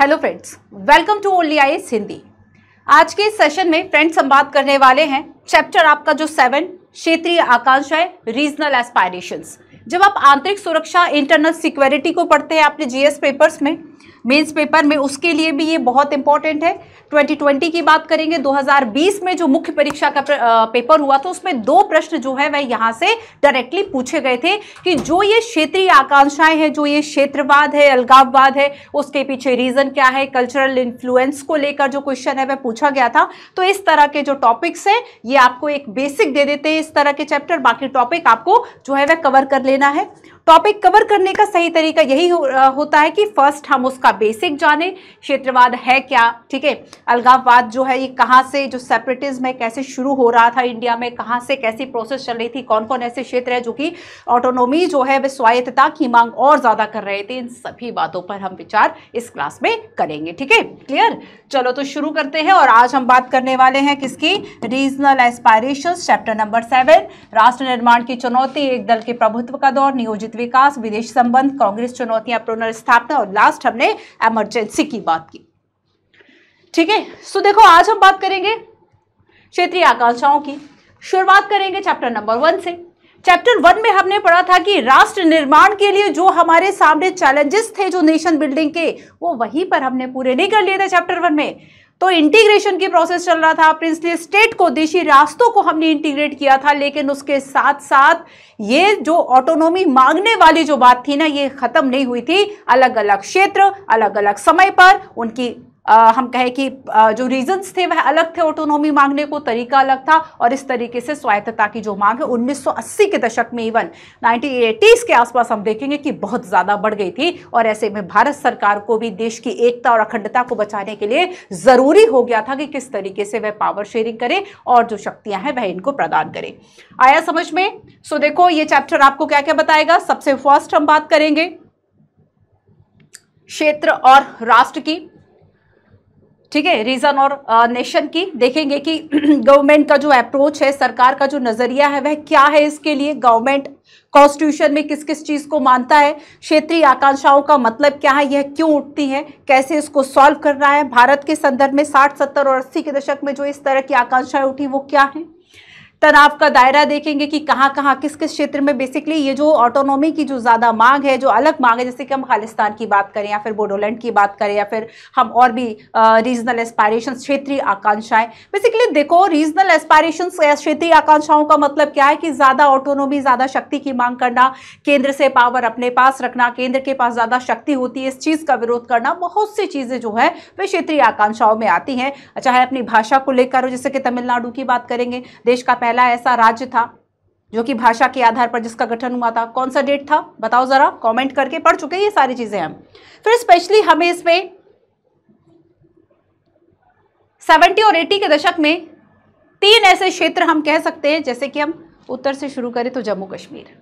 Hello friends welcome to only I Hindi आज के session में फ्रेंड्स हम बात करने वाले हैं चैप्टर आपका जो सेवन क्षेत्रीय आकांक्षाएँ रीजनल एस्पायरेशंस जब आप आंतरिक सुरक्षा इंटरनल सिक्योरिटी को पढ़ते हैं, आपने जीएस पेपर्स में मेंस पेपर में उसके लिए भी ये बहुत इंपॉर्टेंट है। 2020 की बात करेंगे 2020 में जो मुख्य परीक्षा का पेपर हुआ था, उसमें दो प्रश्न जो है, वह यहाँ से डायरेक्टली पूछे गए थे कि जो ये क्षेत्रीय आकांक्षाएँ हैं, जो ये क्षेत्रवाद है, अलगाववाद है, उसके पीछे रीजन क्या है कल्चरल इन्फ्लुएंस को लेकर जो क्वेश्चन है, वह पूछा गया था। तो इस तरह के जो टॉपिक्स है, ये आपको एक बेसिक दे देते हैं इस तरह के चैप्टर बाकी टॉपिक आपको जो है, वह कवर कर लेना है। टॉपिक कवर करने का सही तरीका यही हो, होता है कि फ़र्स्ट हम उसका बेसिक जाने क्षेत्रवाद है क्या ठीक है? अलगाववाद जो है ये कहाँ से जो सेपरेटिज्म है कैसे शुरू हो रहा था इंडिया में कहाँ से कैसी प्रोसेस चल रही थी कौन कौन ऐसे क्षेत्र है जो कि ऑटोनोमी जो है वे स्वायत्तता की मांग और ज़्यादा कर रहे थे। इन सभी बातों पर हम विचार इस क्लास में करेंगे ठीक है? क्लियर चलो तो शुरू करते हैं और आज हम बात करने वाले हैं किसकी? Regional aspiration chapter number seven राष्ट्र निर्माण की चुनौती एक दल के प्रभुत्व का दौर नियोजित विकास, विदेश संबंध, कांग्रेस चुनौतियाँ पुनर्स्थापना और लास्ट हमने एमरजेंसी की बात की। ठीक है? सो देखो, आज हम बात करेंगे क्षेत्रीय आकांक्षाओं की। शुरुआत करेंगे चैप्टर नंबर वन से। चैप्टर वन में हमने पढ़ा था कि राष्ट्र निर्माण के लिए जो हमारे सामने चैलेंजेस थे, जो नेशन बिल्डिंग के, वो वहीं पर हमने पूरे नहीं कर लिए थे चैप्टर वन में। तो इंटीग्रेशन की प्रोसेस चल रहा था प्रिंसली स्टेट को, देशी रास्तों को हमने इंटीग्रेट किया था, लेकिन उसके साथ साथ ये जो ऑटोनॉमी मांगने वाली जो बात थी ना, ये खत्म नहीं हुई थी। अलग अलग क्षेत्र अलग अलग समय पर उनकी आ, हम कहें कि आ, जो रीजंस थे वह अलग थे ऑटोनॉमी मांगने को तरीका अलग था और इस तरीके से स्वायत्तता की जो मांग है 1980 के दशक में इवन 1980s के आसपास हम देखेंगे कि बहुत ज़्यादा बढ़ गई थी और ऐसे में भारत सरकार को भी देश की एकता और अखंडता को बचाने के लिए ज़रूरी हो गया था कि किस तरीके से वह पावर शेयरिंग करे और जो शक्तियाँ हैं वह इनको प्रदान करें। आया समझ में? सो देखो ये चैप्टर आपको क्या क्या बताएगा? सबसे फ़र्स्ट हम बात करेंगे क्षेत्र और राष्ट्र की। ठीक है रीजन और नेशन की देखेंगे कि गवर्नमेंट का जो अप्रोच है, सरकार का जो नज़रिया है, वह क्या है इसके लिए? गवर्नमेंट कॉन्स्टिट्यूशन में किस किस चीज़ को मानता है? क्षेत्रीय आकांक्षाओं का मतलब क्या है? यह क्यों उठती है? कैसे इसको सॉल्व करना है? भारत के संदर्भ में साठ, सत्तर और अस्सी के दशक में जो इस तरह की आकांक्षाएँ उठी, वो क्या है? तनाव का दायरा देखेंगे कि कहाँ कहाँ किस किस क्षेत्र में बेसिकली ये जो ऑटोनॉमी की जो ज़्यादा मांग है, जो अलग मांग है, जैसे कि हम खालिस्तान की बात करें या फिर बोडोलैंड की बात करें या फिर हम और भी रीजनल एस्पायरेशन क्षेत्रीय आकांक्षाएँ। बेसिकली देखो रीजनल एस्पायरेशन क्षेत्रीय आकांक्षाओं का मतलब क्या है कि ज़्यादा ऑटोनॉमी ज़्यादा शक्ति की मांग करना, केंद्र से पावर अपने पास रखना, केंद्र के पास ज़्यादा शक्ति होती है, इस चीज़ का विरोध करना, बहुत सी चीज़ें जो है, वे क्षेत्रीय आकांक्षाओं में आती हैं। चाहे अपनी भाषा को लेकर जैसे कि तमिलनाडु की बात करेंगे, देश का पहला ऐसा राज्य था जो कि भाषा के आधार पर जिसका गठन हुआ था। कौन सा डेट था? बताओ ज़रा कमेंट करके पढ़ चुके हैं ये सारी चीज़ें हम। फिर स्पेशली हमें इसमें सेवेंटी और एटी के दशक में तीन ऐसे क्षेत्र हम कह सकते हैं, जैसे कि हम उत्तर से शुरू करें तो जम्मू कश्मीर।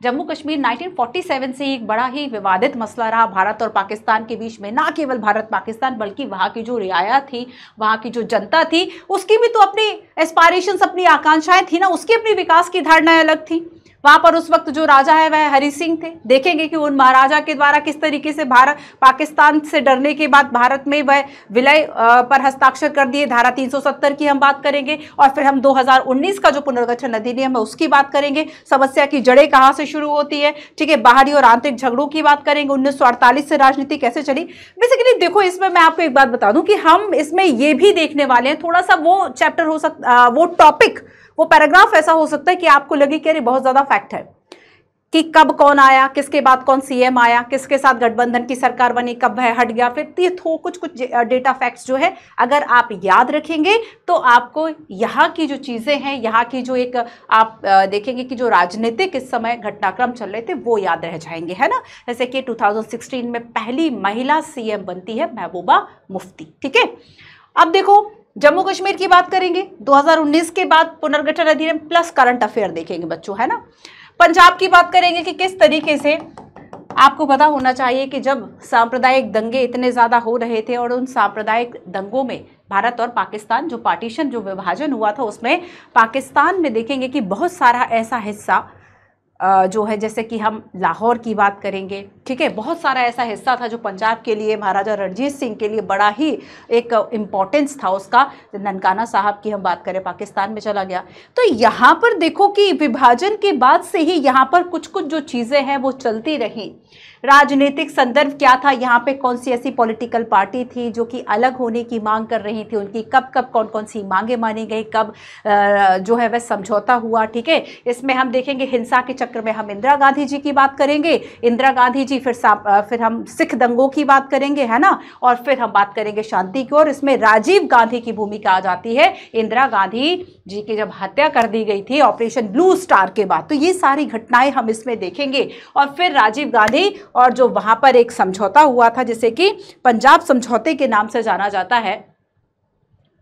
जम्मू कश्मीर 1947 से एक बड़ा ही विवादित मसला रहा। भारत और पाकिस्तान के बीच में ना केवल भारत पाकिस्तान बल्कि वहाँ की जो रियाया थी, वहाँ की जो जनता थी, उसकी भी तो अपनी एस्पायरेशंस अपनी आकांक्षाएँ थी ना, उसकी अपनी विकास की धारणाएँ अलग थी। वहाँ पर उस वक्त जो राजा है वह हरि सिंह थे। देखेंगे कि उन महाराजा के द्वारा किस तरीके से भारत, पाकिस्तान से डरने के बाद भारत में वह विलय पर हस्ताक्षर कर दिए। धारा 370 की हम बात करेंगे और फिर हम 2019 का जो पुनर्गठन अधिनियम है उसकी बात करेंगे। समस्या की जड़ें कहाँ से शुरू होती है? ठीक है, बाहरी और आंतरिक झगड़ों की बात करेंगे। उन्नीस सौ अड़तालीस से राजनीति कैसे चली? बेसिकली देखो, इसमें मैं आपको एक बात बता दूँ कि हम इसमें ये भी देखने वाले हैं। थोड़ा सा वो चैप्टर हो सकता वो टॉपिक वो पैराग्राफ ऐसा हो सकता है कि आपको लगे कि अरे, बहुत ज़्यादा फैक्ट है कि कब कौन आया, किसके बाद कौन सीएम आया, किसके साथ गठबंधन की सरकार बनी, कब वह हट गया। फिर ये थो, कुछ कुछ डेटा फैक्ट्स जो है, अगर आप याद रखेंगे तो आपको यहाँ की जो चीज़ें हैं, यहाँ की जो एक, आप देखेंगे कि जो राजनीतिक इस समय घटनाक्रम चल रहे थे, वो याद रह जाएँगे, है ना? जैसे कि 2016 में पहली महिला सीएम बनती है, महबूबा मुफ्ती, ठीक है? अब देखो जम्मू कश्मीर की बात करेंगे। 2019 के बाद पुनर्गठन अधिनियम प्लस करंट अफेयर देखेंगे बच्चों, है ना? पंजाब की बात करेंगे कि किस तरीके से आपको पता होना चाहिए कि जब सांप्रदायिक दंगे इतने ज़्यादा हो रहे थे और उन सांप्रदायिक दंगों में भारत और पाकिस्तान, जो पार्टीशन, जो विभाजन हुआ था, उसमें पाकिस्तान में देखेंगे कि बहुत सारा ऐसा हिस्सा जो है, जैसे कि हम लाहौर की बात करेंगे, ठीक है? बहुत सारा ऐसा हिस्सा था जो पंजाब के लिए, महाराजा रणजीत सिंह के लिए बड़ा ही एक इम्पॉर्टेंस था उसका। ननकाना साहब की हम बात करें, पाकिस्तान में चला गया। तो यहाँ पर देखो कि विभाजन के बाद से ही यहाँ पर कुछ कुछ जो चीज़ें हैं, वो चलती रहीं। राजनीतिक संदर्भ क्या था? यहाँ पे कौन सी ऐसी पॉलिटिकल पार्टी थी जो कि अलग होने की मांग कर रही थी? उनकी कब कब कौन कौन सी मांगे मानी गई? कब जो है वह समझौता हुआ, ठीक है? इसमें हम देखेंगे हिंसा के चक्र में हम इंदिरा गांधी जी की बात करेंगे। इंदिरा गांधी जी फिर फिर हम सिख दंगों की बात करेंगे, है ना? और फिर हम बात करेंगे शांति की और इसमें राजीव गांधी की भूमिका आ जाती है। इंदिरा गांधी जी की जब हत्या कर दी गई थी, ऑपरेशन ब्लू स्टार के बाद। तो ये सारी घटनाएँ हम इसमें देखेंगे। और फिर राजीव गांधी और जो वहाँ पर एक समझौता हुआ था, जिसे कि पंजाब समझौते के नाम से जाना जाता है,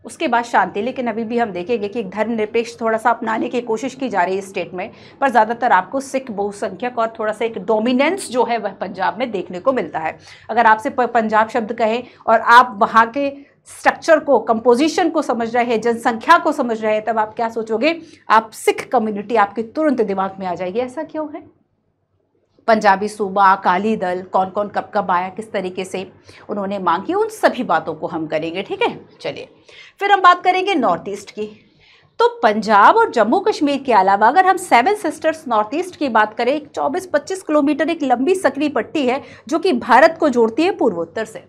उसके बाद शांति। लेकिन अभी भी हम देखेंगे कि एक धर्मनिरपेक्ष थोड़ा सा अपनाने की कोशिश की जा रही है स्टेट में, पर ज़्यादातर आपको सिख बहुसंख्यक और थोड़ा सा एक डोमिनेंस जो है वह पंजाब में देखने को मिलता है। अगर आपसे पंजाब शब्द कहें और आप वहाँ के स्ट्रक्चर को कंपोजिशन को समझ रहे हैं, जनसंख्या को समझ रहे हैं, तब आप क्या सोचोगे? आप सिख कम्युनिटी आपके तुरंत दिमाग में आ जाएगी। ऐसा क्यों है? पंजाबी सूबा, अकाली दल कौन कौन कब कब आया, किस तरीके से उन्होंने मांग की उन सभी बातों को हम करेंगे, ठीक है? चलिए, फिर हम बात करेंगे नॉर्थ ईस्ट की। तो पंजाब और जम्मू कश्मीर के अलावा, अगर हम सेवन सिस्टर्स नॉर्थ ईस्ट की बात करें, एक चौबीस पच्चीस किलोमीटर एक लंबी सकरी पट्टी है, जो कि भारत को जोड़ती है पूर्वोत्तर से।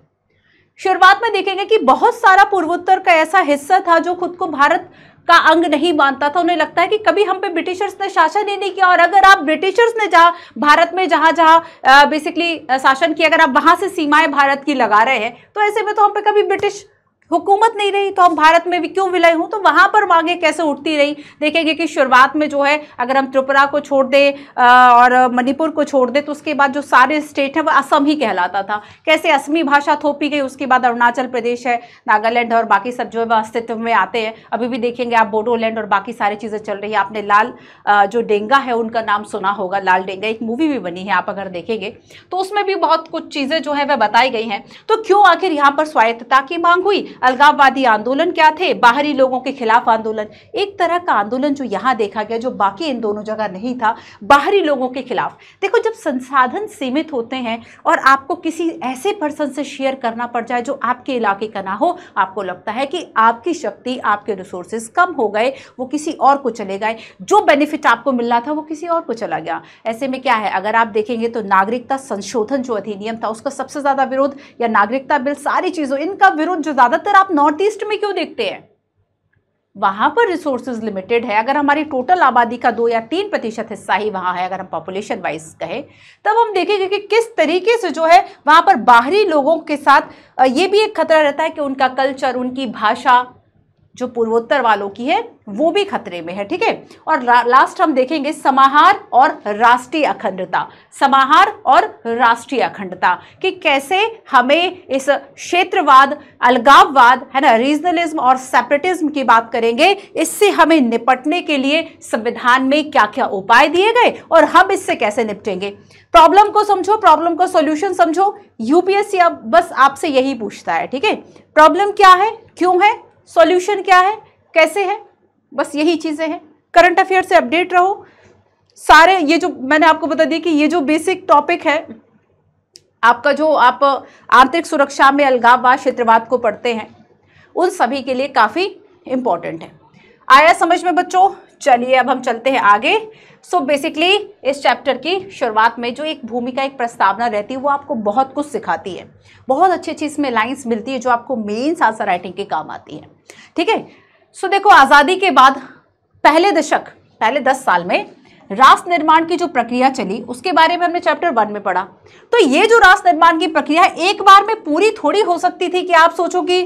शुरुआत में देखेंगे कि बहुत सारा पूर्वोत्तर का ऐसा हिस्सा था, जो खुद को भारत का अंग नहीं मानता था। उन्हें लगता है कि कभी हम पे ब्रिटिशर्स ने शासन ही नहीं किया। और अगर आप ब्रिटिशर्स ने जहाँ, भारत में जहाँ जहाँ बेसिकली शासन किया, अगर आप वहाँ से सीमाएँ भारत की लगा रहे हैं तो ऐसे में तो हम पे कभी ब्रिटिश हुकूमत नहीं रही तो हम भारत में भी क्यों विलय हूँ? तो वहाँ पर मांगे कैसे उठती रही? देखेंगे कि शुरुआत में जो है, अगर हम त्रिपुरा को छोड़ दें और मणिपुर को छोड़ दें तो उसके बाद जो सारे स्टेट है, वो असम ही कहलाता था। कैसे असमी भाषा थोपी गई, उसके बाद अरुणाचल प्रदेश है, नागालैंड और बाकी सब जो है वह अस्तित्व में आते हैं। अभी भी देखेंगे आप बोडोलैंड और बाकी सारी चीज़ें चल रही है। आपने लाल जो डेंगा है, उनका नाम सुना होगा, लाल डेंगा। एक मूवी भी बनी है, आप अगर देखेंगे तो उसमें भी बहुत कुछ चीज़ें जो है वह बताई गई हैं। तो क्यों आखिर यहाँ पर स्वायत्तता की मांग हुई? अलगाववादी आंदोलन क्या थे? बाहरी लोगों के खिलाफ आंदोलन। एक तरह का आंदोलन जो यहाँ देखा गया, जो बाकी इन दोनों जगह नहीं था, बाहरी लोगों के खिलाफ। देखो, जब संसाधन सीमित होते हैं और आपको किसी ऐसे पर्सन से शेयर करना पड़ जाए जो आपके इलाके का ना हो, आपको लगता है कि आपकी शक्ति, आपके रिसोर्सेज कम हो गए, वो किसी और को चले गए। जो बेनिफिट आपको मिलना था, वो किसी और को चला गया। ऐसे में क्या है? अगर आप देखेंगे तो नागरिकता संशोधन जो अधिनियम था, उसका सबसे ज़्यादा विरोध या नागरिकता बिल, सारी चीज़ों, इनका विरोध जो ज़्यादातर अगर आप नॉर्थ ईस्ट में क्यों देखते हैं? वहाँ पर रिसोर्सेज लिमिटेड है। अगर हमारी टोटल आबादी का दो या तीन प्रतिशत हिस्सा ही वहाँ है, अगर हम पॉपुलेशन वाइज कहें, तब हम देखेंगे कि किस तरीके से जो है वहाँ पर बाहरी लोगों के साथ ये भी एक खतरा रहता है कि उनका कल्चर उनकी भाषा जो पूर्वोत्तर वालों की है, वो भी खतरे में है, ठीक है? और लास्ट हम देखेंगे समाहार और राष्ट्रीय अखंडता। समाहार और राष्ट्रीय अखंडता कि कैसे हमें इस क्षेत्रवाद, अलगाववाद, है ना रीजनलिज्म और सेपरेटिज्म की बात करेंगे, इससे हमें निपटने के लिए संविधान में क्या क्या उपाय दिए गए और हम इससे कैसे निपटेंगे? प्रॉब्लम को समझो प्रॉब्लम को सोल्यूशन समझो। यूपीएससी अब बस आपसे यही पूछता है, ठीक है? प्रॉब्लम क्या है? क्यों है? सॉल्यूशन क्या है? कैसे है? बस यही चीज़ें हैं। करंट अफेयर से अपडेट रहो। सारे ये जो मैंने आपको बता दिया कि ये जो बेसिक टॉपिक है, आपका जो आप आंतरिक सुरक्षा में अलगाववाद, क्षेत्रवाद को पढ़ते हैं, उन सभी के लिए काफ़ी इंपॉर्टेंट है। आया समझ में बच्चों? चलिए अब हम चलते हैं आगे। सो so बेसिकली इस चैप्टर की शुरुआत में जो एक भूमिका, एक प्रस्तावना रहती है, वो आपको बहुत कुछ सिखाती है। बहुत अच्छी अच्छी इसमें लाइन्स मिलती है जो आपको मेन आंसर राइटिंग के काम आती है। ठीक है? सो देखो, आज़ादी के बाद पहले दशक, पहले दस साल में राष्ट्र निर्माण की जो प्रक्रिया चली, उसके बारे में हमने चैप्टर वन में पढ़ा। तो ये जो राष्ट्र निर्माण की प्रक्रिया एक बार में पूरी थोड़ी हो सकती थी कि आप सोचो कि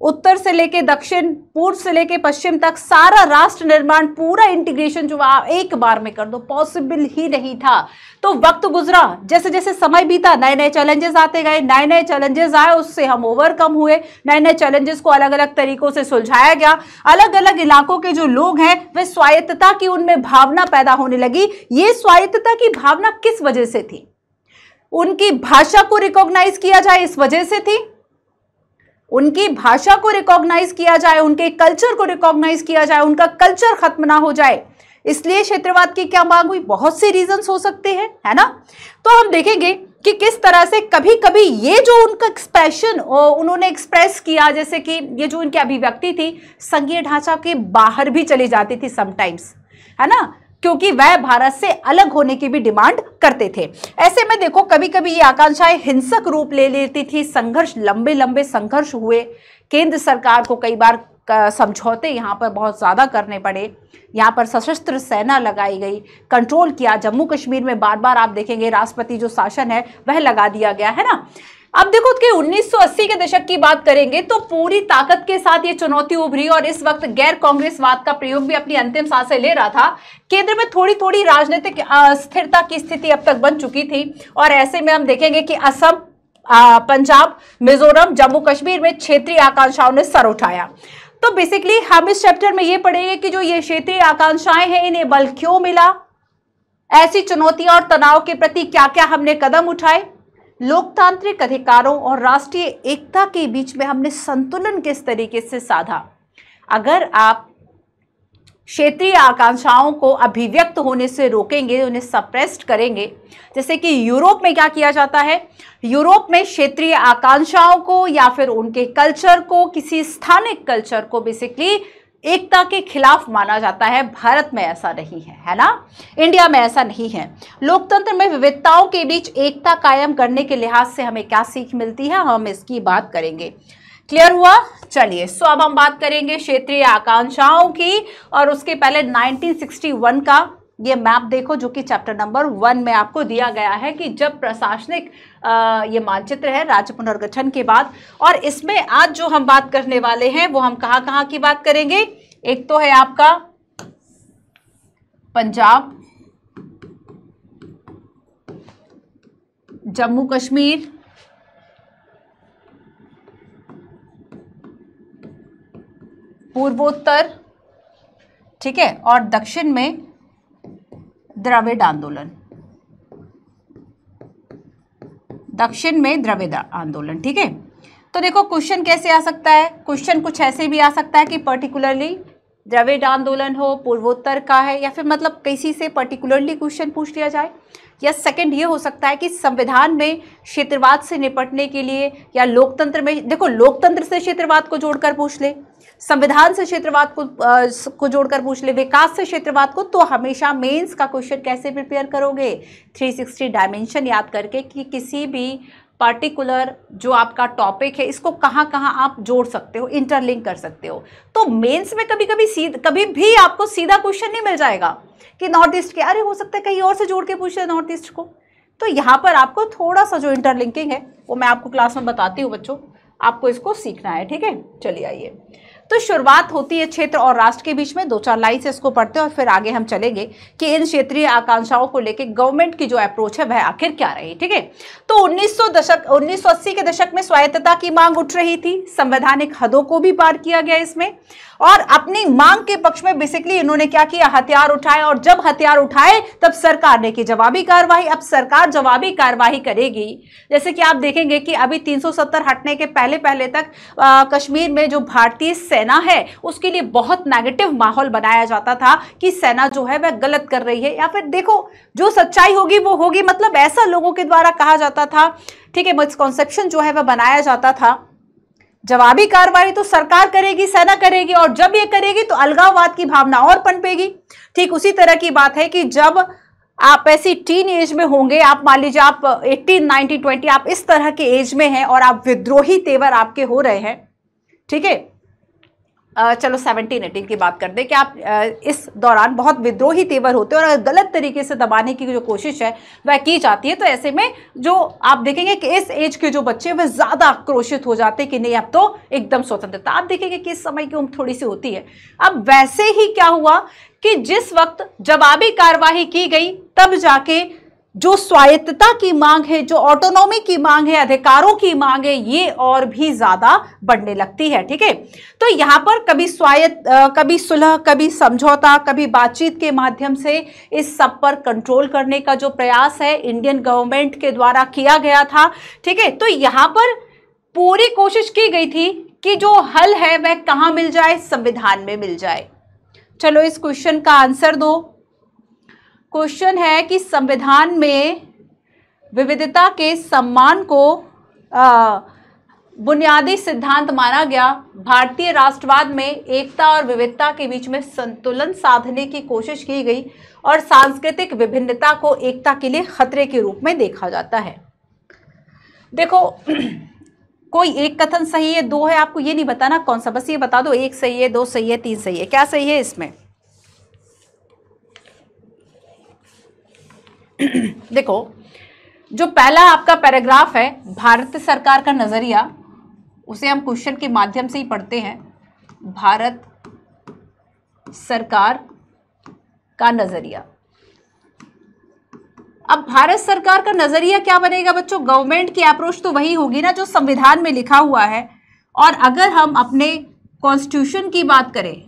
उत्तर से लेके दक्षिण, पूर्व से लेके पश्चिम तक सारा राष्ट्र निर्माण, पूरा इंटीग्रेशन जो आप एक बार में कर दो पॉसिबल ही नहीं था। तो वक्त गुजरा। जैसे जैसे समय बीता नए नए चैलेंजेस आते गए नए नए चैलेंजेस आए, उससे हम ओवरकम हुए। नए नए चैलेंजेस को अलग अलग तरीकों से सुलझाया गया। अलग अलग इलाकों के जो लोग हैं, वे स्वायत्तता की उनमें भावना पैदा होने लगी। ये स्वायत्तता की भावना किस वजह से थी? उनकी भाषा को रिकॉग्नाइज किया जाए इस वजह से थी? उनकी भाषा को रिकॉग्नाइज किया जाए, उनके कल्चर को रिकॉग्नाइज किया जाए, उनका कल्चर खत्म ना हो जाए। इसलिए क्षेत्रवाद की क्या मांग हुई? बहुत से रीजंस हो सकते हैं, है ना? तो हम देखेंगे कि किस तरह से कभी कभी ये जो उनका एक्सप्रेशन उन्होंने एक्सप्रेस किया, जैसे कि ये जो उनकी अभिव्यक्ति थी, संघीय ढांचा के बाहर भी चली जाती थी समटाइम्स है ना? क्योंकि वह भारत से अलग होने की भी डिमांड करते थे। ऐसे में देखो कभी कभी ये आकांक्षाएँ हिंसक रूप ले लेती थी। संघर्ष लंबे लंबे संघर्ष हुए। केंद्र सरकार को कई बार समझौते यहाँ पर बहुत ज़्यादा करने पड़े। यहाँ पर सशस्त्र सेना लगाई गई। कंट्रोल किया। जम्मू कश्मीर में बार बार आप देखेंगे, राष्ट्रपति जो शासन है, वह लगा दिया गया, है ना? अब देखो कि 1980 के दशक की बात करेंगे तो पूरी ताकत के साथ ये चुनौती उभरी और इस वक्त गैर कांग्रेसवाद का प्रयोग भी अपनी अंतिम साँसें ले रहा था। केंद्र में थोड़ी थोड़ी राजनीतिक स्थिरता की स्थिति अब तक बन चुकी थी और ऐसे में हम देखेंगे कि असम पंजाब, मिजोरम जम्मू कश्मीर में क्षेत्रीय आकांक्षाओं ने सर उठाया। तो बेसिकली हम इस चैप्टर में ये पढ़ेंगे कि जो ये क्षेत्रीय आकांक्षाएँ हैं, इन्हें बल क्यों मिला? ऐसी चुनौतियाँ और तनाव के प्रति क्या क्या हमने कदम उठाए? लोकतांत्रिक अधिकारों और राष्ट्रीय एकता के बीच में हमने संतुलन किस तरीके से साधा? अगर आप क्षेत्रीय आकांक्षाओं को अभिव्यक्त होने से रोकेंगे, उन्हें सप्रेस्ड करेंगे, जैसे कि यूरोप में क्या किया जाता है? यूरोप में क्षेत्रीय आकांक्षाओं को या फिर उनके कल्चर को, किसी स्थानिक कल्चर को बेसिकली एकता के खिलाफ माना जाता है। भारत में ऐसा नहीं है है ना? इंडिया में ऐसा नहीं है। लोकतंत्र में विविधताओं के बीच एकता कायम करने के लिहाज से हमें क्या सीख मिलती है, हम इसकी बात करेंगे। क्लियर हुआ? चलिए, सो अब हम बात करेंगे क्षेत्रीय आकांक्षाओं की और उसके पहले 1961 का ये मैप देखो जो कि चैप्टर नंबर वन में आपको दिया गया है कि जब प्रशासनिक ये मानचित्र है राज्य पुनर्गठन के बाद और इसमें आज जो हम बात करने वाले हैं वो हम कहाँ कहाँ की बात करेंगे? एक तो है आपका पंजाब, जम्मू कश्मीर, पूर्वोत्तर, ठीक है, और दक्षिण में द्रविड़ आंदोलन। दक्षिण में द्रविड़ आंदोलन, ठीक है? तो देखो क्वेश्चन कैसे आ सकता है? क्वेश्चन कुछ ऐसे भी आ सकता है कि पर्टिकुलरली द्रविड़ आंदोलन हो पूर्वोत्तर का है या फिर मतलब किसी से पर्टिकुलरली क्वेश्चन पूछ लिया जाए या सेकंड ये हो सकता है कि संविधान में क्षेत्रवाद से निपटने के लिए या लोकतंत्र में देखो लोकतंत्र से क्षेत्रवाद को जोड़कर पूछ ले संविधान से क्षेत्रवाद को आ, को जोड़कर पूछ ले विकास से क्षेत्रवाद को तो हमेशा मेंस का क्वेश्चन कैसे प्रिपेयर करोगे? 360 डायमेंशन याद करके कि किसी भी पर्टिकुलर जो आपका टॉपिक है, इसको कहाँ कहाँ आप जोड़ सकते हो इंटरलिंक कर सकते हो। तो मेंस में कभी कभी सीध, कभी भी आपको सीधा क्वेश्चन नहीं मिल जाएगा कि नॉर्थ ईस्ट के, अरे हो सकता है कहीं और से जोड़ के पूछ रहे नॉर्थ ईस्ट को। तो यहाँ पर आपको थोड़ा सा जो इंटरलिंकिंग है, वो मैं आपको क्लास में बताती हूँ बच्चों, आपको इसको सीखना है, ठीक है? चलिए आइए। तो शुरुआत होती है क्षेत्र और राष्ट्र के बीच में। दो चार लाइन से इसको पढ़ते हैं और फिर आगे हम चलेंगे कि इन क्षेत्रीय आकांक्षाओं को लेकर गवर्नमेंट की जो अप्रोच है, वह आखिर क्या रही, ठीक है? तो 1900 दशक 1980 के दशक में स्वायत्तता की मांग उठ रही थी। संवैधानिक हदों को भी पार किया गया इसमें। और अपनी मांग के पक्ष में बेसिकली इन्होंने क्या किया? हथियार उठाए और जब हथियार उठाए तब सरकार ने की जवाबी कार्रवाई। अब सरकार जवाबी कार्रवाई करेगी। जैसे कि आप देखेंगे कि अभी 370 हटने के पहले पहले तक आ, कश्मीर में जो भारतीय सेना है उसके लिए बहुत नेगेटिव माहौल बनाया जाता था कि सेना जो है वह गलत कर रही है। या फिर देखो जो सच्चाई होगी वो होगी। मतलब ऐसा लोगों के द्वारा कहा जाता था। ठीक है मिसकॉन्सेप्शन जो है वह बनाया जाता था। जवाबी कार्रवाई तो सरकार करेगी सेना करेगी और जब ये करेगी तो अलगाववाद की भावना और पनपेगी। ठीक उसी तरह की बात है कि जब आप ऐसी टीन एज में होंगे आप मान लीजिए आप 18, 90, 20 आप इस तरह के एज में हैं और आप विद्रोही तेवर आपके हो रहे हैं ठीक है? चलो सेवनटीन एटीन की बात कर दें कि आप इस दौरान बहुत विद्रोही तेवर होते हैं और गलत तरीके से दबाने की जो कोशिश है, वह की जाती है। तो ऐसे में जो आप देखेंगे कि इस एज के जो बच्चे हैं वह ज़्यादा आक्रोशित हो जाते हैं कि नहीं, अब तो एकदम स्वतंत्रता। आप देखेंगे कि इस समय की उम्र थोड़ी सी होती है। अब वैसे ही क्या हुआ कि जिस वक्त जवाबी कार्यवाही की गई, तब जाके जो स्वायत्तता की मांग है, जो ऑटोनॉमी की मांग है, अधिकारों की मांग है, ये और भी ज़्यादा बढ़ने लगती है, ठीक है? तो यहाँ पर कभी स्वायत्त कभी सुलह, कभी समझौता, कभी बातचीत के माध्यम से इस सब पर कंट्रोल करने का जो प्रयास है इंडियन गवर्नमेंट के द्वारा किया गया था, ठीक है? तो यहाँ पर पूरी कोशिश की गई थी कि जो हल है, वह कहाँ मिल जाए? संविधान में मिल जाए। चलो इस क्वेश्चन का आंसर दो। क्वेश्चन है कि संविधान में विविधता के सम्मान को आ, बुनियादी सिद्धांत माना गया। भारतीय राष्ट्रवाद में एकता और विविधता के बीच में संतुलन साधने की कोशिश की गई और सांस्कृतिक विभिन्नता को एकता के लिए खतरे के रूप में देखा जाता है। देखो कोई एक कथन सही है दो है आपको ये नहीं बताना कौन सा। बस ये बता दो एक सही है दो सही है तीन सही है। क्या सही है इसमें? देखो, जो पहला आपका पैराग्राफ है, भारत सरकार का नज़रिया, उसे हम क्वेश्चन के माध्यम से ही पढ़ते हैं। भारत सरकार का नज़रिया। अब भारत सरकार का नज़रिया क्या बनेगा बच्चों? गवर्नमेंट की अप्रोच तो वही होगी ना, जो संविधान में लिखा हुआ है। और अगर हम अपने कॉन्स्टिट्यूशन की बात करें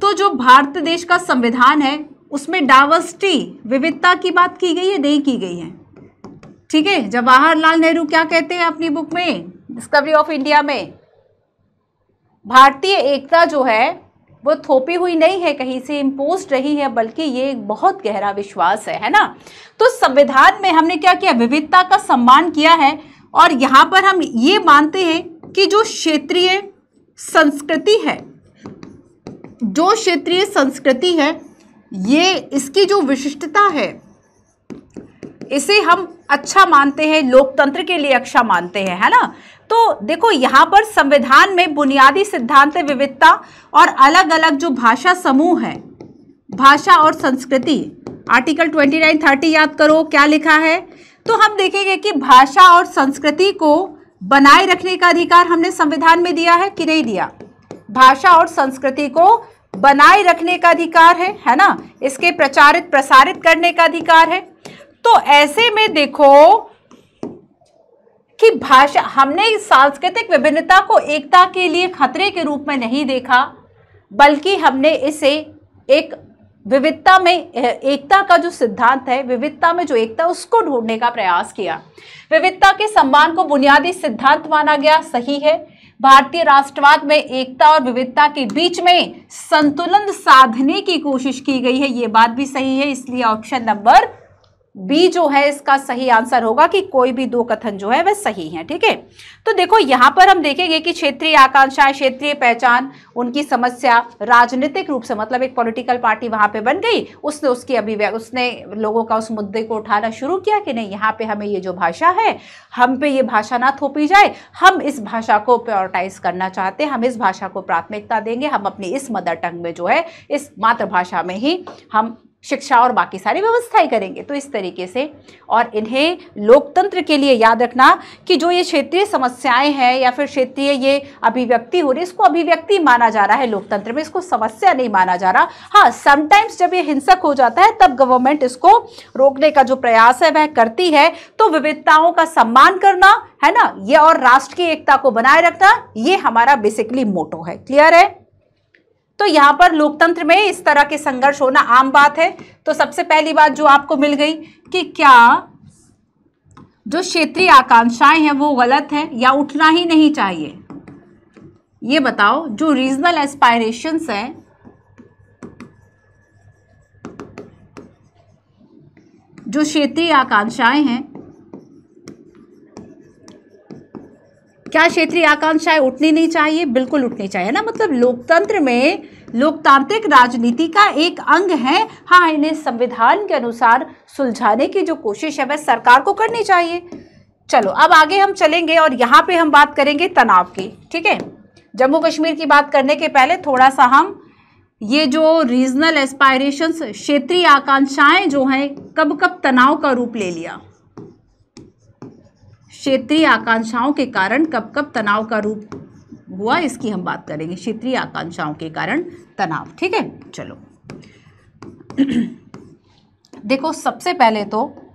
तो जो भारत देश का संविधान है उसमें डाइवर्सिटी, विविधता की बात की गई है, नहीं की गई है? ठीक है, जवाहरलाल नेहरू क्या कहते हैं अपनी बुक में? डिस्कवरी ऑफ़ इंडिया में। भारतीय एकता जो है, वो थोपी हुई नहीं है, कहीं से इम्पोज रही है, बल्कि ये एक बहुत गहरा विश्वास है है ना? तो संविधान में हमने क्या किया? विविधता का सम्मान किया है, और यहाँ पर हम ये मानते हैं कि जो क्षेत्रीय संस्कृति है, जो क्षेत्रीय संस्कृति है ये इसकी जो विशिष्टता है, इसे हम अच्छा मानते हैं, लोकतंत्र के लिए अच्छा मानते हैं, है ना? तो देखो, यहाँ पर संविधान में बुनियादी सिद्धांत, विविधता और अलग अलग जो भाषा समूह है, भाषा और संस्कृति, आर्टिकल ट्वेंटी नाइन, थर्टी याद करो, क्या लिखा है? तो हम देखेंगे कि भाषा और संस्कृति को बनाए रखने का अधिकार हमने संविधान में दिया है कि नहीं दिया? भाषा और संस्कृति को बनाए रखने का अधिकार है है ना? इसके प्रचारित, प्रसारित करने का अधिकार है। तो ऐसे में देखो कि भाषा, हमने सांस्कृतिक विभिन्नता को एकता के लिए खतरे के रूप में नहीं देखा, बल्कि हमने इसे एक विविधता में, एकता का जो सिद्धांत है, विविधता में जो एकता, उसको ढूँढने का प्रयास किया। विविधता के सम्मान को बुनियादी सिद्धांत माना गया, सही है। भारतीय राष्ट्रवाद में एकता और विविधता के बीच में संतुलन साधने की कोशिश की गई है। ये बात भी सही है, इसलिए ऑप्शन नंबर बी जो है, इसका सही आंसर होगा कि कोई भी दो कथन जो है वह सही है, ठीक है? तो देखो, यहाँ पर हम देखेंगे कि क्षेत्रीय आकांक्षाएँ, क्षेत्रीय पहचान, उनकी समस्या राजनीतिक रूप से मतलब एक पॉलिटिकल पार्टी वहाँ पे बन गई, उसने उसकी अभिव्यक्ति, उसने लोगों का उस मुद्दे को उठाना शुरू किया कि नहीं, यहाँ पे हमें ये जो भाषा है, हम पे ये भाषा ना थोपी जाए, हम इस भाषा को प्रायोरिटाइज करना चाहते हैं, हम इस भाषा को प्राथमिकता देंगे, हम अपनी इस मदर टंग में जो है, इस मातृभाषा में ही हम शिक्षा और बाकी सारी व्यवस्थाएँ करेंगे। तो इस तरीके से और इन्हें लोकतंत्र के लिए याद रखना कि जो ये क्षेत्रीय समस्याएँ हैं या फिर क्षेत्रीय ये अभिव्यक्ति हो रही है, इसको अभिव्यक्ति माना जा रहा है लोकतंत्र में, इसको समस्या नहीं माना जा रहा। हाँ समटाइम्स जब ये हिंसक हो जाता है, तब गवर्नमेंट इसको रोकने का जो प्रयास है, वह करती है। तो विविधताओं का सम्मान करना, है ना? ये और राष्ट्र की एकता को बनाए रखना, ये हमारा बेसिकली मोटो है। क्लियर है? तो यहाँ पर लोकतंत्र में इस तरह के संघर्ष होना आम बात है। तो सबसे पहली बात जो आपको मिल गई कि क्या जो क्षेत्रीय आकांक्षाएँ हैं वो गलत है या उठना ही नहीं चाहिए। ये बताओ, जो रीजनल एस्पायरेशंस हैं, जो क्षेत्रीय आकांक्षाएँ हैं क्या क्षेत्रीय आकांक्षाएँ उठनी नहीं चाहिए? बिल्कुल उठनी चाहिए ना। मतलब लोकतंत्र में लोकतांत्रिक राजनीति का एक अंग है। हाँ इन्हें संविधान के अनुसार सुलझाने की जो कोशिश है, वह सरकार को करनी चाहिए। चलो, अब आगे हम चलेंगे और यहाँ पे हम बात करेंगे तनाव की, ठीक है? जम्मू कश्मीर की बात करने के पहले थोड़ा सा हम ये जो रीजनल एस्पायरेशंस क्षेत्रीय आकांक्षाएँ जो हैं कब कब तनाव का रूप ले लिया। क्षेत्रीय आकांक्षाओं के कारण कब कब तनाव का रूप हुआ, इसकी हम बात करेंगे। क्षेत्रीय आकांक्षाओं के कारण तनाव, ठीक है? चलो। देखो, सबसे पहले तो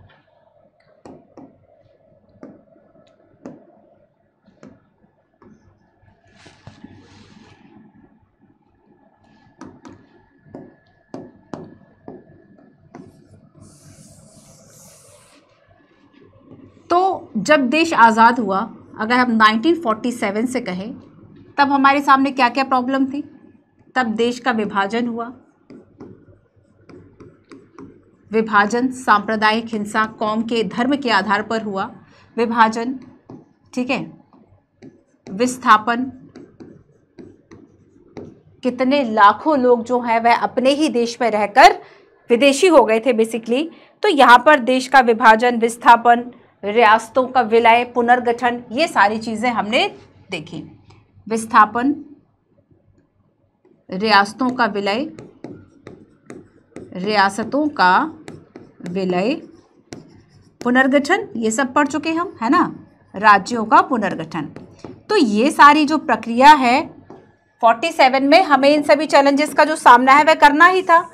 जब देश आज़ाद हुआ, अगर हम 1947 से कहें, तब हमारे सामने क्या क्या प्रॉब्लम थी? तब देश का विभाजन हुआ। विभाजन सांप्रदायिक हिंसा, कौम के धर्म के आधार पर हुआ। विभाजन, ठीक है? विस्थापन। कितने लाखों लोग जो हैं, वह अपने ही देश में रहकर विदेशी हो गए थे बेसिकली तो यहाँ पर देश का विभाजन, विस्थापन रियासतों का विलय, पुनर्गठन, ये सारी चीज़ें हमने देखी। विस्थापन, रियासतों का विलय, रियासतों का विलय, पुनर्गठन, ये सब पढ़ चुके हम, है ना? राज्यों का पुनर्गठन। तो ये सारी जो प्रक्रिया है 47 में हमें इन सभी चैलेंजेस का जो सामना है, वह करना ही था।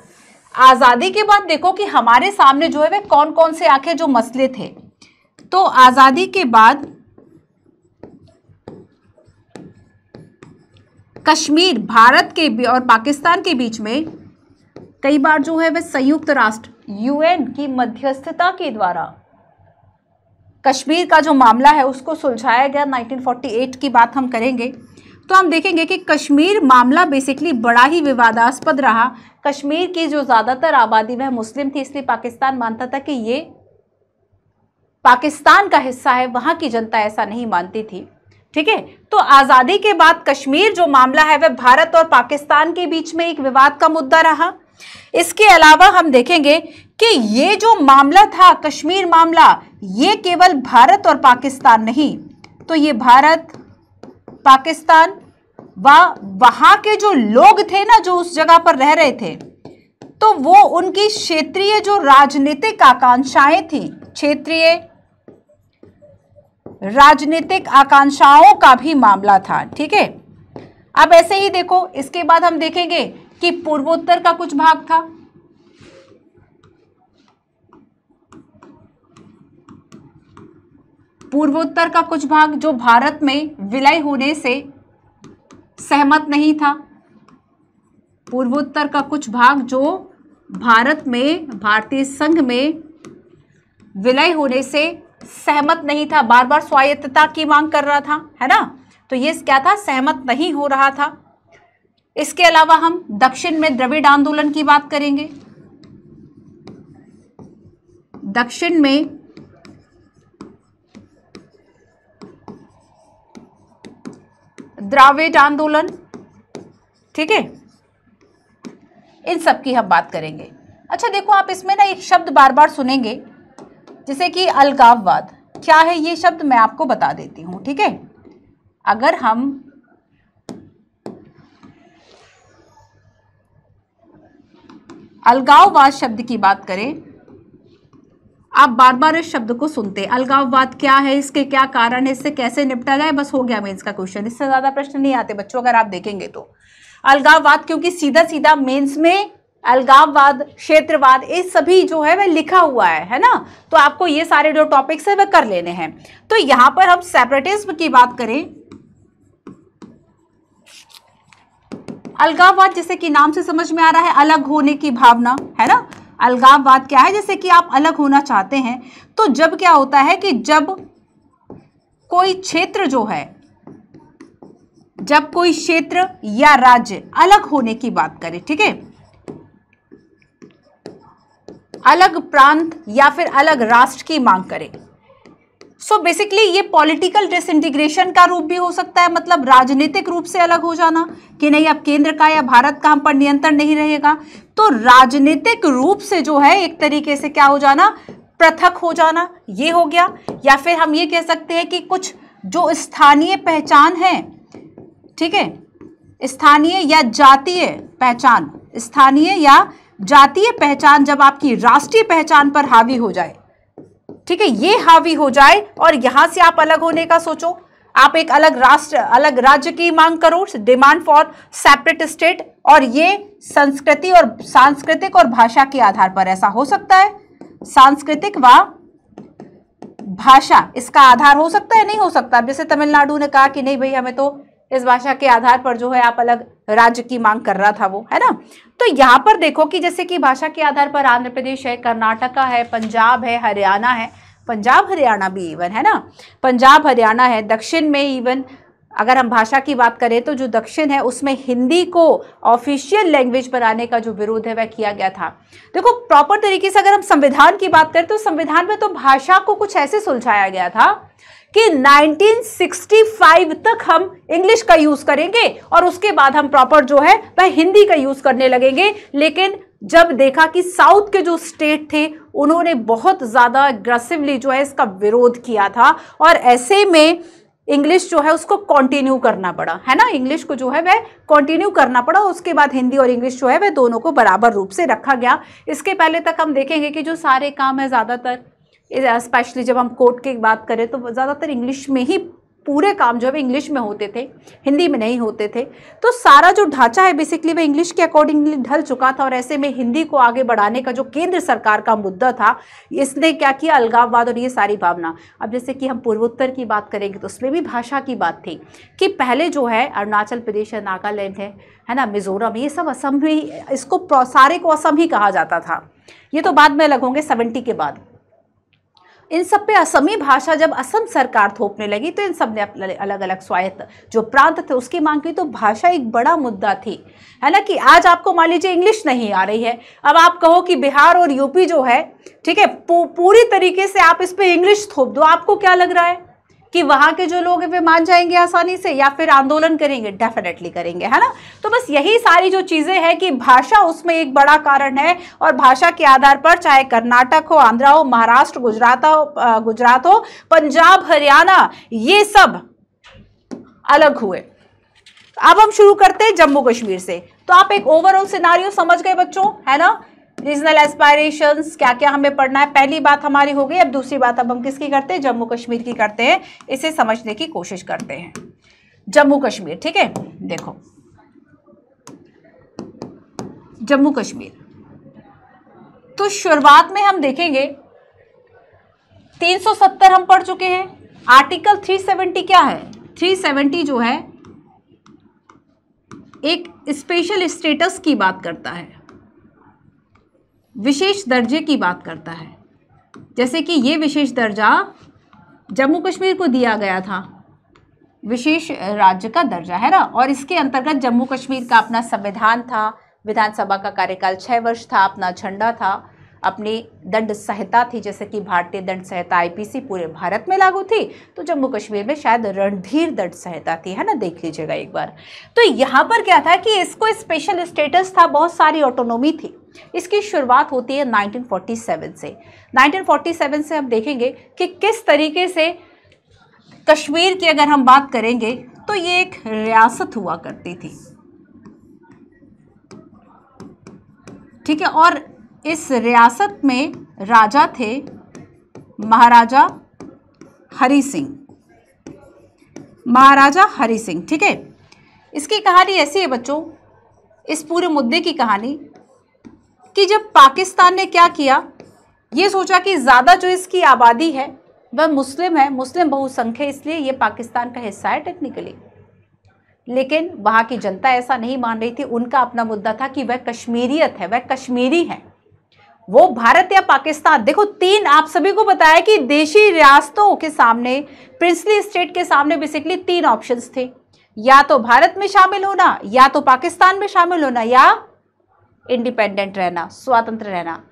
आज़ादी के बाद देखो कि हमारे सामने जो है, वह कौन कौन से आखिर जो मसले थे। तो आज़ादी के बाद कश्मीर, भारत के और पाकिस्तान के बीच में कई बार जो है वह संयुक्त राष्ट्र यूएन की मध्यस्थता के द्वारा कश्मीर का जो मामला है उसको सुलझाया गया। 1948 की बात हम करेंगे तो हम देखेंगे कि कश्मीर मामला बेसिकली बड़ा ही विवादास्पद रहा। कश्मीर की जो ज़्यादातर आबादी वह मुस्लिम थी, इसलिए पाकिस्तान मानता था कि ये पाकिस्तान का हिस्सा है, वहाँ की जनता ऐसा नहीं मानती थी। ठीक है? तो आज़ादी के बाद कश्मीर जो मामला है, वह भारत और पाकिस्तान के बीच में एक विवाद का मुद्दा रहा। इसके अलावा हम देखेंगे कि ये जो मामला था, कश्मीर मामला, ये केवल भारत और पाकिस्तान नहीं। तो ये भारत, पाकिस्तान व वहाँ के जो लोग थे ना, जो उस जगह पर रह रहे थे तो वो उनकी क्षेत्रीय जो राजनीतिक आकांक्षाएँ थी, क्षेत्रीय राजनीतिक आकांक्षाओं का भी मामला था, ठीक है? अब ऐसे ही देखो, इसके बाद हम देखेंगे कि पूर्वोत्तर का कुछ भाग था। पूर्वोत्तर का कुछ भाग जो भारत में विलय होने से सहमत नहीं था। पूर्वोत्तर का कुछ भाग जो भारत में, भारतीय संघ में विलय होने से सहमत नहीं था बार बार स्वायत्तता की मांग कर रहा था, है ना? तो ये क्या था? सहमत नहीं हो रहा था। इसके अलावा हम दक्षिण में द्रविड़ आंदोलन की बात करेंगे। दक्षिण में द्राविड आंदोलन, ठीक है? इन सब की हम बात करेंगे। अच्छा देखो, आप इसमें ना एक शब्द बार बार सुनेंगे। जैसे कि अलगाववाद, क्या है ये शब्द मैं आपको बता देती हूँ, ठीक है? अगर हम अलगाववाद शब्द की बात करें, आप बार बार इस शब्द को सुनते हैं। अलगाववाद क्या है? इसके क्या कारण है? इससे कैसे निपटा जाए? बस हो गया मेंस का क्वेश्चन। इससे ज़्यादा प्रश्न नहीं आते, बच्चों, अगर आप देखेंगे तो। अलगाववाद क्योंकि सीधा सीधा मेंस में अलगाववाद, क्षेत्रवाद, ये सभी जो है वह लिखा हुआ है है ना? तो आपको ये सारे जो टॉपिक्स है वह कर लेने हैं। तो यहाँ पर हम सेपरेटिज्म की बात करें। अलगाववाद जैसे कि नाम से समझ में आ रहा है, अलग होने की भावना, है ना? अलगाववाद क्या है? जैसे कि आप अलग होना चाहते हैं तो जब क्या होता है कि जब कोई क्षेत्र जो है, जब कोई क्षेत्र या राज्य अलग होने की बात करें, ठीक है? अलग प्रांत या फिर अलग राष्ट्र की मांग करें। सो so बेसिकली ये पॉलिटिकल डिसइंटीग्रेशन का रूप भी हो सकता है मतलब राजनीतिक रूप से अलग हो जाना कि नहीं, अब केंद्र का या भारत का हम पर नियंत्रण नहीं रहेगा। तो राजनीतिक रूप से जो है, एक तरीके से क्या हो जाना, पृथक हो जाना, ये हो गया। या फिर हम ये कह सकते हैं कि कुछ जो स्थानीय पहचान है, ठीक है, स्थानीय या जातीय पहचान, स्थानीय या जातीय पहचान जब आपकी राष्ट्रीय पहचान पर हावी हो जाए, ठीक है, ये हावी हो जाए और यहाँ से आप अलग होने का सोचो। आप एक अलग राष्ट्र, अलग राज्य की मांग करो डिमांड फॉर सेपरेट स्टेट और ये संस्कृति और सांस्कृतिक और भाषा के आधार पर ऐसा हो सकता है। सांस्कृतिक व भाषा, इसका आधार हो सकता है, नहीं हो सकता? जैसे तमिलनाडु ने कहा कि नहीं भाई, हमें तो इस भाषा के आधार पर जो है आप अलग राज्य की मांग कर रहा था वो, है ना? तो यहाँ पर देखो कि जैसे कि भाषा के आधार पर आंध्र प्रदेश है, कर्नाटका है, पंजाब है, हरियाणा है। पंजाब, हरियाणा भी इवन है ना? पंजाब, हरियाणा है, दक्षिण में इवन अगर हम भाषा की बात करें तो जो दक्षिण है उसमें हिंदी को ऑफिशियल लैंग्वेज बनाने का जो विरोध है, वह किया गया था। देखो प्रॉपर तरीके से अगर हम संविधान की बात करें तो संविधान में तो भाषा को कुछ ऐसे सुलझाया गया था कि 1965 तक हम इंग्लिश का यूज़ करेंगे और उसके बाद हम प्रॉपर जो है, वह हिंदी का यूज़ करने लगेंगे। लेकिन जब देखा कि साउथ के जो स्टेट थे, उन्होंने बहुत ज़्यादा अग्रेसिवली जो है इसका विरोध किया था और ऐसे में इंग्लिश जो है उसको कंटिन्यू करना पड़ा, है ना? इंग्लिश को जो है वह कंटिन्यू करना पड़ा उसके बाद हिंदी और इंग्लिश जो है वह दोनों को बराबर रूप से रखा गया। इसके पहले तक हम देखेंगे कि जो सारे काम है, ज़्यादातर स्पेशली जब हम कोर्ट की बात करें तो ज़्यादातर इंग्लिश में ही पूरे काम जो है इंग्लिश में होते थे, हिंदी में नहीं होते थे। तो सारा जो ढांचा है बेसिकली वह इंग्लिश के अकॉर्डिंगली ढल चुका था और ऐसे में हिंदी को आगे बढ़ाने का जो केंद्र सरकार का मुद्दा था, इसने क्या किया? अलगाववाद और ये सारी भावना। अब जैसे कि हम पूर्वोत्तर की बात करेंगे तो उसमें भी भाषा की बात थी कि पहले जो है, अरुणाचल प्रदेश है नागालैंड है है ना, मिजोरम, ये सब असम भी इसको, सारे को असम ही कहा जाता था। ये तो बाद में अलग होंगे, सेवेंटी के बाद। इन सब पे असमी भाषा जब असम सरकार थोपने लगी तो इन सबने अलग अलग स्वायत्त जो प्रांत थे उसकी मांग की तो भाषा एक बड़ा मुद्दा थी। है ना कि आज आपको मान लीजिए इंग्लिश नहीं आ रही है। अब आप कहो कि बिहार और यूपी जो है, ठीक है पूरी तरीके से आप इस पर इंग्लिश थोप दो, आपको क्या लग रहा है? कि वहाँ के जो लोग हैं, वे मान जाएँगे आसानी से या फिर आंदोलन करेंगे डेफिनेटली करेंगे, है ना? तो बस यही सारी जो चीज़ें हैं कि भाषा उसमें एक बड़ा कारण है और भाषा के आधार पर चाहे कर्नाटक हो, आंध्रा हो, महाराष्ट्र, गुजरात हो गुजरात हो, पंजाब, हरियाणा, ये सब अलग हुए। अब हम शुरू करते हैं जम्मू कश्मीर से। तो आप एक ओवरऑल सिनारियो समझ गए बच्चों, है ना? रीजनल एस्पायरेशन क्या क्या हमें पढ़ना है? पहली बात हमारी हो गई, अब दूसरी बात अब हम किसकी करते हैं? जम्मू कश्मीर की करते हैं। इसे समझने की कोशिश करते हैं। जम्मू कश्मीर ठीक है? देखो। जम्मू कश्मीर तो शुरुआत में हम देखेंगे 370 हम पढ़ चुके हैं। आर्टिकल 370 क्या है? 370 जो है, एक स्पेशल स्टेटस की बात करता है। विशेष दर्जे की बात करता है। जैसे कि ये विशेष दर्जा जम्मू कश्मीर को दिया गया था। विशेष राज्य का दर्जा है ना? और इसके अंतर्गत जम्मू कश्मीर का अपना संविधान था। विधानसभा का कार्यकाल छः वर्ष था, अपना झंडा था। अपनी दंड संहिता थी, जैसे कि भारतीय दंड संहिता आईपीसी पूरे भारत में लागू थी तो जम्मू कश्मीर में शायद रणधीर दंड संहिता थी, है ना? देख लीजिएगा एक बार। तो यहाँ पर क्या था कि इसको स्पेशल स्टेटस था, बहुत सारी ऑटोनोमी थी। इसकी शुरुआत होती है 1947 से। 1947 से हम देखेंगे कि किस तरीके से कश्मीर की अगर हम बात करेंगे तो ये एक रियासत हुआ करती थी। ठीक है? और इस रियासत में राजा थे महाराजा हरी सिंह। महाराजा हरी सिंह, ठीक है? इसकी कहानी ऐसी है बच्चों, इस पूरे मुद्दे की कहानी, कि जब पाकिस्तान ने क्या किया, ये सोचा कि ज़्यादा जो इसकी आबादी है, वह मुस्लिम है, मुस्लिम बहुसंख्य इसलिए ये पाकिस्तान का हिस्सा है टेक्निकली लेकिन वहाँ की जनता ऐसा नहीं मान रही थी, उनका अपना मुद्दा था कि वह कश्मीरियत है, वह कश्मीरी है। वो भारत या पाकिस्तान? देखो, तीन आप सभी को बताया कि देशी रियासतों के सामने प्रिंसली स्टेट के सामने बेसिकली तीन ऑप्शंस थे। या तो भारत में शामिल होना, या तो पाकिस्तान में शामिल होना, या इंडिपेंडेंट रहना, स्वतंत्र रहना।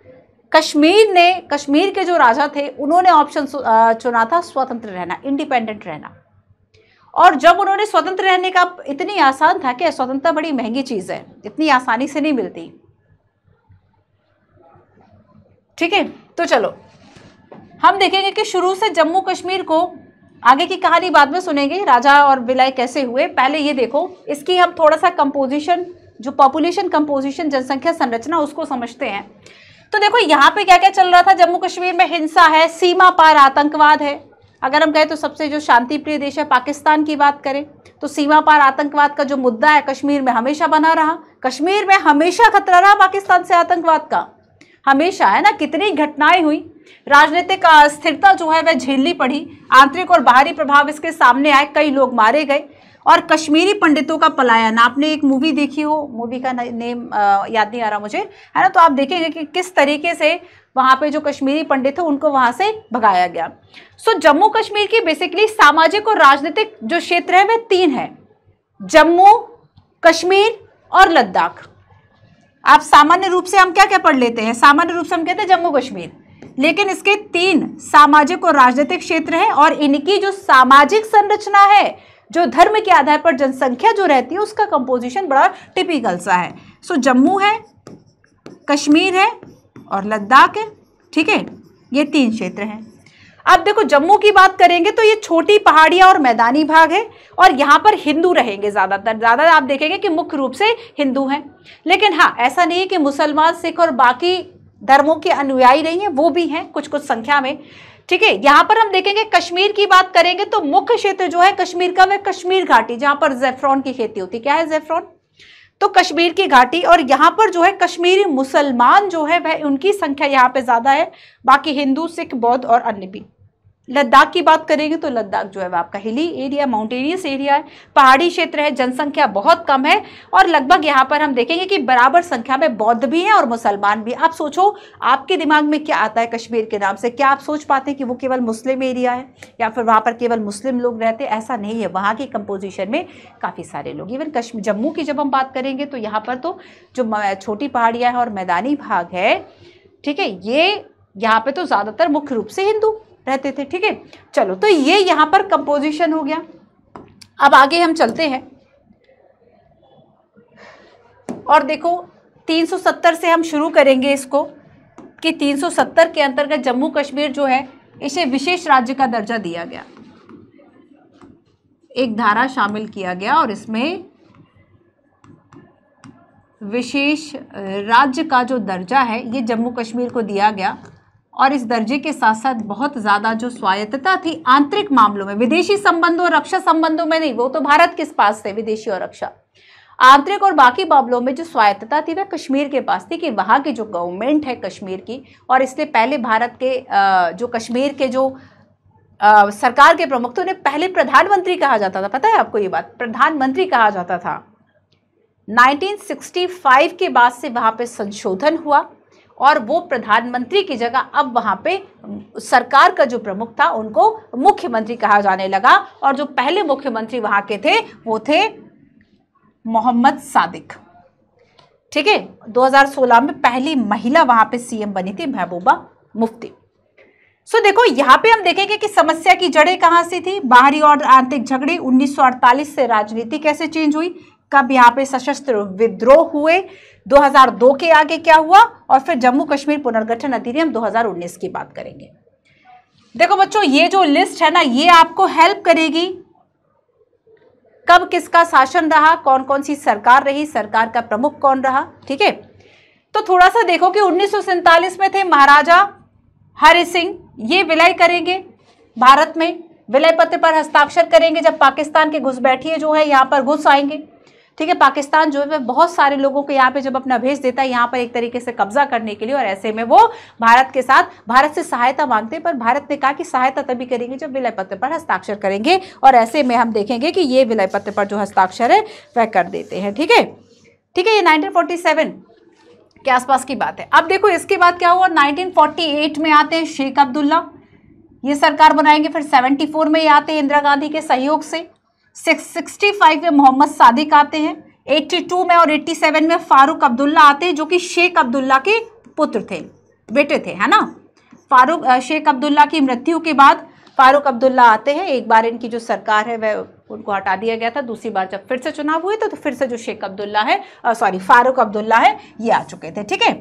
कश्मीर ने, कश्मीर के जो राजा थे, उन्होंने ऑप्शन चुना था स्वतंत्र रहना इंडिपेंडेंट रहना। और जब उन्होंने स्वतंत्र रहने का इतनी आसान था कि स्वतंत्रता बड़ी महँगी चीज़ है, इतनी आसानी से नहीं मिलती। ठीक है? तो चलो। हम देखेंगे कि शुरू से जम्मू कश्मीर को आगे की कहानी बाद में सुनेंगे, राजा और विलय कैसे हुए। पहले ये देखो, इसकी हम थोड़ा सा कंपोजिशन जो पॉपुलेशन कंपोजिशन जनसंख्या संरचना, उसको समझते हैं। तो देखो, यहाँ पे क्या क्या चल रहा था? जम्मू कश्मीर में हिंसा है, सीमा पार आतंकवाद है। अगर हम कहें तो सबसे जो शांति प्रिय देश है, पाकिस्तान की बात करें तो सीमा पार आतंकवाद का जो मुद्दा है, कश्मीर में हमेशा बना रहा। कश्मीर में हमेशा खतरा रहा पाकिस्तान से आतंकवाद का। हमेशा है ना कितनी घटनाएँ हुई। राजनीतिक अस्थिरता जो है वह झेलनी पड़ी। आंतरिक और बाहरी प्रभाव इसके सामने आए कई लोग मारे गए। और कश्मीरी पंडितों का पलायन आपने एक मूवी देखी हो? मूवी का नेम याद नहीं आ रहा मुझे। है ना तो आप देखेंगे कि किस तरीके से वहाँ पे जो कश्मीरी पंडित थे उनको वहाँ से भगाया गया। सो so, जम्मू कश्मीर की बेसिकली सामाजिक और राजनीतिक जो क्षेत्र है वह तीन है। जम्मू कश्मीर और लद्दाख। आप सामान्य रूप से हम क्या क्या पढ़ लेते हैं? सामान्य रूप से हम कहते हैं जम्मू कश्मीर। लेकिन इसके तीन सामाजिक और राजनीतिक क्षेत्र हैं और इनकी जो सामाजिक संरचना है, जो धर्म के आधार पर जनसंख्या जो रहती है, उसका कंपोजिशन बड़ा टिपिकल सा है। सो जम्मू है, कश्मीर है और लद्दाख है, ठीक है? ये तीन क्षेत्र हैं। अब देखो, जम्मू की बात करेंगे तो ये छोटी पहाड़ियाँ और मैदानी भाग है और यहाँ पर हिंदू रहेंगे ज़्यादातर। ज़्यादा आप देखेंगे कि मुख्य रूप से हिंदू हैं। लेकिन हाँ ऐसा नहीं है कि मुसलमान, सिख और बाकी धर्मों के अनुयायी नहीं है, वो भी हैं कुछ कुछ संख्या में। ठीक है, यहाँ पर हम देखेंगे कश्मीर की बात करेंगे तो मुख्य क्षेत्र जो है कश्मीर का वह कश्मीर घाटी, जहाँ पर जेफ्रॉन की खेती होती। क्या है जेफ्रॉन? तो कश्मीर की घाटी और यहाँ पर जो है कश्मीरी मुसलमान जो है वह उनकी संख्या यहाँ पे ज़्यादा है। बाकी हिंदू, सिख, बौद्ध और अन्य भी। लद्दाख की बात करेंगे तो लद्दाख जो है वो आपका हिली एरिया माउंटेनियस एरिया है। पहाड़ी क्षेत्र है, जनसंख्या बहुत कम है और लगभग यहाँ पर हम देखेंगे कि बराबर संख्या में बौद्ध भी हैं और मुसलमान भी। आप सोचो, आपके दिमाग में क्या आता है कश्मीर के नाम से? क्या आप सोच पाते हैं कि वो केवल मुस्लिम एरिया है या फिर वहाँ पर केवल मुस्लिम लोग रहते हैं? ऐसा नहीं है। वहाँ की कंपोजिशन में काफ़ी सारे लोग। इवन कश्मीर, जम्मू की जब हम बात करेंगे तो यहाँ पर तो जो छोटी पहाड़ियाँ हैं और मैदानी भाग है, ठीक है, ये यहाँ पे तो ज़्यादातर मुख्य रूप से हिंदू। रहते थे, ठीक है? चलो तो ये यहाँ पर कंपोजिशन हो गया। अब आगे हम चलते हैं। और देखो 370 से हम शुरू करेंगे इसको, कि 370 के अंतर्गत जम्मू कश्मीर जो है, इसे विशेष राज्य का दर्जा दिया गया। एक धारा शामिल किया गया और इसमें विशेष राज्य का जो दर्जा है, ये जम्मू कश्मीर को दिया गया। और इस दर्जे के साथ साथ बहुत ज़्यादा जो स्वायत्तता थी आंतरिक मामलों में, विदेशी संबंधों और रक्षा संबंधों में नहीं, वो तो भारत किस पास थे, विदेशी और रक्षा। आंतरिक और बाकी मामलों में जो स्वायत्तता थी, वह कश्मीर के पास थी कि वहाँ की जो गवर्नमेंट है कश्मीर की, और इसलिए पहले भारत के जो कश्मीर के जो सरकार के प्रमुख थे, उन्हें पहले प्रधानमंत्री कहा जाता था। पता है आपको ये बात? प्रधानमंत्री कहा जाता था। 1965 के बाद से वहाँ पे संशोधन हुआ। और वो प्रधानमंत्री की जगह अब वहाँ पे सरकार का जो प्रमुख था, उनको मुख्यमंत्री कहा जाने लगा। और जो पहले मुख्यमंत्री वहाँ के थे, वो थे मोहम्मद सादिक। ठीक है? 2016 में पहली महिला वहाँ पे सीएम बनी थी, महबूबा मुफ्ती। सो देखो, यहाँ पे हम देखेंगे कि समस्या की जड़ें कहाँ से थी। बाहरी और आंतरिक झगड़े 1948 से राजनीति कैसे चेंज हुई? कब यहाँ पे सशस्त्र विद्रोह हुए? 2002 के आगे क्या हुआ? और फिर जम्मू कश्मीर पुनर्गठन अधिनियम 2019 की बात करेंगे। देखो बच्चों, ये जो लिस्ट है ना, ये आपको हेल्प करेगी। कब किसका शासन रहा? कौन कौन सी सरकार रही? सरकार का प्रमुख कौन रहा? ठीक है? तो थोड़ा सा देखो कि उन्नीस सौ सैंतालीस में थे महाराजा हरि सिंह। ये विलय करेंगे भारत में। विलय पत्र पर हस्ताक्षर करेंगे जब पाकिस्तान के घुसपैठिए जो है, यहाँ पर घुस आएँगे। ठीक है, पाकिस्तान जो है, वह बहुत सारे लोगों को यहाँ पे जब अपना भेज देता है, यहाँ पर एक तरीके से कब्जा करने के लिए, और ऐसे में वो भारत के साथ, भारत से सहायता मांगते हैं, पर भारत ने कहा कि सहायता तभी करेंगे जब विलय पत्र पर हस्ताक्षर करेंगे, और ऐसे में हम देखेंगे कि ये विलय पत्र पर जो हस्ताक्षर है, वह कर देते हैं, ठीक है? ठीक है, ये नाइनटीन के आसपास की बात है। अब देखो, इसके बाद क्या हुआ? 1948 में आते हैं शेख अब्दुल्ला। ये सरकार बनाएँगे, फिर 74 में ये आते हैं इंदिरा गांधी के सहयोग से। सिक्सटी फाइव में मोहम्मद सादिक आते हैं एट्टी टू में और एट्टी सेवन में फारूक अब्दुल्ला आते हैं जो कि शेख अब्दुल्ला के पुत्र थे बेटे थे है ना? फारूक शेख अब्दुल्ला की मृत्यु के बाद फारूक अब्दुल्ला आते हैं एक बार इनकी जो सरकार है वह उनको हटा दिया गया था दूसरी बार जब फिर से चुनाव हुए तो, तो फिर से जो शेख अब्दुल्ला है सॉरी फारूक अब्दुल्ला है ये आ चुके थे ठीक है?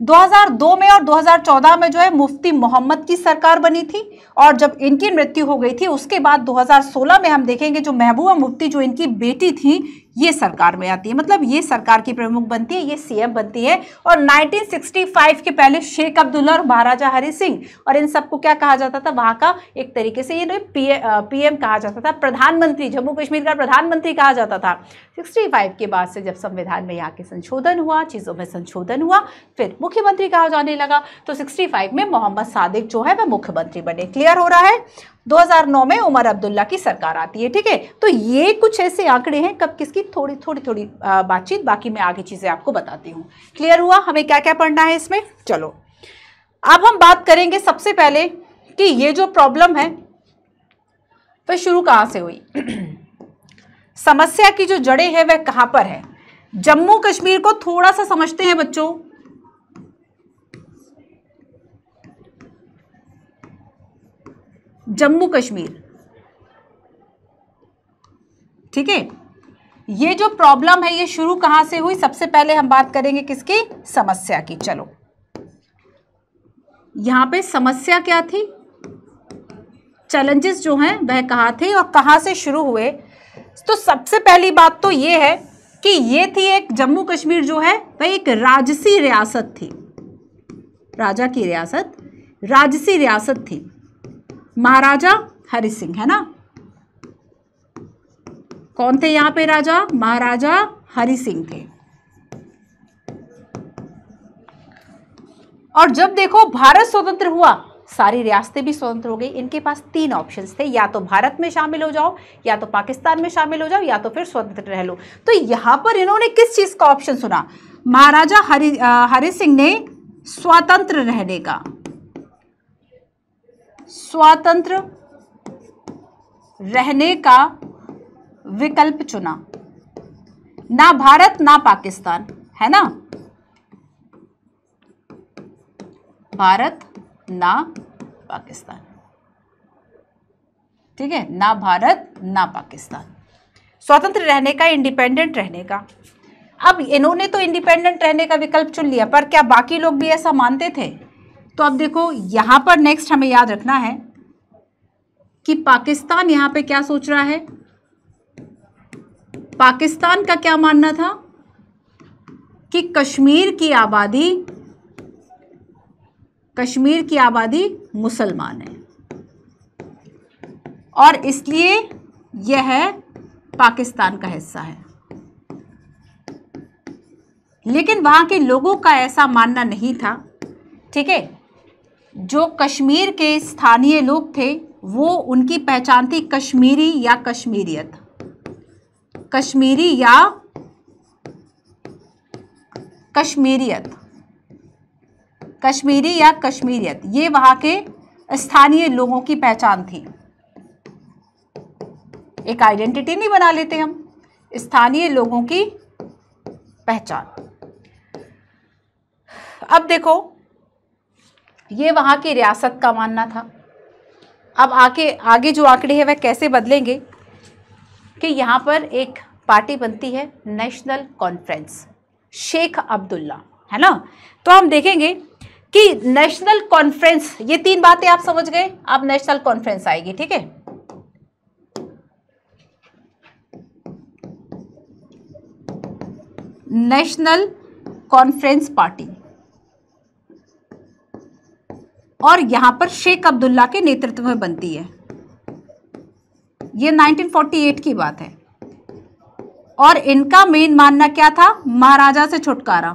2002 में और 2014 में जो है मुफ्ती मोहम्मद की सरकार बनी थी और जब इनकी मृत्यु हो गई थी, उसके बाद 2016 में हम देखेंगे जो महबूबा मुफ्ती, जो इनकी बेटी थी ये सरकार में आती है। मतलब ये सरकार की प्रमुख बनती है, ये सीएम बनती है। और 1965 के पहले शेख अब्दुल्ला और महाराजा हरि सिंह, और इन सबको क्या कहा जाता था? वहाँ का एक तरीके से ये पीएम कहा जाता था। प्रधानमंत्री, जम्मू कश्मीर का प्रधानमंत्री कहा जाता था। 65 के बाद से जब संविधान में यहाँ के संशोधन हुआ, चीज़ों में संशोधन हुआ, फिर मुख्यमंत्री कहा जाने लगा। तो 65 में मोहम्मद सादिक जो है, वह मुख्यमंत्री बने। क्लियर हो रहा है? 2009 में उमर अब्दुल्ला की सरकार आती है, ठीक है? तो ये कुछ ऐसे आंकड़े हैं, कब किसकी थोड़ी थोड़ी थोड़ी बातचीत, बाकी मैं आगे चीज़ें आपको बताती हूँ। क्लियर हुआ? हमें क्या क्या पढ़ना है इसमें? चलो। अब हम बात करेंगे सबसे पहले कि ये जो प्रॉब्लम है, वह शुरू कहाँ से हुई? समस्या की जो जड़ें है, वह कहाँ पर है? जम्मू कश्मीर को थोड़ा सा समझते हैं बच्चों। जम्मू कश्मीर। ठीक है? ये जो प्रॉब्लम है, ये शुरू कहाँ से हुई? सबसे पहले हम बात करेंगे किसकी? समस्या की। चलो। यहाँ पे समस्या क्या थी? चैलेंजेस जो हैं, वह कहाँ थे और कहाँ से शुरू हुए? तो सबसे पहली बात तो ये है कि ये थी एक जम्मू कश्मीर जो है, वह एक राजसी रियासत थी। राजा की रियासत, राजसी रियासत थी। महाराजा हरि सिंह है ना? कौन थे यहाँ पे राजा? महाराजा हरि सिंह थे। और जब देखो भारत स्वतंत्र हुआ, सारी रियासतें भी स्वतंत्र हो गई। इनके पास तीन ऑप्शंस थे, या तो भारत में शामिल हो जाओ, या तो पाकिस्तान में शामिल हो जाओ, या तो फिर स्वतंत्र रह लो। तो यहाँ पर इन्होंने किस चीज़ का ऑप्शन सुना? महाराजा हरि हरि सिंह ने स्वतंत्र रहने का। स्वतंत्र रहने का विकल्प चुना। ना भारत, ना पाकिस्तान, है ना? भारत, ना पाकिस्तान। ठीक है? ना भारत, ना पाकिस्तान। स्वतंत्र रहने का इंडिपेंडेंट रहने का। अब इन्होंने तो इंडिपेंडेंट रहने का विकल्प चुन लिया, पर क्या बाकी लोग भी ऐसा मानते थे? तो अब देखो, यहाँ पर नेक्स्ट हमें याद रखना है कि पाकिस्तान यहाँ पे क्या सोच रहा है? पाकिस्तान का क्या मानना था? कि कश्मीर की आबादी, कश्मीर की आबादी मुसलमान है। और इसलिए यह पाकिस्तान का हिस्सा है। लेकिन वहाँ के लोगों का ऐसा मानना नहीं था, ठीक है? जो कश्मीर के स्थानीय लोग थे, वो उनकी पहचान थी कश्मीरी या कश्मीरियत। कश्मीरी या कश्मीरियत। कश्मीरी या कश्मीरियत, ये वहाँ के स्थानीय लोगों की पहचान थी। एक आइडेंटिटी नहीं बना लेते हम, स्थानीय लोगों की पहचान। अब देखो ये वहाँ की रियासत का मानना था। अब आके, आगे जो आंकड़े हैं, वह कैसे बदलेंगे कि यहाँ पर एक पार्टी बनती है, नेशनल कॉन्फ्रेंस, शेख अब्दुल्ला, है ना? तो हम देखेंगे कि नेशनल कॉन्फ्रेंस, ये तीन बातें आप समझ गए, अब नेशनल कॉन्फ्रेंस आएगी, ठीक है? National conference party. और यहाँ पर शेख अब्दुल्ला के नेतृत्व में बनती है। ये 1948 की बात है। और इनका मेन मानना क्या था? महाराजा से छुटकारा।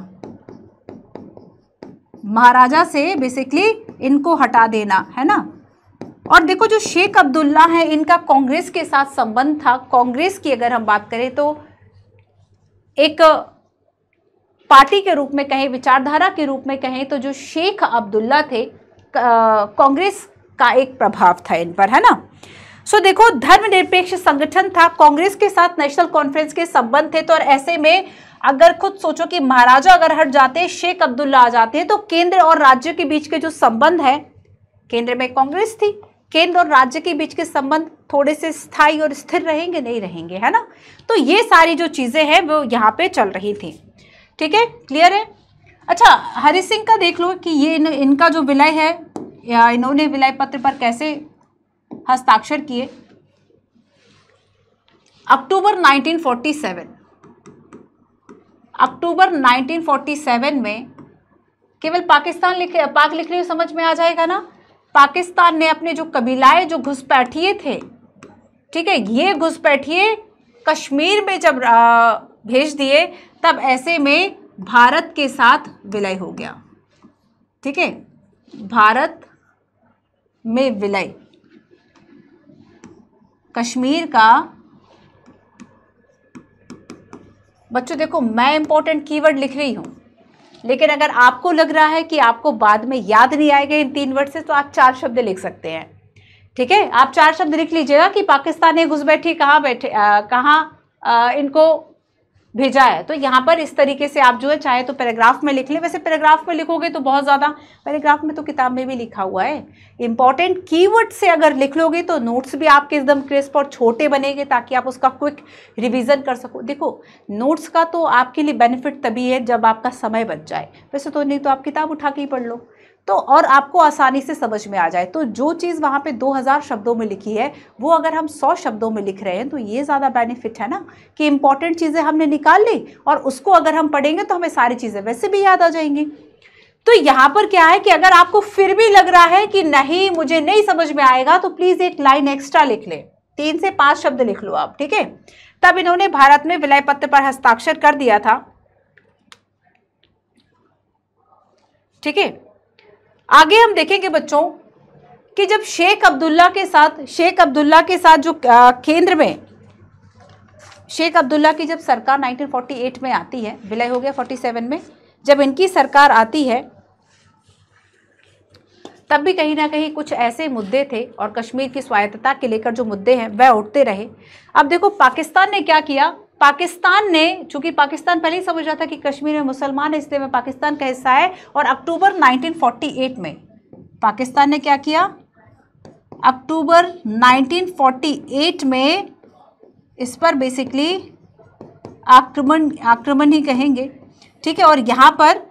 महाराजा से बेसिकली इनको हटा देना, है ना? और देखो जो शेख अब्दुल्ला है, इनका कांग्रेस के साथ संबंध था। कांग्रेस की अगर हम बात करें तो एक पार्टी के रूप में कहें, विचारधारा के रूप में कहें तो जो शेख अब्दुल्ला थे कांग्रेस का एक प्रभाव था इन पर है ना? सो so, देखो धर्मनिरपेक्ष संगठन था कांग्रेस के साथ नेशनल कॉन्फ्रेंस के संबंध थे तो और ऐसे में अगर खुद सोचो कि महाराजा अगर हट जाते शेख अब्दुल्ला आ जाते तो केंद्र और राज्य के बीच के जो संबंध है केंद्र में कांग्रेस थी केंद्र और राज्य के बीच के संबंध थोड़े से स्थायी और स्थिर रहेंगे नहीं रहेंगे है ना? तो ये सारी जो चीज़ें हैं वो यहाँ पे चल रही थी। ठीक है? क्लियर है? अच्छा हरि सिंह का देख लो कि ये इन, इनका जो विलय है या इन्होंने विलय पत्र पर कैसे हस्ताक्षर किए? अक्टूबर 1947 अक्टूबर 1947 में केवल पाकिस्तान लिख पाक लिखने में समझ में आ जाएगा ना? पाकिस्तान ने अपने जो कबीलाए जो घुसपैठिए थे ठीक है ये घुसपैठिए कश्मीर में जब भेज दिए तब ऐसे में भारत के साथ विलय हो गया। ठीक है? भारत में विलय। कश्मीर का बच्चों देखो, मैं इंपॉर्टेंट कीवर्ड लिख रही हूँ, लेकिन अगर आपको लग रहा है कि आपको बाद में याद नहीं आएगा इन तीन वर्ड से तो आप चार शब्द लिख सकते हैं। ठीक है? आप चार शब्द लिख लीजिएगा कि पाकिस्तान घुस बैठी कहाँ बैठे कहाँ इनको भेजा है। तो यहाँ पर इस तरीके से आप जो है, चाहे तो पैराग्राफ में लिख लें। वैसे पैराग्राफ में लिखोगे तो बहुत ज़्यादा, पैराग्राफ में तो किताब में भी लिखा हुआ है। इंपॉर्टेंट कीवर्ड से अगर लिख लोगे तो नोट्स भी आपके एकदम क्रिस्प और छोटे बनेंगे ताकि आप उसका क्विक रिविज़न कर सको। देखो नोट्स का तो आपके लिए बेनिफिट तभी है जब आपका समय बच जाए। वैसे तो नहीं तो आप किताब उठा के ही पढ़ लो। तो और आपको आसानी से समझ में आ जाए। तो जो चीज़ वहाँ पे 2000 शब्दों में लिखी है, वो अगर हम 100 शब्दों में लिख रहे हैं तो ये ज़्यादा बेनिफिट है ना कि इंपॉर्टेंट चीज़ें हमने निकाल ली और उसको अगर हम पढ़ेंगे तो हमें सारी चीज़ें वैसे भी याद आ जाएँगी। तो यहाँ पर क्या है कि अगर आपको फिर भी लग रहा है कि नहीं, मुझे नहीं समझ में आएगा तो प्लीज़ एक लाइन एक्स्ट्रा लिख ले। तीन से पाँच शब्द लिख लो आप, ठीक है? तब इन्होंने भारत में विलय पत्र पर हस्ताक्षर कर दिया था। ठीक है? आगे हम देखेंगे बच्चों कि जब शेख अब्दुल्ला के साथ, शेख अब्दुल्ला के साथ जो केंद्र में, शेख अब्दुल्ला की जब सरकार 1948 में आती है, विलय हो गया 47 में, जब इनकी सरकार आती है, तब भी कहीं ना कहीं कुछ ऐसे मुद्दे थे और कश्मीर की स्वायत्तता के लेकर जो मुद्दे हैं, वह उठते रहे। अब देखो, पाकिस्तान ने क्या किया? पाकिस्तान ने, चूँकि पाकिस्तान पहले ही समझ रहा था कि कश्मीर में मुसलमान है, इसलिए पाकिस्तान का हिस्सा है, और अक्टूबर 1948 में पाकिस्तान ने क्या किया? अक्टूबर 1948 में इस पर बेसिकली आक्रमण आक्रमण ही कहेंगे। ठीक है, और यहाँ पर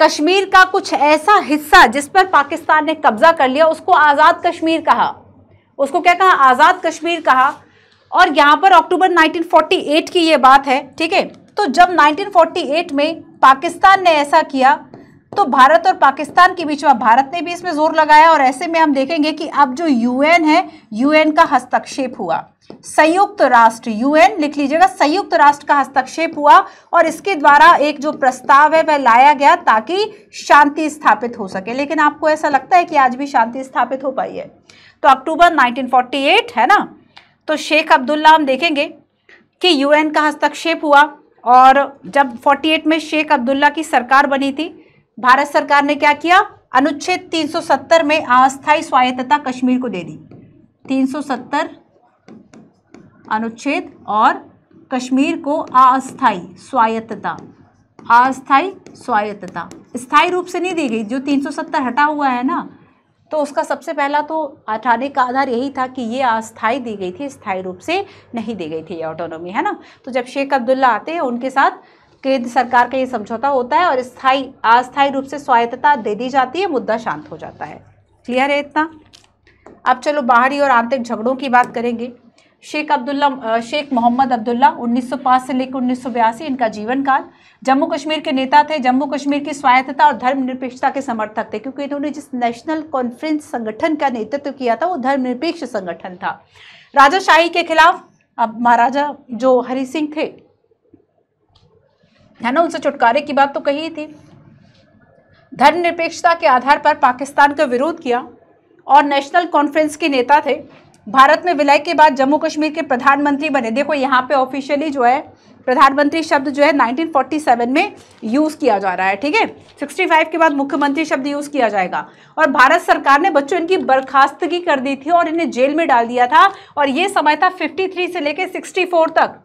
कश्मीर का कुछ ऐसा हिस्सा जिस पर पाकिस्तान ने कब्जा कर लिया, उसको आज़ाद कश्मीर कहा। उसको क्या कहा? आज़ाद कश्मीर कहा। और यहाँ पर अक्टूबर 1948 की ये बात है, ठीक है? तो जब 1948 में पाकिस्तान ने ऐसा किया तो भारत और पाकिस्तान के बीच में भारत ने भी इसमें ज़ोर लगाया और ऐसे में हम देखेंगे कि अब जो यूएन है, यूएन का हस्तक्षेप हुआ। संयुक्त राष्ट्र, यूएन, लिख लीजिएगा, संयुक्त राष्ट्र का हस्तक्षेप हुआ और इसके द्वारा एक जो प्रस्ताव है, वह लाया गया ताकि शांति स्थापित हो सके। लेकिन आपको ऐसा लगता है कि आज भी शांति स्थापित हो पाई है? तो अक्टूबर 1948 है ना? तो शेख अब्दुल्ला हम देखेंगे कि यूएन का हस्तक्षेप हुआ और जब 48 में शेख अब्दुल्ला की सरकार बनी थी, भारत सरकार ने क्या किया? अनुच्छेद 370 में अस्थायी स्वायत्तता कश्मीर को दे दी। 370 अनुच्छेद और कश्मीर को अस्थायी स्वायत्तता अस्थायी स्वायत्तता। स्थायी रूप से नहीं दी गई, जो 370 हटा हुआ है ना तो उसका सबसे पहला तो हटाने का आधार यही था कि ये अस्थाई दी गई थी, स्थायी रूप से नहीं दी गई थी ये ऑटोनॉमी है ना? तो जब शेख अब्दुल्ला आते हैं, उनके साथ केंद्र सरकार का ये समझौता होता है और स्थायी, अस्थायी रूप से स्वायत्तता दे दी जाती है, मुद्दा शांत हो जाता है। क्लियर है इतना? अब चलो बाहरी और आंतरिक झगड़ों की बात करेंगे। शेख अब्दुल्ला शेख मोहम्मद अब्दुल्ला 1905 से लेकर उन्नीस सौ बयासी, इनका जीवन काल जम्मू कश्मीर के नेता थे, जम्मू कश्मीर की स्वायत्तता और धर्मनिरपेक्षता के समर्थक थे, क्योंकि इन्होंने जिस नेशनल कॉन्फ्रेंस संगठन का नेतृत्व किया था, वो धर्मनिरपेक्ष संगठन था। राजा शाही के खिलाफ, अब महाराजा जो हरि सिंह थे, है ना, उनसे छुटकारे की बात तो कही थी। धर्मनिरपेक्षता के आधार पर पाकिस्तान का विरोध किया और नेशनल कॉन्फ्रेंस के नेता थे भारत में विलय के बाद जम्मू कश्मीर के प्रधानमंत्री बने। देखो, यहाँ पे ऑफिशियली जो है, प्रधानमंत्री शब्द जो है 1947 में यूज़ किया जा रहा है, ठीक है? 65 के बाद मुख्यमंत्री शब्द यूज़ किया जाएगा। और भारत सरकार ने बच्चों, इनकी बर्खास्तगी कर दी थी और इन्हें जेल में डाल दिया था। और ये समय था 53 से लेकर 64 तक।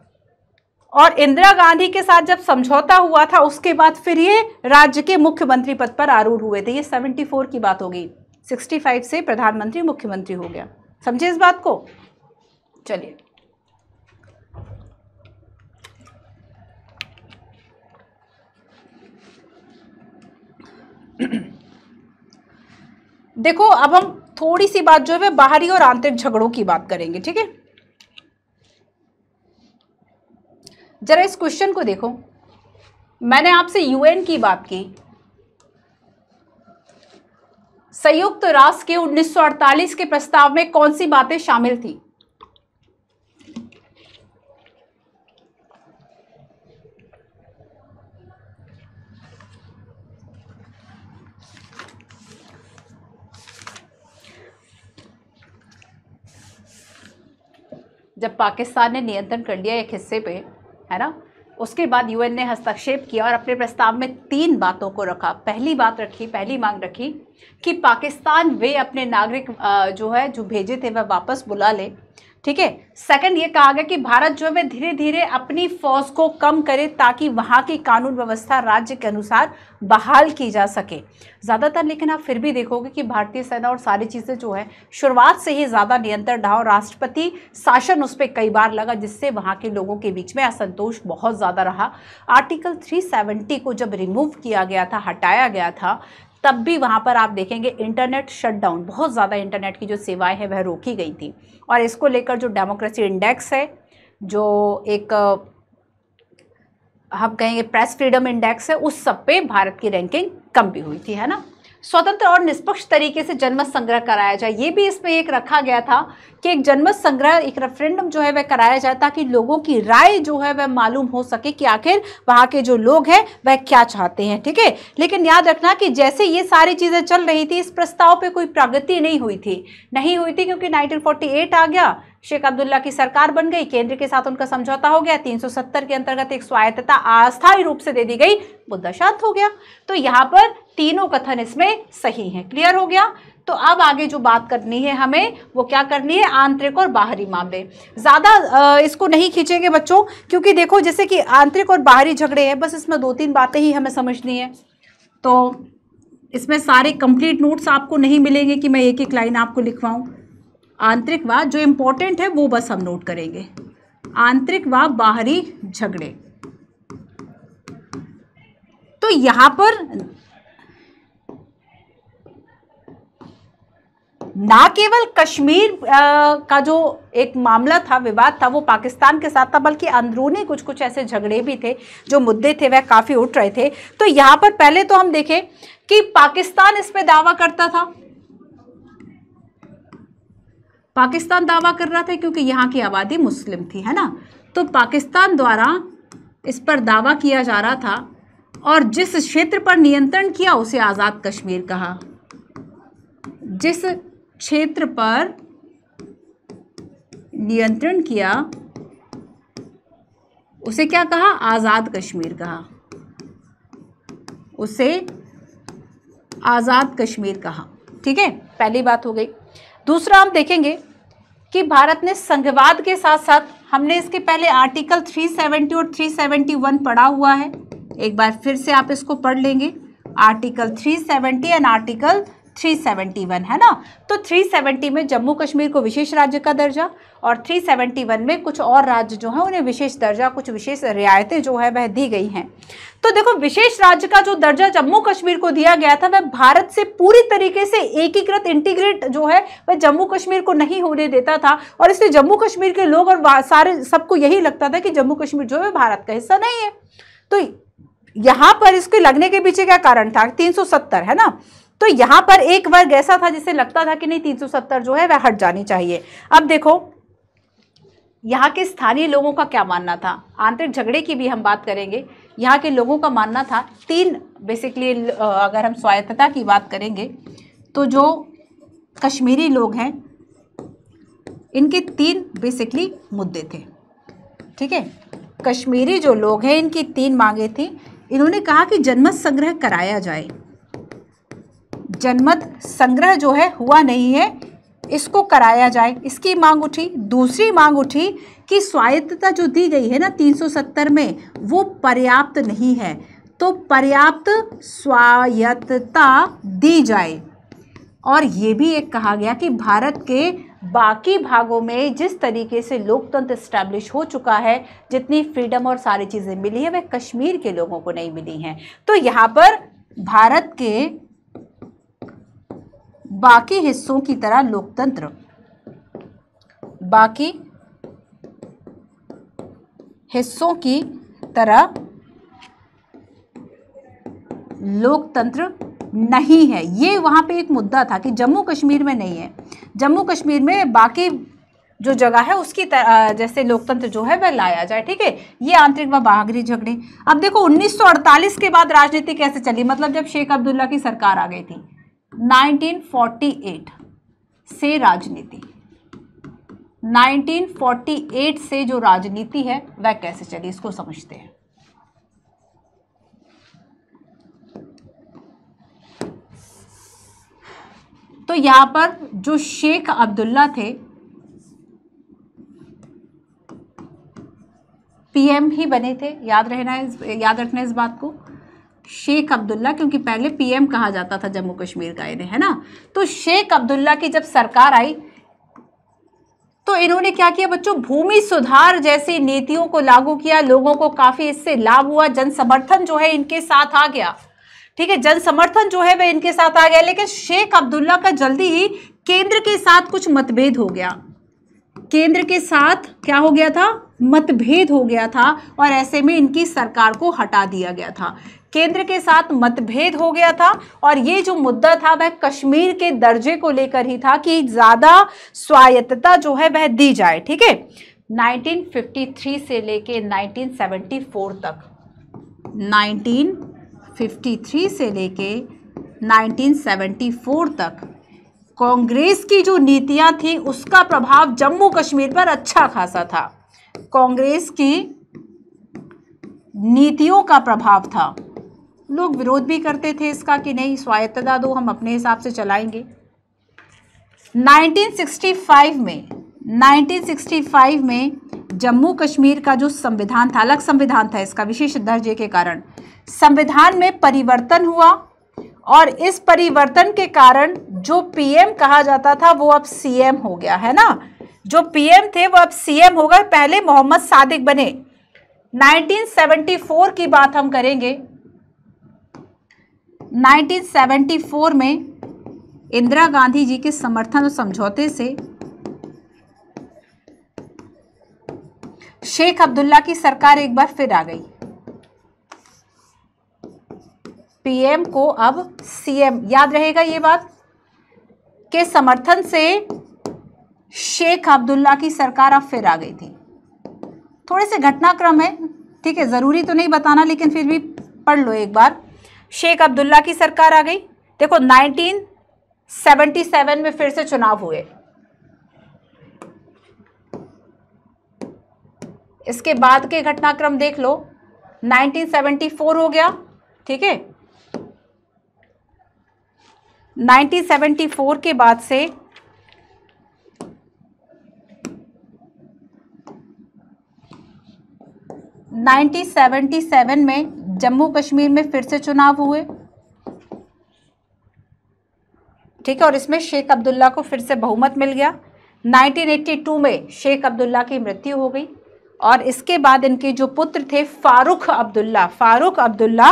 और इंदिरा गांधी के साथ जब समझौता हुआ था, उसके बाद फिर ये राज्य के मुख्यमंत्री पद पर आरूढ़ हुए थे। ये 74 की बात होगी। 65 से प्रधानमंत्री मुख्यमंत्री हो गया। समझे इस बात को? चलिए। देखो अब हम थोड़ी सी बात जो है बाहरी और आंतरिक झगड़ों की बात करेंगे ठीक है? जरा इस क्वेश्चन को देखो। मैंने आपसे यूएन की बात की। संयुक्त राष्ट्र के 1948 के प्रस्ताव में कौन सी बातें शामिल थी? जब पाकिस्तान ने नियंत्रण कर लिया एक हिस्से पे, है ना? उसके बाद यूएन ने हस्तक्षेप किया और अपने प्रस्ताव में तीन बातों को रखा। पहली बात रखी, पहली मांग रखी कि पाकिस्तान वे अपने नागरिक जो है, जो भेजे थे, वह वापस बुला ले। ठीक है? सेकंड ये कहा गया कि भारत जो है धीरे धीरे अपनी फौज को कम करे ताकि वहाँ की कानून व्यवस्था राज्य के अनुसार बहाल की जा सके। ज़्यादातर लेकिन आप फिर भी देखोगे कि भारतीय सेना और सारी चीज़ें जो है, शुरुआत से ही ज़्यादा नियंत्रण रहा और राष्ट्रपति शासन उस पर कई बार लगा, जिससे वहाँ के लोगों के बीच में असंतोष बहुत ज़्यादा रहा। आर्टिकल थ्री को जब रिमूव किया गया था, हटाया गया था तब भी वहाँ पर आप देखेंगे इंटरनेट शटडाउन बहुत ज़्यादा इंटरनेट की जो सेवाएँ हैं वह रोकी गई थी। और इसको लेकर जो डेमोक्रेसी इंडेक्स है, जो एक, हम कहेंगे प्रेस फ्रीडम इंडेक्स है, उस सब पे भारत की रैंकिंग कम भी हुई थी, है ना? स्वतंत्र और निष्पक्ष तरीके से जनमत संग्रह कराया जाए। ये भी इसमें एक रखा गया था कि एक जनमत संग्रह, एक रेफरेंडम जो है वह कराया जाए ताकि लोगों की राय जो है वह मालूम हो सके कि आखिर वहाँ के जो लोग हैं, वह क्या चाहते हैं, ठीक है? लेकिन याद रखना कि जैसे ये सारी चीज़ें चल रही थी, इस प्रस्ताव पर कोई प्रगति नहीं हुई थी। नहीं हुई थी क्योंकि नाइनटीन आ गया। शेख अब्दुल्ला की सरकार बन गई। केंद्र के साथ उनका समझौता हो गया। 370 के अंतर्गत एक स्वायत्तता अस्थायी रूप से दे दी गई। मुद्दा शांत हो गया। तो यहाँ पर तीनों कथन इसमें सही हैं। क्लियर हो गया? तो अब आगे जो बात करनी है हमें, वो क्या करनी है? आंतरिक और बाहरी मामले। ज़्यादा इसको नहीं खींचेंगे बच्चों, क्योंकि देखो, जैसे कि आंतरिक और बाहरी झगड़े हैं, बस इसमें दो तीन बातें ही हमें समझनी है। तो इसमें सारे कंप्लीट नोट्स आपको नहीं मिलेंगे कि मैं एक एक लाइन आपको लिखवाऊं। आंतरिक व जो इम्पोर्टेंट है, वो बस हम नोट करेंगे। आंतरिक व बाहरी झगड़े। तो यहाँ पर ना केवल कश्मीर का जो एक मामला था, विवाद था, वो पाकिस्तान के साथ था, बल्कि अंदरूनी कुछ कुछ ऐसे झगड़े भी थे, जो मुद्दे थे, वह काफ़ी उठ रहे थे। तो यहाँ पर पहले तो हम देखें कि पाकिस्तान इस पर दावा करता था। पाकिस्तान दावा कर रहा था क्योंकि यहाँ की आबादी मुस्लिम थी, है ना? तो पाकिस्तान द्वारा इस पर दावा किया जा रहा था और जिस क्षेत्र पर नियंत्रण किया, उसे आज़ाद कश्मीर कहा। जिस क्षेत्र पर नियंत्रण किया, उसे क्या कहा? आज़ाद कश्मीर कहा। उसे आज़ाद कश्मीर कहा। ठीक है? पहली बात हो गई। दूसरा हम देखेंगे कि भारत ने संघवाद के साथ साथ हमने इसके पहले आर्टिकल 370 और 371 पढ़ा हुआ है। एक बार फिर से आप इसको पढ़ लेंगे। आर्टिकल 370 एंड आर्टिकल 371 है ना? तो 370 में जम्मू कश्मीर को विशेष राज्य का दर्जा और 371 में कुछ और राज्य जो है, उन्हें विशेष दर्जा, कुछ विशेष रियायतें जो है, वह दी गई हैं। तो देखो, विशेष राज्य का जो दर्जा जम्मू कश्मीर को दिया गया था, वह भारत से पूरी तरीके से एकीकृत इंटीग्रेट जो है, वह जम्मू कश्मीर को नहीं होने देता था। और इसलिए जम्मू कश्मीर के लोग और सारे, सबको यही लगता था कि जम्मू कश्मीर जो है भारत का हिस्सा नहीं है। तो यहाँ पर इसके लगने के पीछे क्या कारण था? 370 है ना? तो यहाँ पर एक वर्ग ऐसा था जिसे लगता था कि नहीं 370 जो है, वह हट जानी चाहिए। अब देखो यहाँ के स्थानीय लोगों का क्या मानना था? आंतरिक झगड़े की भी हम बात करेंगे। यहाँ के लोगों का मानना था, तीन बेसिकली अगर हम स्वायत्तता की बात करेंगे तो जो कश्मीरी लोग हैं, इनके तीन बेसिकली मुद्दे थे। ठीक है? कश्मीरी जो लोग हैं, इनकी तीन मांगे थी। इन्होंने कहा कि जनमत संग्रह कराया जाए। जनमत संग्रह जो है, हुआ नहीं है। इसको कराया जाए। इसकी मांग उठी। दूसरी मांग उठी कि स्वायत्तता जो दी गई है ना 370 में, वो पर्याप्त नहीं है। तो पर्याप्त स्वायत्तता दी जाए। और ये भी एक कहा गया कि भारत के बाकी भागों में जिस तरीके से लोकतंत्र इस्टेब्लिश हो चुका है, जितनी फ्रीडम और सारी चीज़ें मिली है, वह कश्मीर के लोगों को नहीं मिली हैं। तो यहाँ पर भारत के बाकी हिस्सों की तरह लोकतंत्र। बाकी हिस्सों की तरह लोकतंत्र नहीं है। ये वहाँ पे एक मुद्दा था कि जम्मू कश्मीर में नहीं है। जम्मू कश्मीर में बाकी जो जगह है, उसकी तरह जैसे लोकतंत्र जो है, वह लाया जाए, ठीक है? ये आंतरिक व बाहरी झगड़े। अब देखो 1948 के बाद राजनीति कैसे चली? मतलब जब शेख अब्दुल्ला की सरकार आ गई थी। 1948 से राजनीति। 1948 से जो राजनीति है, वह कैसे चली, इसको समझते हैं। तो यहाँ पर जो शेख अब्दुल्ला थे, पीएम ही बने थे। याद रहना है याद रखना इस बात को। शेख अब्दुल्ला, क्योंकि पहले पीएम कहा जाता था जम्मू कश्मीर का इन्हें, है ना? तो शेख अब्दुल्ला की जब सरकार आई तो इन्होंने क्या किया बच्चों? भूमि सुधार जैसी नीतियों को लागू किया, लोगों को काफ़ी इससे लाभ हुआ जन समर्थन जो है इनके साथ आ गया। ठीक है जन समर्थन जो है वह इनके साथ आ गया, लेकिन शेख अब्दुल्ला का जल्दी ही केंद्र के साथ कुछ मतभेद हो गया। केंद्र के साथ क्या हो गया था? मतभेद हो गया था, और ऐसे में इनकी सरकार को हटा दिया गया था। केंद्र के साथ मतभेद हो गया था और ये जो मुद्दा था वह कश्मीर के दर्जे को लेकर ही था कि ज़्यादा स्वायत्तता जो है वह दी जाए, ठीक है? 1953 से लेके 1974 तक। 1953 से लेके 1974 तक कांग्रेस की जो नीतियाँ थी, उसका प्रभाव जम्मू कश्मीर पर अच्छा खासा था। कांग्रेस की नीतियों का प्रभाव था। लोग विरोध भी करते थे इसका कि नहीं, स्वायत्तता दो, हम अपने हिसाब से चलाएँगे। 1965 में 1965 में जम्मू कश्मीर का जो संविधान था, अलग संविधान था इसका विशेष दर्जे के कारण, संविधान में परिवर्तन हुआ और इस परिवर्तन के कारण जो पीएम कहा जाता था, वो अब सीएम हो गया, है ना? जो पीएम थे, वो अब सीएम हो गए, पहले मोहम्मद सादिक बने। 1974 की बात हम करेंगे 1974 में इंदिरा गांधी जी के समर्थन और समझौते से शेख अब्दुल्ला की सरकार एक बार फिर आ गई। पीएम को अब सीएम, याद रहेगा ये बात, के समर्थन से शेख अब्दुल्ला की सरकार अब फिर आ गई थी। थोड़े से घटनाक्रम है, ठीक है, ज़रूरी तो नहीं बताना, लेकिन फिर भी पढ़ लो एक बार। शेख अब्दुल्ला की सरकार आ गई। देखो 1977 में फिर से चुनाव हुए। इसके बाद के घटनाक्रम देख लो। 1974 हो गया, ठीक है? 1974 के बाद से 1977 में जम्मू कश्मीर में फिर से चुनाव हुए। ठीक है, और इसमें शेख अब्दुल्ला को फिर से बहुमत मिल गया। 1982 में शेख अब्दुल्ला की मृत्यु हो गई, और इसके बाद इनके जो पुत्र थे, फारूक अब्दुल्ला। फारूक अब्दुल्ला,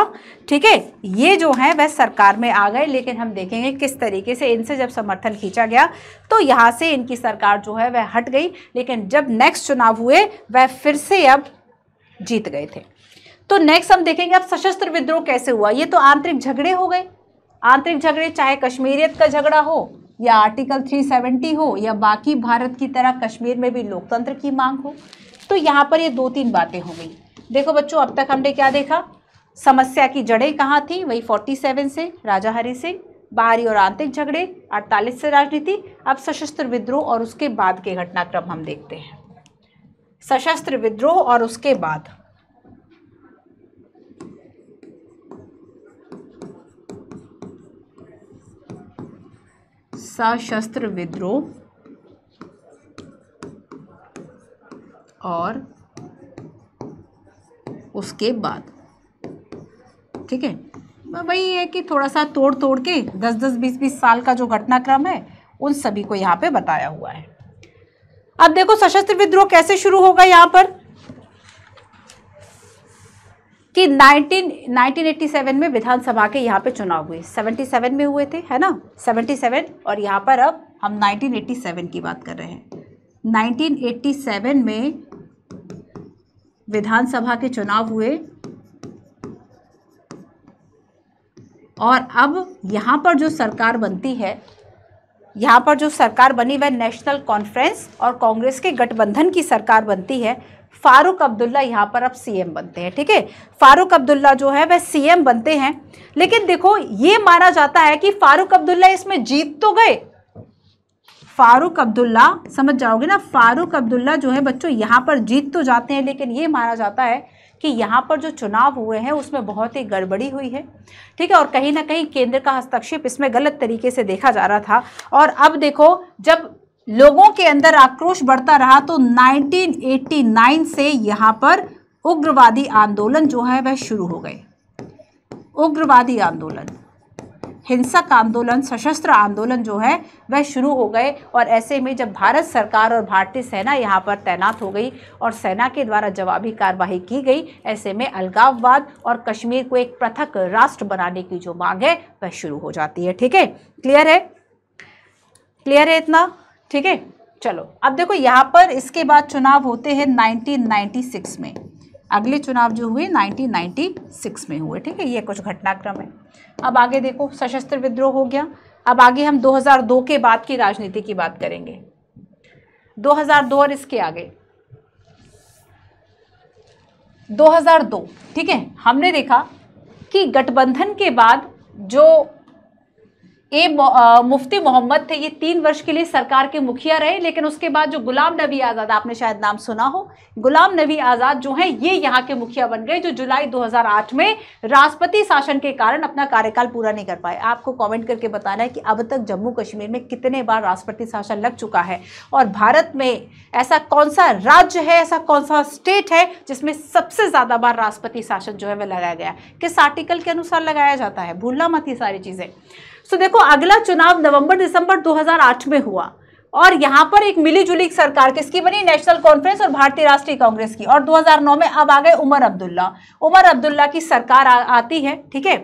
ठीक है, ये जो है, वह सरकार में आ गए, लेकिन हम देखेंगे किस तरीके से इनसे जब समर्थन खींचा गया तो यहाँ से इनकी सरकार जो है, वह हट गई, लेकिन जब नेक्स्ट चुनाव हुए, वह फिर से अब जीत गए थे। तो नेक्स्ट हम देखेंगे अब सशस्त्र विद्रोह कैसे हुआ? ये तो आंतरिक झगड़े हो गए। आंतरिक झगड़े, चाहे कश्मीरियत का झगड़ा हो, या आर्टिकल 370 हो, या बाकी भारत की तरह कश्मीर में भी लोकतंत्र की मांग हो तो यहाँ पर ये दो तीन बातें हो गई। देखो बच्चों, अब तक हमने क्या देखा? समस्या की जड़ें कहाँ थी? वही 47 से राजा हरि सिंह बाहरी और आंतरिक झगड़े 48 से राजनीति, अब सशस्त्र विद्रोह और उसके बाद के घटनाक्रम हम देखते हैं। सशस्त्र विद्रोह और उसके बाद। सशस्त्र विद्रोह और उसके बाद। ठीक है? वही है कि थोड़ा सा तोड़ तोड़ के दस दस बीस बीस साल का जो घटनाक्रम है, उन सभी को यहाँ पे बताया हुआ है। अब देखो, सशस्त्र विद्रोह कैसे शुरू होगा यहाँ पर? कि 19 1987 में विधानसभा के यहाँ पे चुनाव हुए। 77 में हुए थे, है ना? 77 और यहाँ पर अब हम 1987 की बात कर रहे हैं। 1987 में विधानसभा के चुनाव हुए, और अब यहाँ पर जो सरकार बनती है यहाँ पर जो सरकार बनी, वह नेशनल कॉन्फ्रेंस और कांग्रेस के गठबंधन की सरकार बनती है। फारूक अब्दुल्ला यहाँ पर अब सीएम बनते हैं, ठीक है? फारूक अब्दुल्ला जो है, वह सीएम बनते हैं। लेकिन देखो, ये माना जाता है कि फारूक अब्दुल्ला इसमें जीत तो गए। फारूक अब्दुल्ला, समझ जाओगे ना, फारूक अब्दुल्ला जो है, बच्चों, यहाँ पर जीत तो जाते हैं, लेकिन ये माना जाता है कि यहाँ पर जो चुनाव हुए हैं, उसमें बहुत ही गड़बड़ी हुई है। ठीक है, और कहीं ना कहीं केंद्र का हस्तक्षेप इसमें गलत तरीके से देखा जा रहा था। और अब देखो, जब लोगों के अंदर आक्रोश बढ़ता रहा तो 1989 से यहाँ पर उग्रवादी आंदोलन जो है, वह शुरू हो गए। उग्रवादी आंदोलन। हिंसक आंदोलन, सशस्त्र आंदोलन जो है, वह शुरू हो गए और ऐसे में जब भारत सरकार और भारतीय सेना यहाँ पर तैनात हो गई और सेना के द्वारा जवाबी कार्रवाई की गई, ऐसे में अलगाववाद और कश्मीर को एक पृथक राष्ट्र बनाने की जो मांग है, वह शुरू हो जाती है। ठीक है? क्लियर है? क्लियर है इतना? ठीक है? चलो, अब देखो यहाँ पर इसके बाद चुनाव होते हैं 1996 में। अगले चुनाव जो हुए 1996 में हुए, ठीक है? ये कुछ घटनाक्रम है। अब आगे देखो, सशस्त्र विद्रोह हो गया। अब आगे हम 2002 के बाद की राजनीति की बात करेंगे। 2002 और इसके आगे। 2002 ठीक है? हमने देखा कि गठबंधन के बाद जो ए मुफ्ती मोहम्मद थे, ये तीन वर्ष के लिए सरकार के मुखिया रहे, लेकिन उसके बाद जो गुलाम नबी आज़ाद, आपने शायद नाम सुना हो, गुलाम नबी आज़ाद जो है, ये यहाँ के मुखिया बन गए, जो जुलाई 2008 में राष्ट्रपति शासन के कारण अपना कार्यकाल पूरा नहीं कर पाए। आपको कमेंट करके बताना है कि अब तक जम्मू कश्मीर में कितने बार राष्ट्रपति शासन लग चुका है, और भारत में ऐसा कौन सा राज्य है, ऐसा कौन सा स्टेट है, जिसमें सबसे ज़्यादा बार राष्ट्रपति शासन जो है, वह लगाया गया किस आर्टिकल के अनुसार लगाया जाता है? भूलना मत ही सारी चीज़ें। सो देखो अगला चुनाव नवंबर दिसंबर 2008 में हुआ। और यहाँ पर एक मिलीजुली सरकार किसकी बनी? नेशनल कॉन्फ्रेंस और भारतीय राष्ट्रीय कांग्रेस की। और 2009 में अब आ गए उमर अब्दुल्ला। उमर अब्दुल्ला की सरकार आ, आती है ठीक है?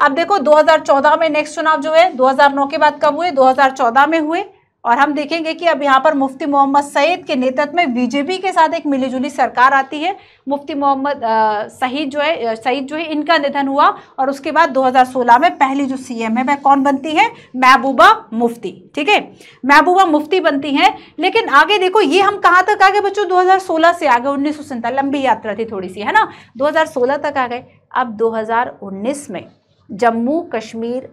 अब देखो 2014 में नेक्स्ट चुनाव जो है 2009 के बाद कब हुए? 2014 में हुए। और हम देखेंगे कि अब यहाँ पर मुफ्ती मोहम्मद सईद के नेतृत्व में बीजेपी के साथ एक मिलीजुली सरकार आती है। मुफ्ती मोहम्मद सईद जो है सईद जो है, इनका निधन हुआ और उसके बाद 2016 में पहली जो सीएम है, वह कौन बनती है? महबूबा मुफ्ती, ठीक है? महबूबा मुफ्ती बनती हैं, लेकिन आगे देखो, ये हम कहाँ तक आ गए बच्चों? दो हज़ार सोलह से आगे उन्नीस लंबी यात्रा थी थोड़ी सी, है ना? दो हज़ार सोलह तक आ गए। अब दो हज़ार उन्नीस में जम्मू कश्मीर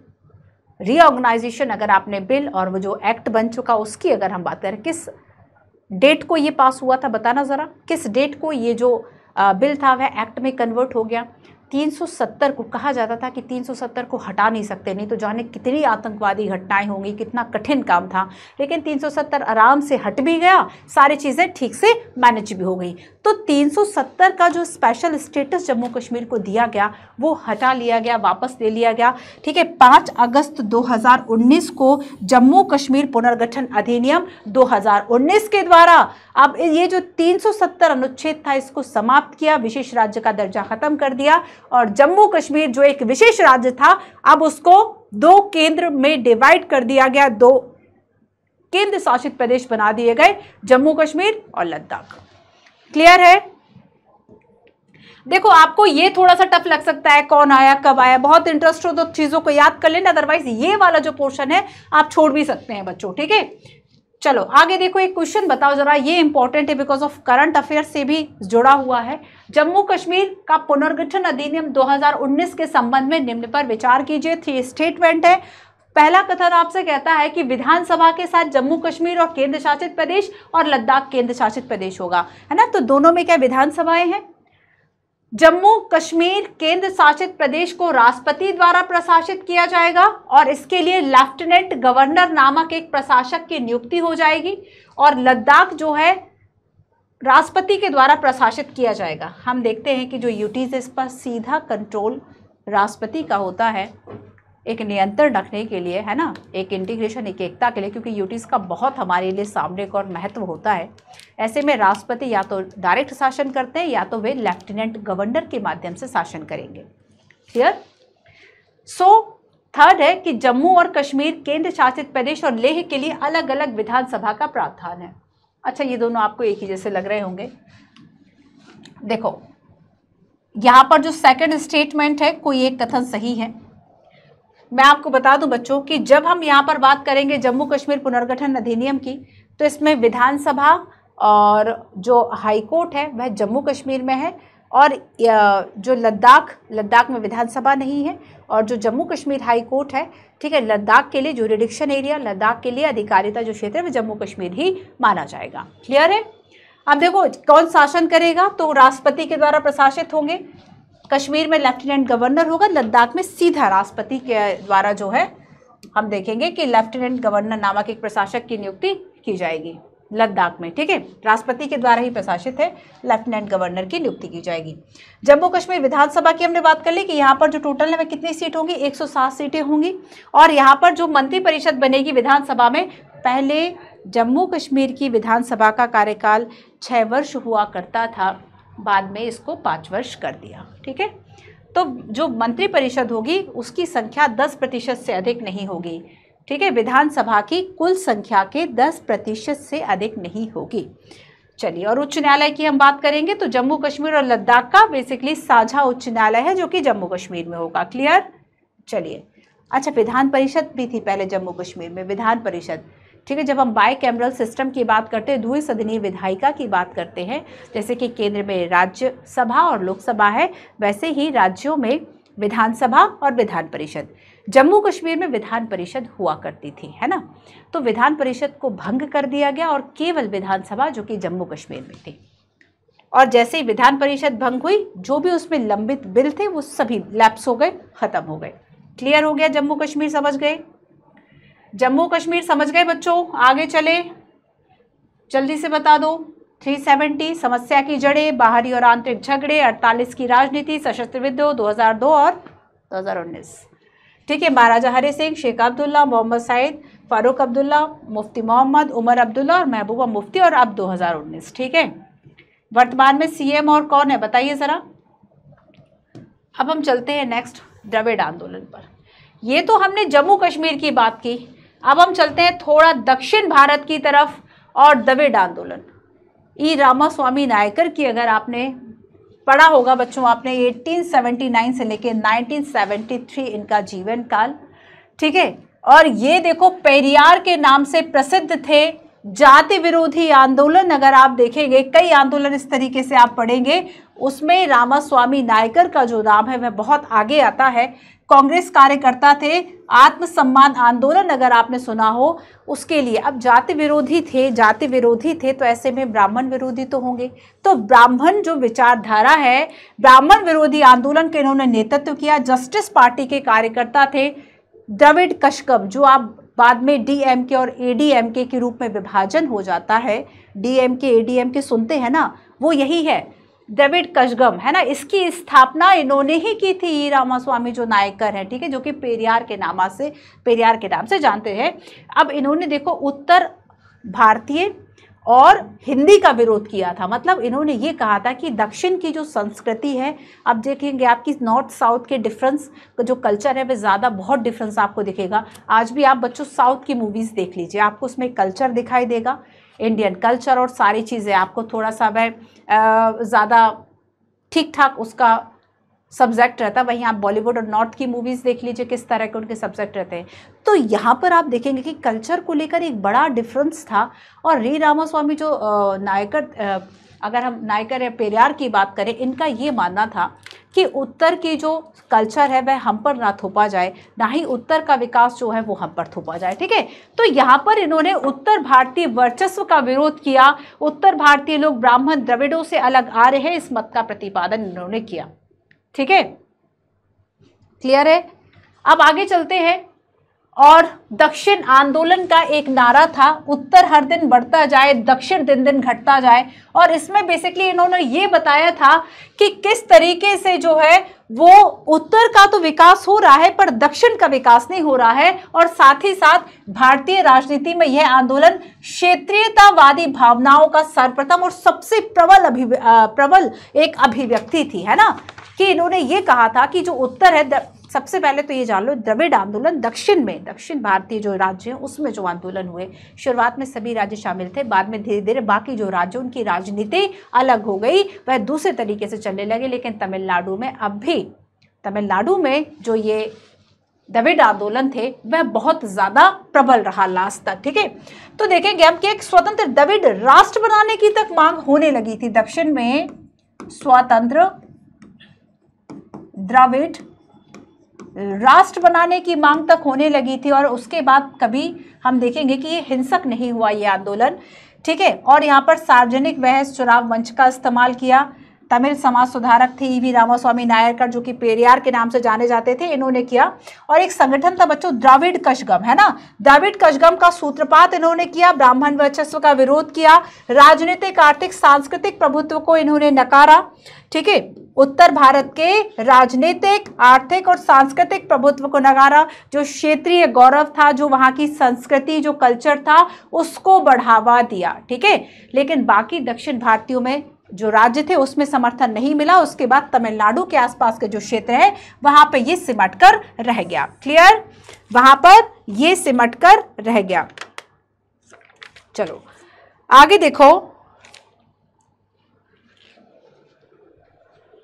रीऑर्गेनाइजेशन अगर आपने बिल और वो जो एक्ट बन चुका, उसकी अगर हम बात करें, किस डेट को ये पास हुआ था, बताना ज़रा। किस डेट को ये जो बिल था, वह एक्ट में कन्वर्ट हो गया? 370 को कहा जाता था कि 370 को हटा नहीं सकते, नहीं तो जाने कितनी आतंकवादी घटनाएँ होंगी, कितना कठिन काम था। लेकिन 370 आराम से हट भी गया, सारी चीज़ें ठीक से मैनेज भी हो गई। तो 370 का जो स्पेशल स्टेटस जम्मू कश्मीर को दिया गया, वो हटा लिया गया, वापस ले लिया गया। ठीक है, पाँच अगस्त 2019 को जम्मू कश्मीर पुनर्गठन अधिनियम 2019 के द्वारा। अब ये जो 370 अनुच्छेद था, इसको समाप्त किया, विशेष राज्य का दर्जा खत्म कर दिया। और जम्मू कश्मीर जो एक विशेष राज्य था, अब उसको दो केंद्र में डिवाइड कर दिया गया, दो केंद्र शासित प्रदेश बना दिए गए, जम्मू कश्मीर और लद्दाख। क्लियर है? देखो, आपको ये थोड़ा सा टफ लग सकता है, कौन आया, कब आया, बहुत इंटरेस्ट हो तो चीज़ों को याद कर लेना अदरवाइज़ ये वाला जो पोर्शन है, आप छोड़ भी सकते हैं बच्चों, ठीक है? चलो, आगे देखो, एक क्वेश्चन बताओ जरा, ये इंपॉर्टेंट है बिकॉज़ ऑफ़ करंट अफेयर से भी जुड़ा हुआ है। जम्मू कश्मीर का पुनर्गठन अधिनियम 2019 के संबंध में निम्न पर विचार कीजिए। थ्री स्टेटमेंट है। पहला कथन आपसे कहता है कि विधानसभा के साथ जम्मू कश्मीर और केंद्र शासित प्रदेश और लद्दाख केंद्र शासित प्रदेश होगा। है ना? तो दोनों में क्या विधानसभाएँ हैं? जम्मू कश्मीर केंद्र शासित प्रदेश को राष्ट्रपति द्वारा प्रशासित किया जाएगा और इसके लिए लेफ्टिनेंट गवर्नर नामक एक प्रशासक की नियुक्ति हो जाएगी। और लद्दाख जो है राष्ट्रपति के द्वारा प्रशासित किया जाएगा। हम देखते हैं कि जो यूटीज इस पर सीधा कंट्रोल राष्ट्रपति का होता है, एक नियंत्रण रखने के लिए, है ना? एक इंटीग्रेशन एक एकता के लिए, क्योंकि यूटीज़ का बहुत हमारे लिए सामने और महत्व होता है। ऐसे में राष्ट्रपति या तो डायरेक्ट शासन करते हैं, या तो वे लेफ्टिनेंट गवर्नर के माध्यम से शासन करेंगे। क्लियर सो थर्ड है कि जम्मू और कश्मीर केंद्र शासित प्रदेश और लेह के लिए अलग अलग विधानसभा का प्रावधान है। अच्छा ये दोनों आपको एक ही जैसे लग रहे होंगे। देखो, यहाँ पर जो सेकंड स्टेटमेंट है, कोई एक कथन सही है। मैं आपको बता दूँ बच्चों कि जब हम यहाँ पर बात करेंगे जम्मू कश्मीर पुनर्गठन अधिनियम की तो इसमें विधानसभा और जो हाईकोर्ट है, वह जम्मू कश्मीर में है। और जो लद्दाख लद्दाख में विधानसभा नहीं है और जो जम्मू कश्मीर हाई कोर्ट है, ठीक है, लद्दाख के लिए जो रिडिक्शन एरिया लद्दाख के लिए अधिकारिता जो क्षेत्र है वह जम्मू कश्मीर ही माना जाएगा। क्लियर है? अब देखो, कौन शासन करेगा? तो राष्ट्रपति के द्वारा प्रशासित होंगे। कश्मीर में लेफ्टिनेंट गवर्नर होगा, लद्दाख में सीधा राष्ट्रपति के द्वारा जो है, हम देखेंगे कि लेफ्टिनेंट गवर्नर नामक एक प्रशासक की नियुक्ति की जाएगी। लद्दाख में, ठीक है? राष्ट्रपति के द्वारा ही प्रशासित है, लेफ्टिनेंट गवर्नर की नियुक्ति की जाएगी। जम्मू कश्मीर विधानसभा की हमने बात कर ली कि यहाँ पर जो टोटल है, वह कितनी सीट होंगी? 107 सीटें होंगी। और यहाँ पर जो मंत्री परिषद बनेगी विधानसभा में, पहले जम्मू कश्मीर की विधानसभा का कार्यकाल छः वर्ष हुआ करता था, बाद में इसको पाँच वर्ष कर दिया, ठीक है? तो जो मंत्री परिषद होगी, उसकी संख्या दस प्रतिशत से अधिक नहीं होगी। ठीक है, विधानसभा की कुल संख्या के दस प्रतिशत से अधिक नहीं होगी। चलिए, और उच्च न्यायालय की हम बात करेंगे तो जम्मू कश्मीर और लद्दाख का बेसिकली साझा उच्च न्यायालय है जो कि जम्मू कश्मीर में होगा। क्लियर चलिए। अच्छा विधान परिषद भी थी पहले जम्मू कश्मीर में, विधान परिषद। ठीक है, जब हम बाई कैमरल सिस्टम की बात करते हैं द्वि सदनीय विधायिका की बात करते हैं, जैसे कि केंद्र में राज्य सभा और लोकसभा है, वैसे ही राज्यों में विधानसभा और विधान परिषद। जम्मू कश्मीर में विधान परिषद हुआ करती थी, है ना? तो विधान परिषद को भंग कर दिया गया और केवल विधानसभा जो कि जम्मू कश्मीर में थी। और जैसे ही विधान परिषद भंग हुई, जो भी उसमें लंबित बिल थे, वो सभी लैप्स हो गए, खत्म हो गए। क्लियर हो गया, जम्मू कश्मीर समझ गए। जम्मू कश्मीर समझ गए बच्चों, आगे चले। जल्दी से बता दो 370 समस्या की जड़ें, बाहरी और आंतरिक झगड़े 48 की राजनीति, सशस्त्र विद्रोह 2002 और 2019 ठीक है महाराजा हरि सिंह, शेख अब्दुल्ला, मोहम्मद सईद, फारूक अब्दुल्ला, मुफ्ती मोहम्मद, उमर अब्दुल्ला और महबूबा मुफ्ती और अब 2019 ठीक है? वर्तमान में सीएम और कौन है, बताइए ज़रा। अब हम चलते हैं नेक्स्ट द्रविड़ आंदोलन पर। ये तो हमने जम्मू कश्मीर की बात की। अब हम चलते हैं थोड़ा दक्षिण भारत की तरफ़ और द्रविड़ आंदोलन। ई रामास्वामी नायकर की अगर आपने पढ़ा होगा बच्चों आपने 1879 से लेके 1973 इनका जीवन काल, ठीक है? और ये देखो, पेरियार के नाम से प्रसिद्ध थे जाति विरोधी आंदोलन, अगर आप देखेंगे, कई आंदोलन इस तरीके से आप पढ़ेंगे, उसमें रामास्वामी नायकर का जो नाम है, वह बहुत आगे आता है। कांग्रेस कार्यकर्ता थे, आत्मसम्मान आंदोलन अगर आपने सुना हो, उसके लिए अब जाति विरोधी थे, जाति विरोधी थे तो ऐसे में ब्राह्मण विरोधी तो होंगे। तो ब्राह्मण जो विचारधारा है, ब्राह्मण विरोधी आंदोलन के इन्होंने नेतृत्व किया, जस्टिस पार्टी के कार्यकर्ता थे, द्रविड कशकम जो आप बाद में डीएमके और एडीएमके के रूप में विभाजन हो जाता है डीएमके एडीएमके सुनते हैं ना, वो यही है। द्रविड कशगम, है ना? इसकी स्थापना इन्होंने ही की थी ई रामास्वामी, जो नायकर हैं, ठीक है? जो कि पेरियार के नामा से, पेरियार के नाम से जानते हैं। अब इन्होंने देखो, उत्तर भारतीय और हिंदी का विरोध किया था। मतलब इन्होंने ये कहा था कि दक्षिण की जो संस्कृति है अब देखेंगे आपकी नॉर्थ साउथ के डिफरेंस, जो कल्चर है वह ज़्यादा बहुत डिफरेंस आपको दिखेगा। आज भी आप बच्चों साउथ की मूवीज़ देख लीजिए, आपको उसमें कल्चर दिखाई देगा। इंडियन कल्चर और सारी चीज़ें। आपको थोड़ा सा वह ज़्यादा ठीक ठाक उसका सब्जेक्ट रहता। है वहीं आप बॉलीवुड और नॉर्थ की मूवीज़ देख लीजिए, किस तरह के उनके सब्जेक्ट रहते हैं। तो यहाँ पर आप देखेंगे कि कल्चर को लेकर एक बड़ा डिफरेंस था। और री रामास्वामी जो नायकर अगर हम नायकर या पेरियार की बात करें, इनका ये मानना था कि उत्तर की जो कल्चर है, वह हम पर ना थोपा जाए, ना ही उत्तर का विकास जो है, वो हम पर थोपा जाए, ठीक है? तो यहाँ पर इन्होंने उत्तर भारतीय वर्चस्व का विरोध किया। उत्तर भारतीय लोग ब्राह्मण द्रविड़ों से अलग आ रहे हैं, इस मत का प्रतिपादन इन्होंने किया, ठीक है? क्लियर है? अब आगे चलते हैं। और दक्षिण आंदोलन का एक नारा था, उत्तर हर दिन बढ़ता जाए, दक्षिण दिन दिन घटता जाए। और इसमें बेसिकली इन्होंने ये बताया था कि किस तरीके से जो है, वो उत्तर का तो विकास हो रहा है, पर दक्षिण का विकास नहीं हो रहा है। और साथ ही साथ भारतीय राजनीति में यह आंदोलन क्षेत्रीयतावादी भावनाओं का सर्वप्रथम और सबसे प्रबल अभि प्रबल एक अभिव्यक्ति थी, है ना? कि इन्होंने ये कहा था कि जो उत्तर है सबसे पहले तो ये जान लो, द्रविड़ आंदोलन दक्षिण में, दक्षिण भारतीय जो राज्य हैं, उसमें जो आंदोलन हुए, शुरुआत में सभी राज्य शामिल थे, बाद में धीरे धीरे बाकी जो राज्य, उनकी राजनीति अलग हो गई, वह दूसरे तरीके से चलने लगे, लेकिन तमिलनाडु में अब भी, तमिलनाडु में जो ये द्रविड़ आंदोलन थे, वह बहुत ज़्यादा प्रबल रहा लास्ट तक, ठीक है? तो देखेंगे हम कि एक स्वतंत्र द्रविड़ राष्ट्र बनाने की तक मांग होने लगी थी दक्षिण में, स्वतंत्र द्रविड़ राष्ट्र बनाने की मांग तक होने लगी थी और उसके बाद कभी हम देखेंगे कि ये हिंसक नहीं हुआ ये आंदोलन। ठीक है? और यहाँ पर सार्वजनिक बहस, चुनाव मंच का इस्तेमाल किया तमिल समाज सुधारक थे ईवी रामास्वामी नायरकर, जो कि पेरियार के नाम से जाने जाते थे, इन्होंने किया। और एक संगठन था बच्चों, द्राविड कशगम, है ना? द्राविड कशगम का सूत्रपात इन्होंने किया, ब्राह्मण वर्चस्व का विरोध किया, राजनीतिक, आर्थिक, सांस्कृतिक प्रभुत्व को इन्होंने नकारा, ठीक है? उत्तर भारत के राजनीतिक, आर्थिक और सांस्कृतिक प्रभुत्व को नकारा, जो क्षेत्रीय गौरव था, जो वहाँ की संस्कृति, जो कल्चर था, उसको बढ़ावा दिया, ठीक है? लेकिन बाकी दक्षिण भारतीयों में जो राज्य थे, उसमें समर्थन नहीं मिला। उसके बाद तमिलनाडु के आसपास के जो क्षेत्र है, वहाँ पर ये सिमट कर रह गया। क्लियर वहाँ पर ये सिमट कर रह गया। चलो, आगे देखो।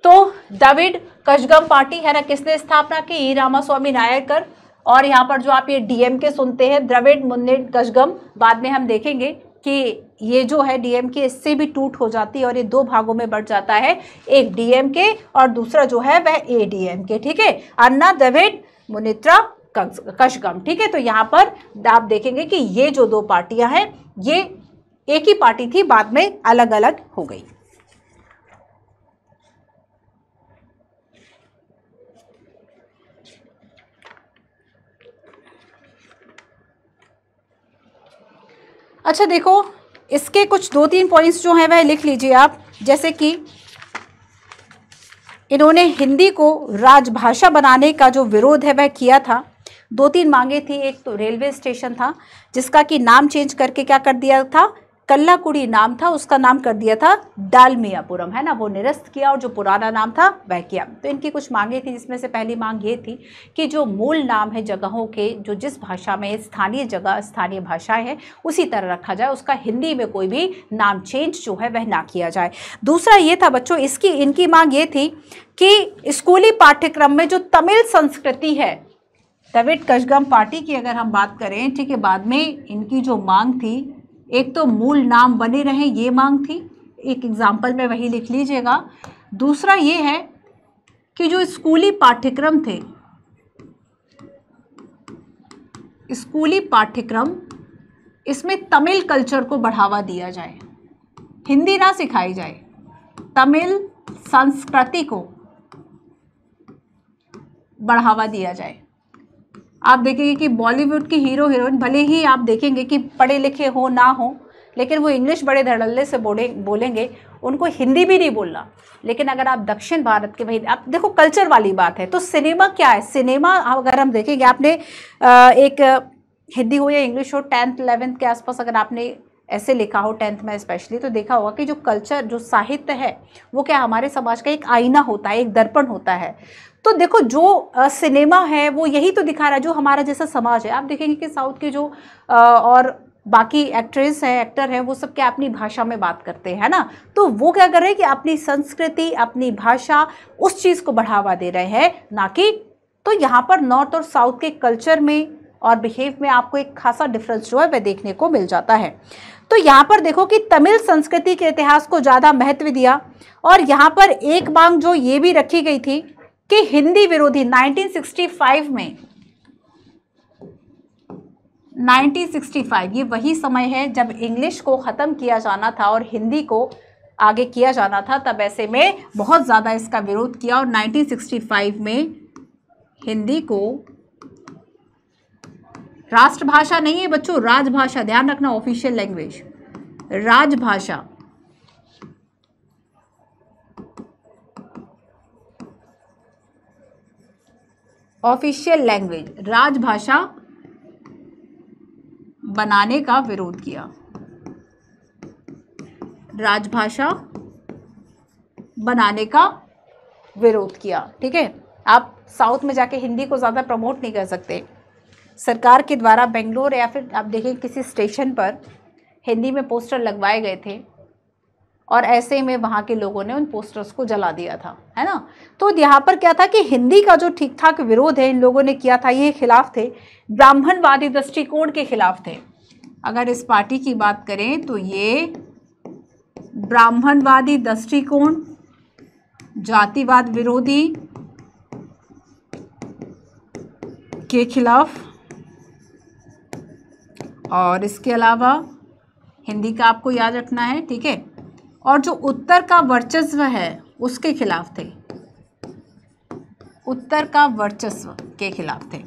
तो दविड कशगम पार्टी है ना, किसने स्थापना की? ई रामास्वामी नायकर और यहाँ पर जो आप ये डीएम के सुनते हैं द्रविड मुन्नेट कशगम बाद में हम देखेंगे कि ये जो है डीएम के इससे भी टूट हो जाती है और ये दो भागों में बढ़ जाता है। एक डीएम के और दूसरा जो है वह ए डीएम के ठीक है? अन्ना, द्रविड, मुनित्रा कशगम, ठीक है? तो यहाँ पर आप देखेंगे कि ये जो दो पार्टियाँ हैं, ये एक ही पार्टी थी, बाद में अलग अलग हो गई। अच्छा देखो इसके कुछ दो तीन पॉइंट्स जो हैं, वह लिख लीजिए आप। जैसे कि इन्होंने हिंदी को राजभाषा बनाने का जो विरोध है, वह किया था। दो तीन मांगे थी। एक तो रेलवे स्टेशन था, जिसका कि नाम चेंज करके क्या कर दिया था? कल्लाकुड़ी नाम था, उसका नाम कर दिया था डालमियापुरम, है ना? वो निरस्त किया और जो पुराना नाम था, वह किया। तो इनकी कुछ मांगे थी, जिसमें से पहली मांग ये थी कि जो मूल नाम है जगहों के, जो जिस भाषा में स्थानीय जगह, स्थानीय भाषाएँ है, उसी तरह रखा जाए, उसका हिंदी में कोई भी नाम चेंज जो है, वह ना किया जाए। दूसरा ये था बच्चों, इसकी, इनकी मांग ये थी कि स्कूली पाठ्यक्रम में जो तमिल संस्कृति है तविट कशगम पार्टी की अगर हम बात करें, ठीक है, बाद में इनकी जो मांग थी एक तो मूल नाम बने रहे, ये मांग थी। एक एग्ज़ाम्पल में वही लिख लीजिएगा। दूसरा ये है कि जो स्कूली पाठ्यक्रम थे, स्कूली पाठ्यक्रम, इसमें तमिल कल्चर को बढ़ावा दिया जाए, हिंदी ना सिखाई जाए, तमिल संस्कृति को बढ़ावा दिया जाए। आप देखेंगे कि बॉलीवुड की हीरो हीरोइन भले ही आप देखेंगे कि पढ़े लिखे हो ना हो, लेकिन वो इंग्लिश बड़े धड़ल्ले से बोले, बोलेंगे, उनको हिंदी भी नहीं बोलना। लेकिन अगर आप दक्षिण भारत के, भाई, आप देखो कल्चर वाली बात है तो सिनेमा क्या है? सिनेमा अगर हम देखेंगे, आपने एक, हिंदी हो या इंग्लिश हो टेंथ इलेवेंथ के आसपास अगर आपने ऐसे लिखा हो टेंथ में स्पेशली तो देखा होगा कि जो कल्चर जो साहित्य है, वो क्या हमारे समाज का एक आईना होता है, एक दर्पण होता है। तो देखो जो आ, सिनेमा है वो यही तो दिखा रहा है जो हमारा जैसा समाज है। आप देखेंगे कि साउथ के जो आ, और बाकी एक्ट्रेस हैं एक्टर हैं वो सब क्या अपनी भाषा में बात करते हैं ना? तो वो क्या कर रहे हैं कि अपनी संस्कृति अपनी भाषा उस चीज़ को बढ़ावा दे रहे हैं ना कि तो यहाँ पर नॉर्थ और साउथ के कल्चर में और बिहेव में आपको एक खासा डिफरेंस जो है वह देखने को मिल जाता है। तो यहाँ पर देखो कि तमिल संस्कृति के इतिहास को ज़्यादा महत्व दिया और यहाँ पर एक मांग जो ये भी रखी गई थी कि हिंदी विरोधी 1965 में 1965 ये वही समय है जब इंग्लिश को ख़त्म किया जाना था और हिंदी को आगे किया जाना था, तब ऐसे में बहुत ज़्यादा इसका विरोध किया और 1965 में हिंदी को राष्ट्रभाषा नहीं है बच्चों, राजभाषा, ध्यान रखना ऑफिशियल लैंग्वेज राजभाषा। ऑफिशियल लैंग्वेज राजभाषा बनाने का विरोध किया। राजभाषा बनाने का विरोध किया, ठीक है? आप साउथ में जाके हिंदी को ज़्यादा प्रमोट नहीं कर सकते। सरकार के द्वारा बेंगलोर या फिर आप देखें किसी स्टेशन पर हिंदी में पोस्टर लगवाए गए थे। और ऐसे में वहाँ के लोगों ने उन पोस्टर्स को जला दिया था, है ना? तो यहाँ पर क्या था कि हिंदी का जो ठीक ठाक विरोध है इन लोगों ने किया था, ये खिलाफ थे, ब्राह्मणवादी दृष्टिकोण के खिलाफ थे। अगर इस पार्टी की बात करें तो ये ब्राह्मणवादी दृष्टिकोण, जातिवाद विरोधी के खिलाफ और इसके अलावा हिंदी का आपको याद रखना है, ठीक है? और जो उत्तर का वर्चस्व है, उसके खिलाफ थे। उत्तर का वर्चस्व के खिलाफ थे।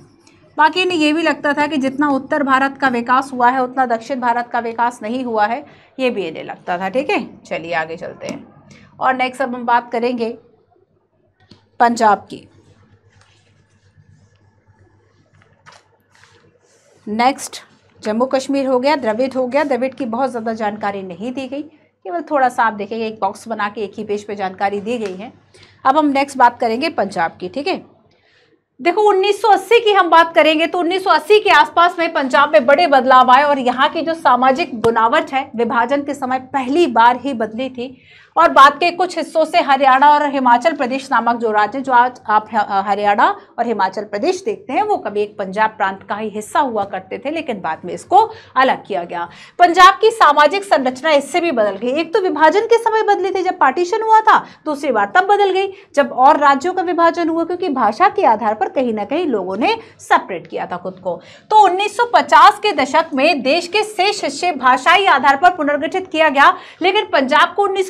बाकी इन्हें ये भी लगता था कि जितना उत्तर भारत का विकास हुआ है, उतना दक्षिण भारत का विकास नहीं हुआ है, ये भी इन्हें लगता था, ठीक है? चलिए आगे चलते हैं। और नेक्स्ट अब हम बात करेंगे पंजाब की। नेक्स्ट जम्मू कश्मीर हो गया, द्रविड़ हो गया। द्रविड़ की बहुत ज़्यादा जानकारी नहीं दी गई। केवल थोड़ा सा आप देखेंगे, एक बॉक्स बना के एक ही पेज पे जानकारी दी गई है। अब हम नेक्स्ट बात करेंगे पंजाब की, ठीक है? देखो 1980 की हम बात करेंगे तो 1980 के आसपास में पंजाब में बड़े बदलाव आए और यहाँ की जो सामाजिक बुनावट है, विभाजन के समय पहली बार ही बदली थी। और बाद के कुछ हिस्सों से हरियाणा और हिमाचल प्रदेश नामक जो राज्य जो आज आप हरियाणा और हिमाचल प्रदेश देखते हैं, वो कभी एक पंजाब प्रांत का ही हिस्सा हुआ करते थे, लेकिन बाद में इसको अलग किया गया। पंजाब की सामाजिक संरचना इससे भी बदल गई। एक तो विभाजन के समय बदली थी, जब पार्टीशन हुआ था, दूसरी बार तब बदल गई, जब और राज्यों का विभाजन हुआ, क्योंकि भाषा के आधार पर कहीं ना कहीं लोगों ने सेपरेट किया था खुद को। तो 1950 के दशक में देश के शेष हिस्से भाषाई आधार पर पुनर्गठित किया गया, लेकिन पंजाब को उन्नीस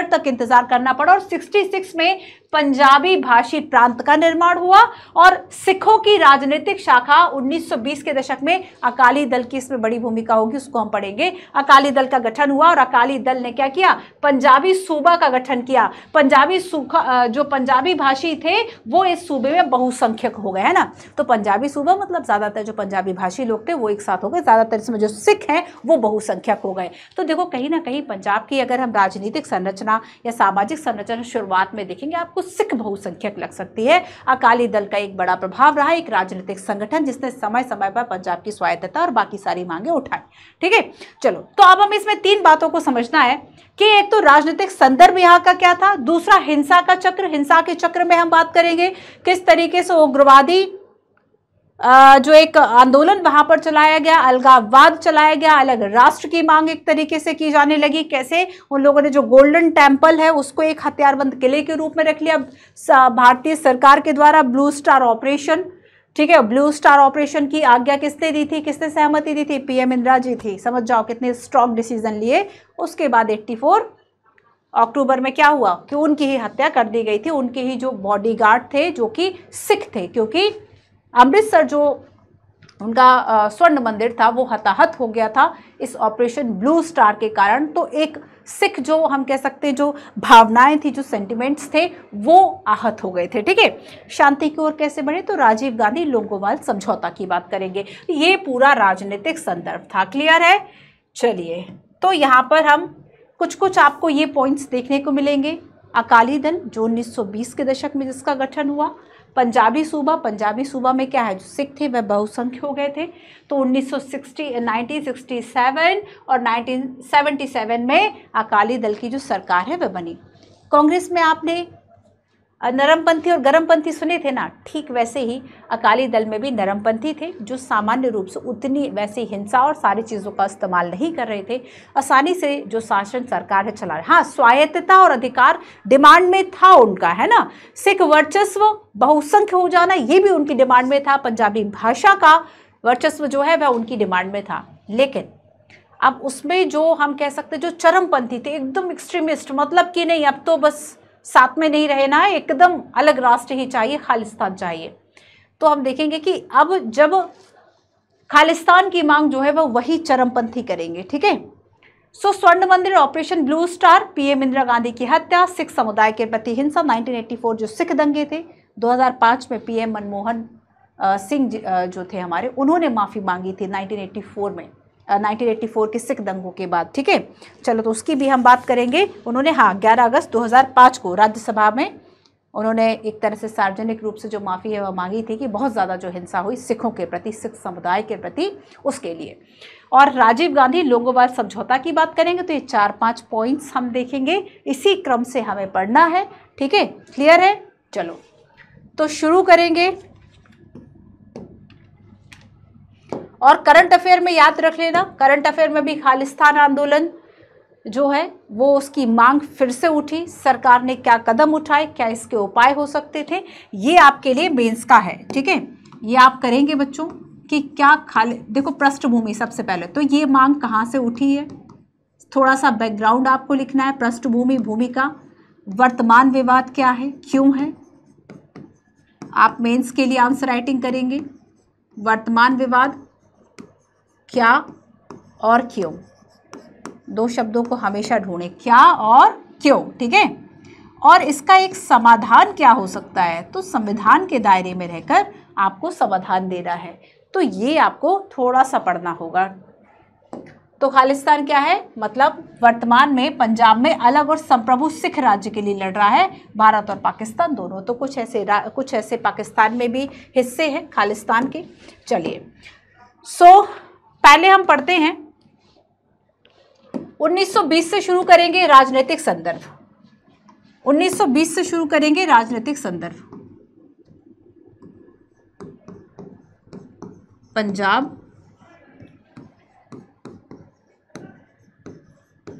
तक इंतज़ार करना पड़ा और 66 में पंजाबी भाषी प्रांत का निर्माण हुआ और सिखों की राजनीतिक शाखा 1920 के दशक में अकाली दल की इसमें बड़ी भूमिका होगी, उसको हम पढ़ेंगे। अकाली दल का गठन हुआ और अकाली दल ने क्या किया? पंजाबी सूबा का गठन किया। पंजाबी सूखा जो पंजाबी भाषी थे, वो इस सूबे में बहुसंख्यक हो गए, है ना? तो पंजाबी सूबा मतलब ज़्यादातर जो पंजाबी भाषी लोग थे, वो एक साथ हो गए। ज़्यादातर इसमें जो सिख हैं, वो बहुसंख्यक हो गए। तो देखो, कहीं ना कहीं पंजाब की अगर हम राजनीतिक संरचना या सामाजिक संरचना शुरुआत में देखेंगे, आपको सिख बहुसंख्यक लग सकती है। अकाली दल का एक बड़ा प्रभाव रहा, एक राजनीतिक संगठन जिसने समय समय पर पंजाब की स्वायत्तता और बाकी सारी मांगे उठाई। ठीक है? चलो तो अब हम इसमें तीन बातों को समझना है कि एक तो राजनीतिक संदर्भ यहाँ का क्या था, दूसरा हिंसा का चक्र, हिंसा के चक्र में हम बात करेंगे, किस तरीके से उग्रवादी जो एक आंदोलन वहाँ पर चलाया गया, अलगाववाद चलाया गया, अलग राष्ट्र की मांग एक तरीके से की जाने लगी। कैसे? उन लोगों ने जो गोल्डन टेंपल है, उसको एक हथियारबंद किले के रूप में रख लिया। भारतीय सरकार के द्वारा ब्लू स्टार ऑपरेशन, ठीक है, ब्लू स्टार ऑपरेशन की आज्ञा किसने दी थी? किसने सहमति दी थी? पीएम इंदिरा जी थी। समझ जाओ कितने स्ट्रॉन्ग डिसीज़न लिए। उसके बाद 84 अक्टूबर में क्या हुआ? कि उनकी ही हत्या कर दी गई थी। उनके ही जो बॉडीगार्ड थे, जो कि सिख थे, क्योंकि अमृतसर जो उनका स्वर्ण मंदिर था, वो हताहत हो गया था इस ऑपरेशन ब्लू स्टार के कारण। तो एक सिख जो हम कह सकते हैं, जो भावनाएँ थी, जो सेंटिमेंट्स थे, वो आहत हो गए थे, ठीक है? शांति की ओर कैसे बढ़े? तो राजीव गांधी लोंगोवाल समझौता की बात करेंगे। ये पूरा राजनीतिक संदर्भ था। क्लियर है? चलिए तो यहाँ पर हम कुछ कुछ आपको ये पॉइंट्स देखने को मिलेंगे। अकाली दल जो 1920 के दशक में जिसका गठन हुआ पंजाबी सूबा पंजाबी सूबा में क्या है? जो सिख थे, वह बहुसंख्य हो गए थे। तो 1960 1967 और 1977 में अकाली दल की जो सरकार है, वह बनी। कांग्रेस में आपने नरमपंथी और गर्मपंथी सुने थे ना, ठीक वैसे ही अकाली दल में भी नरमपंथी थे, जो सामान्य रूप से उतनी वैसी हिंसा और सारी चीज़ों का इस्तेमाल नहीं कर रहे थे। आसानी से जो शासन सरकार है, चला रहे हाँ। स्वायत्तता और अधिकार डिमांड में था उनका, है ना? सिख वर्चस्व, बहुसंख्य हो जाना, ये भी उनकी डिमांड में था। पंजाबी भाषा का वर्चस्व जो है, वह उनकी डिमांड में था। लेकिन अब उसमें जो हम कह सकते जो चरमपंथी थे, एकदम एक्सट्रीमिस्ट मतलब कि नहीं, अब तो बस साथ में नहीं रहना है एकदम अलग राष्ट्र ही चाहिए, खालिस्तान चाहिए। तो हम देखेंगे कि अब जब खालिस्तान की मांग जो है वह वही चरमपंथी करेंगे, ठीक है? So, Swarn Mandir operation blue star, PM Indira Gandhi की हत्या, सिख समुदाय के प्रति हिंसा 1984 जो सिख दंगे थे 2005 में पीएम मनमोहन सिंह जो थे हमारे, उन्होंने माफ़ी मांगी थी 1984 में। 1984 के सिख दंगों के बाद, ठीक है? चलो तो उसकी भी हम बात करेंगे। उन्होंने हाँ 11 अगस्त 2005 को राज्यसभा में उन्होंने एक तरह से सार्वजनिक रूप से जो माफ़ी है वह मांगी थी कि बहुत ज़्यादा जो हिंसा हुई सिखों के प्रति, सिख समुदाय के प्रति उसके लिए। और राजीव गांधी लोगोवाल समझौता की बात करेंगे तो ये चार पाँच पॉइंट्स हम देखेंगे। इसी क्रम से हमें पढ़ना है, ठीक है? क्लियर है? चलो। तो शुरू करेंगे। और करंट अफेयर में याद रख लेना। करंट अफेयर में भी खालिस्तान आंदोलन जो है, वो उसकी मांग फिर से उठी। सरकार ने क्या कदम उठाए, क्या इसके उपाय हो सकते थे, ये आपके लिए मेंस का है, ठीक है? ये आप करेंगे बच्चों कि क्या खाली, देखो पृष्ठभूमि सबसे पहले तो ये मांग कहाँ से उठी है? थोड़ा सा बैकग्राउंड आपको लिखना है, पृष्ठभूमि, भूमिका, वर्तमान विवाद क्या है, क्यों है? आप मेंस के लिए आंसर राइटिंग करेंगे। वर्तमान विवाद क्या और क्यों? दो शब्दों को हमेशा ढूंढें क्या और क्यों ठीक है? और इसका एक समाधान क्या हो सकता है? तो संविधान के दायरे में रहकर आपको समाधान देना है। तो ये आपको थोड़ा सा पढ़ना होगा। तो खालिस्तान क्या है? मतलब वर्तमान में पंजाब में अलग और संप्रभु सिख राज्य के लिए लड़ रहा है भारत और पाकिस्तान दोनों। तो कुछ ऐसे कुछ ऐसे पाकिस्तान में भी हिस्से हैं खालिस्तान के। चलिए। सो so, पहले हम पढ़ते हैं। 1920 से शुरू करेंगे राजनीतिक संदर्भ। 1920 से शुरू करेंगे राजनीतिक संदर्भ। पंजाब।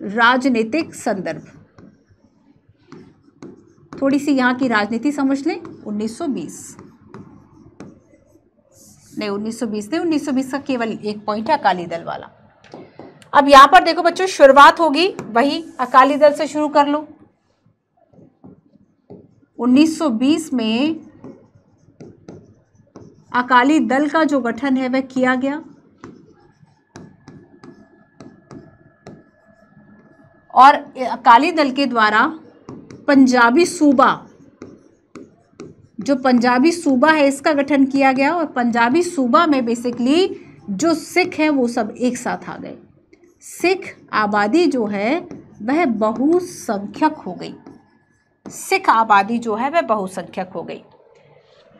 राजनीतिक संदर्भ। थोड़ी सी यहाँ की राजनीति समझ लें। 1920 नहीं 1920 नहीं 1920 का केवल एक पॉइंट है अकाली दल वाला। अब यहाँ पर देखो बच्चों, शुरुआत होगी, वही अकाली दल से शुरू कर लो। 1920 में अकाली दल का जो गठन है, वह किया गया। और अकाली दल के द्वारा पंजाबी सूबा जो पंजाबी सूबा है, इसका गठन किया गया और पंजाबी सूबा में बेसिकली जो सिख हैं, वो सब एक साथ आ गए। सिख आबादी जो है, वह बहुसंख्यक हो गई। सिख आबादी जो है, वह बहुसंख्यक हो गई।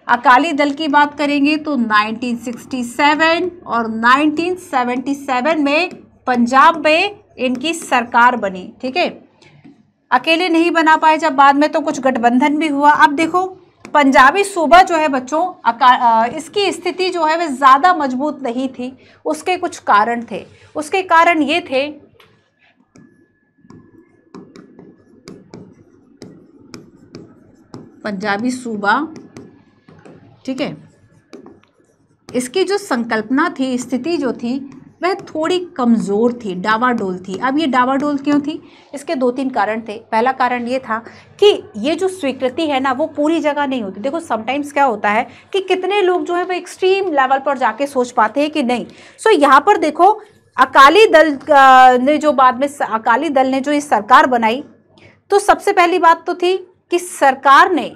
अकाली दल की बात करेंगे तो 1967 और 1977 में पंजाब में इनकी सरकार बनी, ठीक है? अकेले नहीं बना पाए जब बाद में तो कुछ गठबंधन भी हुआ। अब देखो पंजाबी सूबा जो है बच्चों इसकी स्थिति जो है वह ज़्यादा मज़बूत नहीं थी। उसके कुछ कारण थे। उसके कारण ये थे, पंजाबी सूबा, ठीक है, इसकी जो संकल्पना थी, स्थिति जो थी वह थोड़ी कमज़ोर थी डावाडोल थी। अब ये डावाडोल क्यों थी? इसके दो तीन कारण थे। पहला कारण ये था कि ये जो स्वीकृति है ना वो पूरी जगह नहीं होती। देखो समटाइम्स क्या होता है कि कितने लोग जो है वो एक्सट्रीम लेवल पर जाके सोच पाते हैं कि नहीं। सो so, यहाँ पर देखो अकाली दल ने जो बाद में अकाली दल ने जो ये सरकार बनाई तो सबसे पहली बात तो थी कि सरकार ने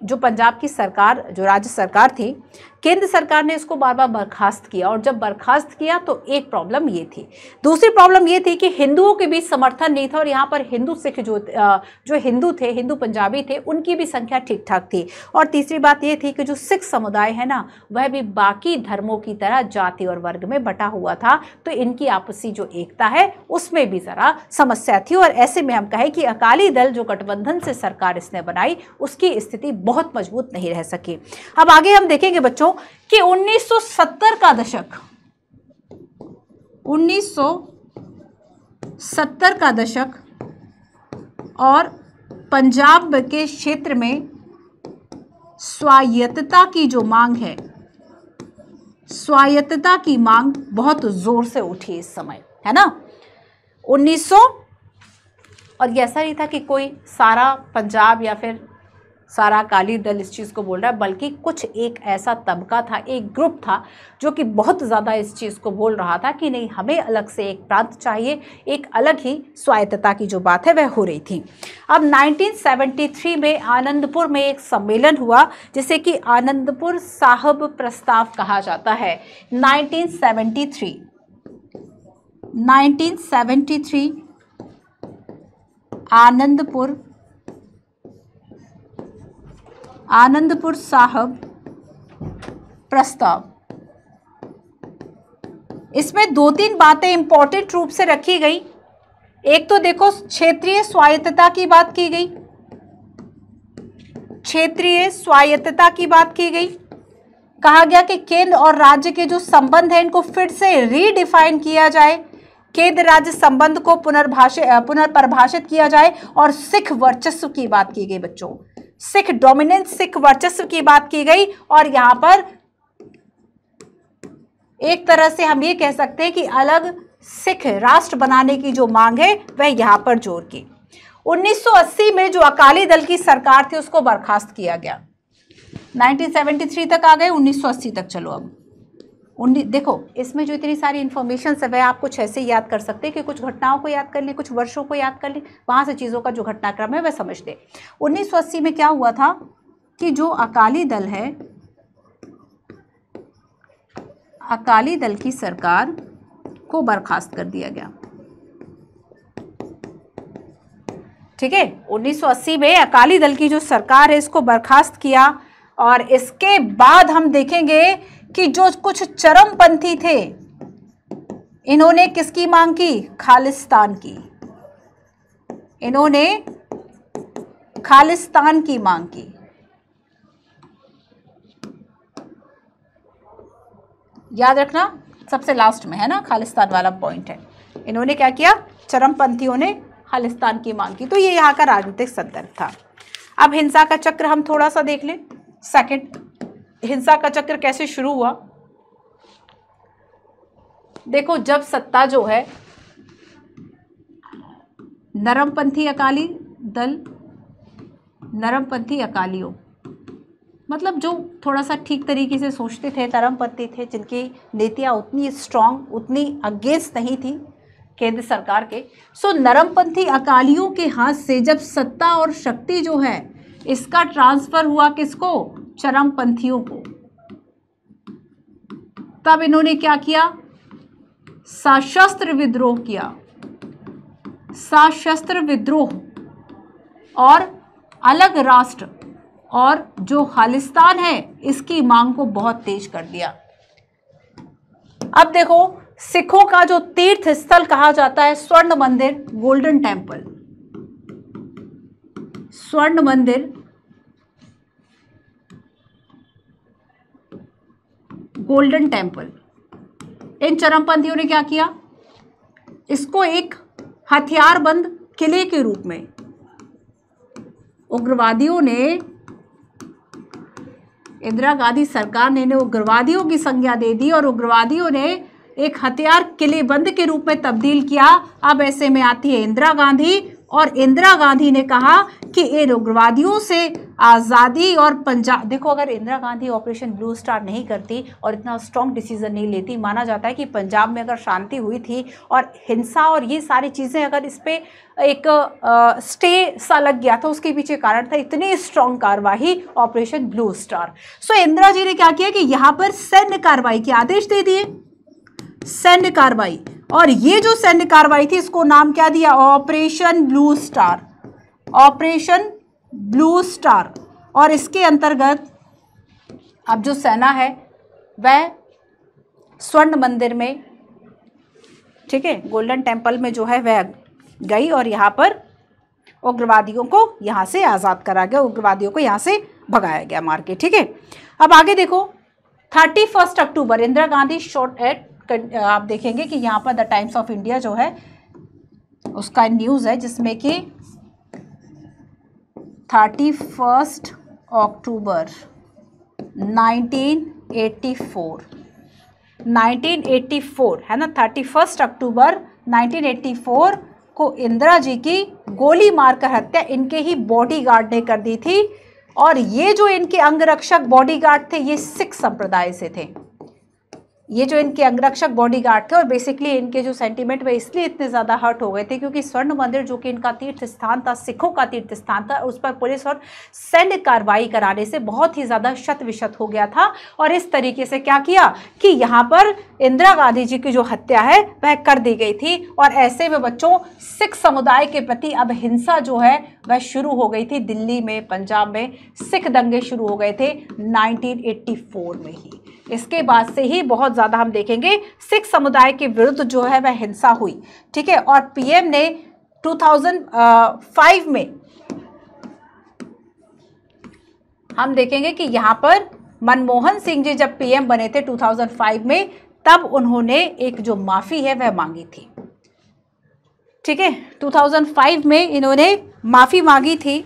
जो पंजाब की सरकार जो राज्य सरकार थी केंद्र सरकार ने इसको बार बार बर्खास्त किया और जब बर्खास्त किया तो एक प्रॉब्लम ये थी। दूसरी प्रॉब्लम ये थी कि हिंदुओं के बीच समर्थन नहीं था और यहाँ पर हिंदू सिख जो जो हिंदू थे, हिंदू पंजाबी थे, उनकी भी संख्या ठीक ठाक थी। और तीसरी बात ये थी कि जो सिख समुदाय है ना, वह भी बाकी धर्मों की तरह जाति और वर्ग में बटा हुआ था। तो इनकी आपसी जो एकता है, उसमें भी ज़रा समस्या थी और ऐसे में हम कहें कि अकाली दल जो गठबंधन से सरकार इसने बनाई, उसकी स्थिति बहुत मज़बूत नहीं रह सकी। अब आगे हम देखेंगे बच्चों कि 1970 का दशक। 1970 का दशक और पंजाब के क्षेत्र में स्वायत्तता की जो मांग है, स्वायत्तता की मांग बहुत ज़ोर से उठी इस समय, है ना? 1900 और ऐसा नहीं था कि कोई सारा पंजाब या फिर सारा अकाली दल इस चीज़ को बोल रहा है, बल्कि कुछ एक ऐसा तबका था, एक ग्रुप था, जो कि बहुत ज़्यादा इस चीज़ को बोल रहा था कि नहीं, हमें अलग से एक प्रांत चाहिए, एक अलग ही स्वायत्तता की जो बात है, वह हो रही थी। अब 1973 में आनंदपुर में एक सम्मेलन हुआ, जिसे कि आनंदपुर साहब प्रस्ताव कहा जाता है। 1973 1973 आनंदपुर आनंदपुर साहब प्रस्ताव। इसमें दो तीन बातें इंपॉर्टेंट रूप से रखी गई। एक तो देखो, क्षेत्रीय स्वायत्तता की बात की गई। क्षेत्रीय स्वायत्तता की बात की गई। कहा गया कि केंद्र और राज्य के जो संबंध है, इनको फिर से रीडिफाइन किया जाए। केंद्र राज्य संबंध को पुनर्भाषित, पुनर्परिभाषित किया जाए और सिख वर्चस्व की बात की गई बच्चों। सिख डोमिनेंस सिख वर्चस्व की बात की गई और यहाँ पर एक तरह से हम ये कह सकते हैं कि अलग सिख राष्ट्र बनाने की जो मांग है, वह यहाँ पर ज़ोर की। 1980 में जो अकाली दल की सरकार थी, उसको बर्खास्त किया गया। 1973 तक आ गए 1980 तक चलो अब। उन्नीस देखो, इसमें जो इतनी सारी इन्फॉर्मेशन है वह आप कुछ ऐसे याद कर सकते हैं कि कुछ घटनाओं को याद कर लें, कुछ वर्षों को याद कर लें, वहाँ से चीज़ों का जो घटनाक्रम है, वह समझ लें। उन्नीस में क्या हुआ था कि जो अकाली दल है, अकाली दल की सरकार को बर्खास्त कर दिया गया। ठीक है? 1980 में अकाली दल की जो सरकार है, इसको बर्खास्त किया और इसके बाद हम देखेंगे कि जो कुछ चरमपंथी थे, इन्होंने किसकी मांग की? खालिस्तान की। इन्होंने खालिस्तान की मांग की। याद रखना, सबसे लास्ट में है ना? खालिस्तान वाला पॉइंट है। इन्होंने क्या किया? चरमपंथियों ने खालिस्तान की मांग की। तो ये यहाँ का राजनीतिक संदर्भ था। अब हिंसा का चक्र हम थोड़ा सा देख लें। सेकंड हिंसा का चक्र कैसे शुरू हुआ? देखो, जब सत्ता जो है, नरमपंथी अकाली दल, नरमपंथी अकालियों मतलब जो थोड़ा सा ठीक तरीके से सोचते थे, नरमपंथी थे, जिनकी नीतियाँ उतनी स्ट्रांग उतनी अगेंस्ट नहीं थी केंद्र सरकार के सो नरमपंथी अकालियों के हाथ से जब सत्ता और शक्ति जो है, इसका ट्रांसफ़र हुआ किसको? चरमपंथियों को। तब इन्होंने क्या किया? सशस्त्र विद्रोह किया। सशस्त्र विद्रोह और अलग राष्ट्र और जो खालिस्तान है, इसकी मांग को बहुत तेज कर दिया। अब देखो, सिखों का जो तीर्थ स्थल कहा जाता है, स्वर्ण मंदिर, गोल्डन टेंपल स्वर्ण मंदिर गोल्डन टेंपल इन चरमपंथियों ने क्या किया? इसको एक हथियारबंद किले के रूप में। उग्रवादियों ने, इंदिरा गांधी सरकार ने इन्हें उग्रवादियों की संज्ञा दे दी और उग्रवादियों ने एक हथियार किले बंद के रूप में तब्दील किया। अब ऐसे में आती है इंदिरा गांधी और इंदिरा गांधी ने कहा कि इन उग्रवादियों से आज़ादी और पंजाब देखो अगर Indira Gandhi operation blue star नहीं करती और इतना स्ट्रॉन्ग डिसीज़न नहीं लेती, माना जाता है कि पंजाब में अगर शांति हुई थी और हिंसा और ये सारी चीज़ें अगर इस पर एक स्टे सा लग गया था, उसके पीछे कारण था इतनी स्ट्रॉन्ग कार्रवाई operation blue star. So Indira ji ने क्या किया कि यहाँ पर सैन्य कार्रवाई के आदेश दे दिए। सैन्य कार्रवाई। और ये जो सैन्य कार्रवाई थी, इसको नाम क्या दिया? Operation blue star. Operation blue star. और इसके अंतर्गत अब जो सेना है, वह स्वर्ण मंदिर में, ठीक है, गोल्डन टेंपल में जो है, वह गई और यहाँ पर उग्रवादियों को यहाँ से आज़ाद करा गया, उग्रवादियों को यहाँ से भगाया गया मार के, ठीक है। अब आगे देखो, thirty first October, Indira Gandhi shot at आप देखेंगे कि यहाँ पर द टाइम्स ऑफ़ इंडिया जो है, उसका न्यूज़ है, जिसमें कि थर्टी फ़र्स्ट अक्टूबर 1984 1984 है ना? थर्टी फ़र्स्ट अक्टूबर 1984 को इंदिरा जी की गोली मारकर हत्या इनके ही बॉडीगार्ड ने कर दी थी। और ये जो इनके अंगरक्षक बॉडीगार्ड थे, ये सिख संप्रदाय से थे। ये जो इनके अंगरक्षक बॉडीगार्ड थे और बेसिकली इनके जो सेंटीमेंट वे इसलिए इतने ज़्यादा हर्ट हो गए थे क्योंकि स्वर्ण मंदिर जो कि इनका तीर्थ स्थान था, सिखों का तीर्थ स्थान था, उस पर पुलिस और सैन्य कार्रवाई कराने से बहुत ही ज़्यादा शत विशत हो गया था और इस तरीके से क्या किया कि यहाँ पर इंदिरा गांधी जी की जो हत्या है, वह कर दी गई थी और ऐसे में बच्चों, सिख समुदाय के प्रति अब हिंसा जो है, वह शुरू हो गई थी दिल्ली में, पंजाब में, सिख दंगे शुरू हो गए थे 1984 में ही। इसके बाद से ही बहुत ज़्यादा हम देखेंगे सिख समुदाय के विरुद्ध जो है वह हिंसा हुई। ठीक है? और पीएम ने 2005 में हम देखेंगे कि यहाँ पर मनमोहन सिंह जी जब पीएम बने थे 2005 में, तब उन्होंने एक जो माफ़ी है वह मांगी थी। ठीक है? 2005 में इन्होंने माफ़ी मांगी थी।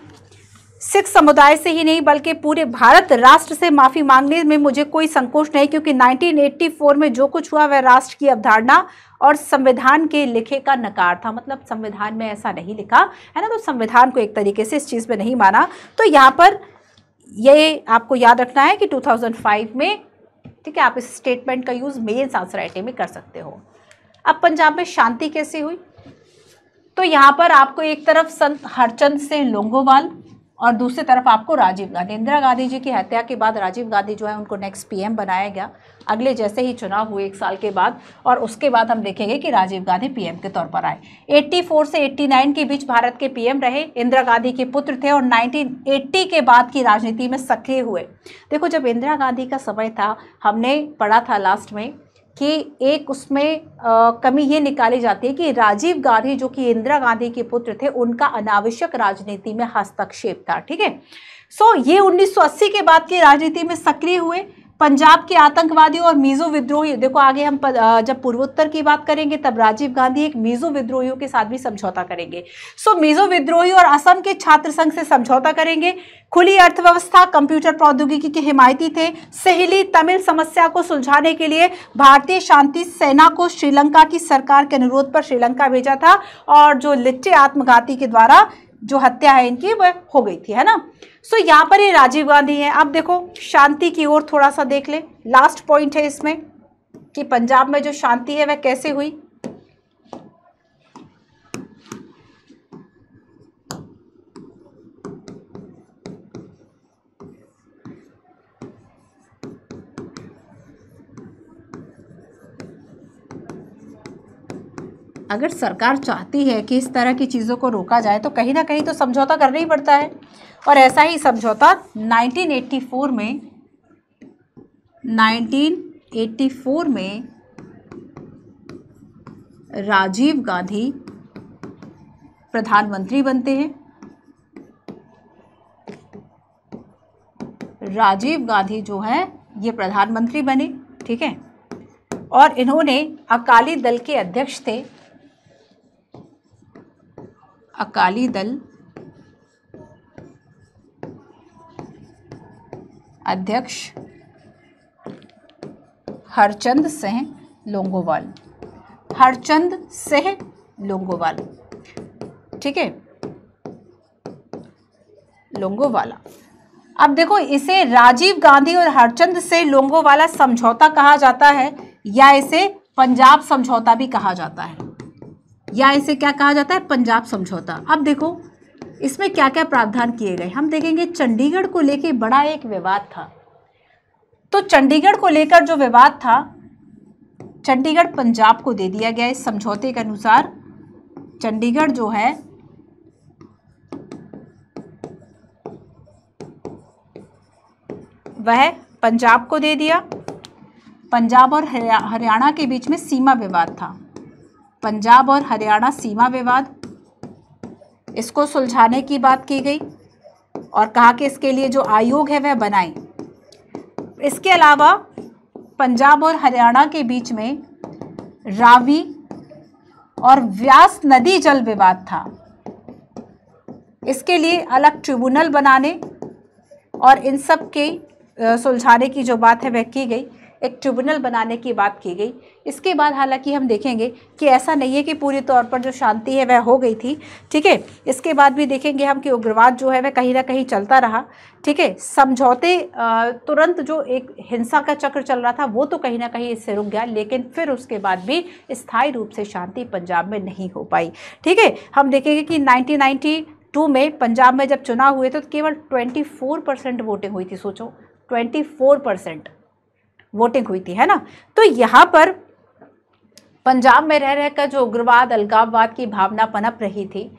सिख समुदाय से ही नहीं, बल्कि पूरे भारत राष्ट्र से माफ़ी मांगने में मुझे कोई संकोच नहीं, क्योंकि 1984 में जो कुछ हुआ, वह राष्ट्र की अवधारणा और संविधान के लिखे का नकार था। मतलब संविधान में ऐसा नहीं लिखा, है ना? तो संविधान को एक तरीके से इस चीज़ में नहीं माना। तो यहाँ पर ये आपको याद रखना है कि 2005 में, ठीक है, आप इस स्टेटमेंट का यूज़ मेन्स आंसर राइटिंग में कर सकते हो। अब पंजाब में शांति कैसे हुई? तो यहाँ पर आपको एक तरफ़ संत हरचंद से लोंगोवाल और दूसरी तरफ़ आपको राजीव गांधी, इंदिरा गांधी जी की हत्या के बाद राजीव गांधी जो है उनको नेक्स्ट पीएम बनाया गया। अगले जैसे ही चुनाव हुए एक साल के बाद और उसके बाद हम देखेंगे कि राजीव गांधी पीएम के तौर पर आए। 84 से 89 के बीच भारत के पीएम रहे, इंदिरा गांधी के पुत्र थे और 1980 के बाद की राजनीति में सक्रिय हुए। देखो, जब इंदिरा गांधी का समय था, हमने पढ़ा था लास्ट में कि एक उसमें आ, कमी ये निकाली जाती है कि राजीव गांधी जो कि इंदिरा गांधी के पुत्र थे उनका अनावश्यक राजनीति में हस्तक्षेप था ठीक है? सो ये 1980 के बाद की राजनीति में सक्रिय हुए। पंजाब के आतंकवादियों और मीजो विद्रोही, देखो आगे हम जब पूर्वोत्तर की बात करेंगे, तब राजीव गांधी एक मीजो विद्रोहियों के साथ भी समझौता करेंगे। सो मीजो विद्रोही और असम के छात्र संघ से समझौता करेंगे। खुली अर्थव्यवस्था, कंप्यूटर प्रौद्योगिकी के हिमायती थे। सहेली तमिल समस्या को सुलझाने के लिए भारतीय शांति सेना को श्रीलंका की सरकार के अनुरोध पर श्रीलंका भेजा था और जो लिट्टे आत्मघाती के द्वारा जो हत्या है इनकी, वह हो गई थी, है ना? सो so, यहाँ पर ये राजीव गांधी हैं। अब देखो शांति की ओर थोड़ा सा देख ले। लास्ट पॉइंट है इसमें कि पंजाब में जो शांति है वह कैसे हुई? अगर सरकार चाहती है कि इस तरह की चीज़ों को रोका जाए तो कहीं ना कहीं तो समझौता करना ही पड़ता है। और ऐसा ही समझौता 1984 में 1984 में राजीव गांधी प्रधानमंत्री बनते हैं। राजीव गांधी जो है, ये प्रधानमंत्री बने, ठीक है? और इन्होंने अकाली दल के अध्यक्ष थे। अकाली दल अध्यक्ष हरचंद सिंह लोंगोवाल। हरचंद सिंह लोंगोवाल। ठीक है? लोंगोवाला। अब देखो, इसे राजीव गांधी और हरचंद से लोंगोवाला समझौता कहा जाता है या इसे पंजाब समझौता भी कहा जाता है? या इसे क्या कहा जाता है? पंजाब समझौता। अब देखो, इसमें क्या क्या प्रावधान किए गए? हम देखेंगे, चंडीगढ़ को लेकर बड़ा एक विवाद था। तो चंडीगढ़ को लेकर जो विवाद था, चंडीगढ़ पंजाब को दे दिया गया इस समझौते के अनुसार चंडीगढ़ जो है, वह पंजाब को दे दिया। पंजाब और हरियाणा के बीच में सीमा विवाद था। पंजाब और हरियाणा सीमा विवाद। इसको सुलझाने की बात की गई और कहा कि इसके लिए जो आयोग है वह बनाए। इसके अलावा पंजाब और हरियाणा के बीच में रावी और व्यास नदी जल विवाद था। इसके लिए अलग ट्रिब्यूनल बनाने और इन सब के सुलझाने की जो बात है वह की गई। एक ट्रिब्यूनल बनाने की बात की गई इसके बाद हालाँकि हम देखेंगे कि ऐसा नहीं है कि पूरी तौर पर जो शांति है वह हो गई थी, ठीक है? इसके बाद भी देखेंगे हम कि उग्रवाद जो है वह कहीं ना कहीं चलता रहा, ठीक है? समझौते तुरंत जो एक हिंसा का चक्र चल रहा था, वो तो कहीं ना कहीं इससे रुक गया, लेकिन फिर उसके बाद भी स्थायी रूप से शांति पंजाब में नहीं हो पाई, ठीक है? हम देखेंगे कि नाइनटीन में पंजाब में जब चुनाव हुए तो केवल 24 परसेंट वोटिंग हुई थी, सोचो 24 परसेंट वोटिंग हुई थी, है ना? तो यहाँ पर पंजाब में रह रहकर जो उग्रवाद, अलगाववाद की भावना पनप रही थी।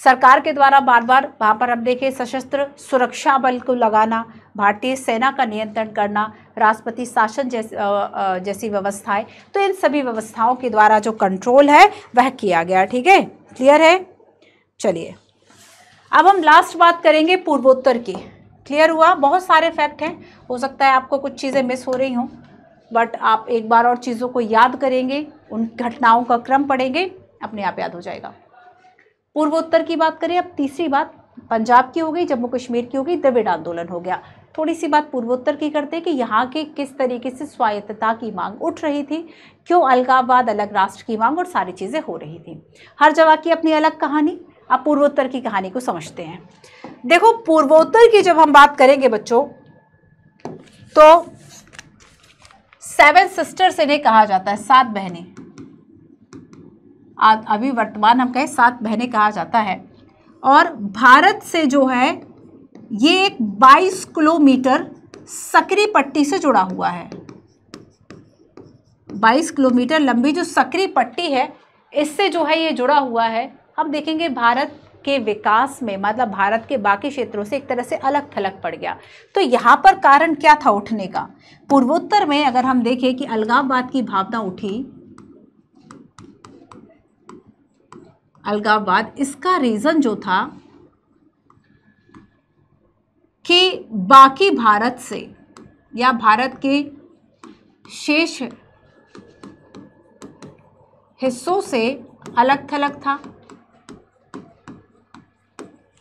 सरकार के द्वारा बार बार वहाँ पर हम देखें सशस्त्र सुरक्षा बल को लगाना, भारतीय सेना का नियंत्रण करना, राष्ट्रपति शासन जैसी जैसी व्यवस्थाएँ तो इन सभी व्यवस्थाओं के द्वारा जो कंट्रोल है, वह किया गया। ठीक है? क्लियर है? चलिए। अब हम लास्ट बात करेंगे पूर्वोत्तर की। क्लियर हुआ? बहुत सारे फैक्ट हैं। हो सकता है आपको कुछ चीज़ें मिस हो रही हों। बट आप एक बार और चीज़ों को याद करेंगे, उन घटनाओं का क्रम पढ़ेंगे, अपने आप याद हो जाएगा। पूर्वोत्तर की बात करें, अब तीसरी बात, पंजाब की हो गई, जम्मू कश्मीर की हो गई, द्रविड़ आंदोलन हो गया। थोड़ी सी बात पूर्वोत्तर की करते हैं कि यहाँ के किस तरीके से स्वायत्तता की मांग उठ रही थी, क्यों अलगाववाद, अलग राष्ट्र की मांग और सारी चीज़ें हो रही थी। हर जगह की अपनी अलग कहानी अब पूर्वोत्तर की कहानी को समझते हैं। देखो, पूर्वोत्तर की जब हम बात करेंगे बच्चों तो सेवन सिस्टर्स इन्हें कहा जाता है, सात बहनें। अभी वर्तमान हम कहें सात बहनें कहा जाता है। और भारत से जो है, ये एक 22 किलोमीटर सकरी पट्टी से जुड़ा हुआ है। 22 किलोमीटर लंबी जो सकरी पट्टी है, इससे जो है ये जुड़ा हुआ है। हम देखेंगे भारत के विकास में मतलब भारत के बाकी क्षेत्रों से एक तरह से अलग थलग पड़ गया। तो यहाँ पर कारण क्या था उठने का? पूर्वोत्तर में अगर हम देखें कि अलगाववाद की भावना उठी, अलगाववाद, इसका रीज़न जो था कि बाकी भारत से या भारत के शेष हिस्सों से अलग थलग था।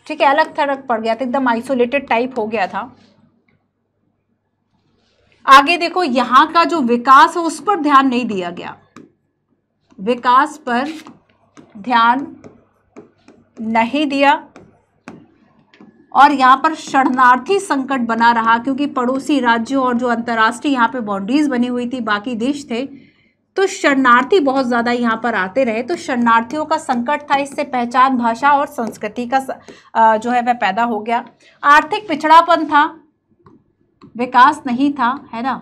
ठीक है, अलग थलग पड़ गया था, एकदम आइसोलेटेड टाइप हो गया था। आगे देखो, यहाँ का जो विकास है, उस पर ध्यान नहीं दिया गया। विकास पर ध्यान नहीं दिया। और यहाँ पर शरणार्थी संकट बना रहा, क्योंकि पड़ोसी राज्यों और जो अंतर्राष्ट्रीय यहाँ पे बाउंड्रीज बनी हुई थी, बाकी देश थे तो शरणार्थी बहुत ज़्यादा यहाँ पर आते रहे तो शरणार्थियों का संकट था, इससे पहचान भाषा और संस्कृति का जो है वह पैदा हो गया। आर्थिक पिछड़ापन था, विकास नहीं था, है ना?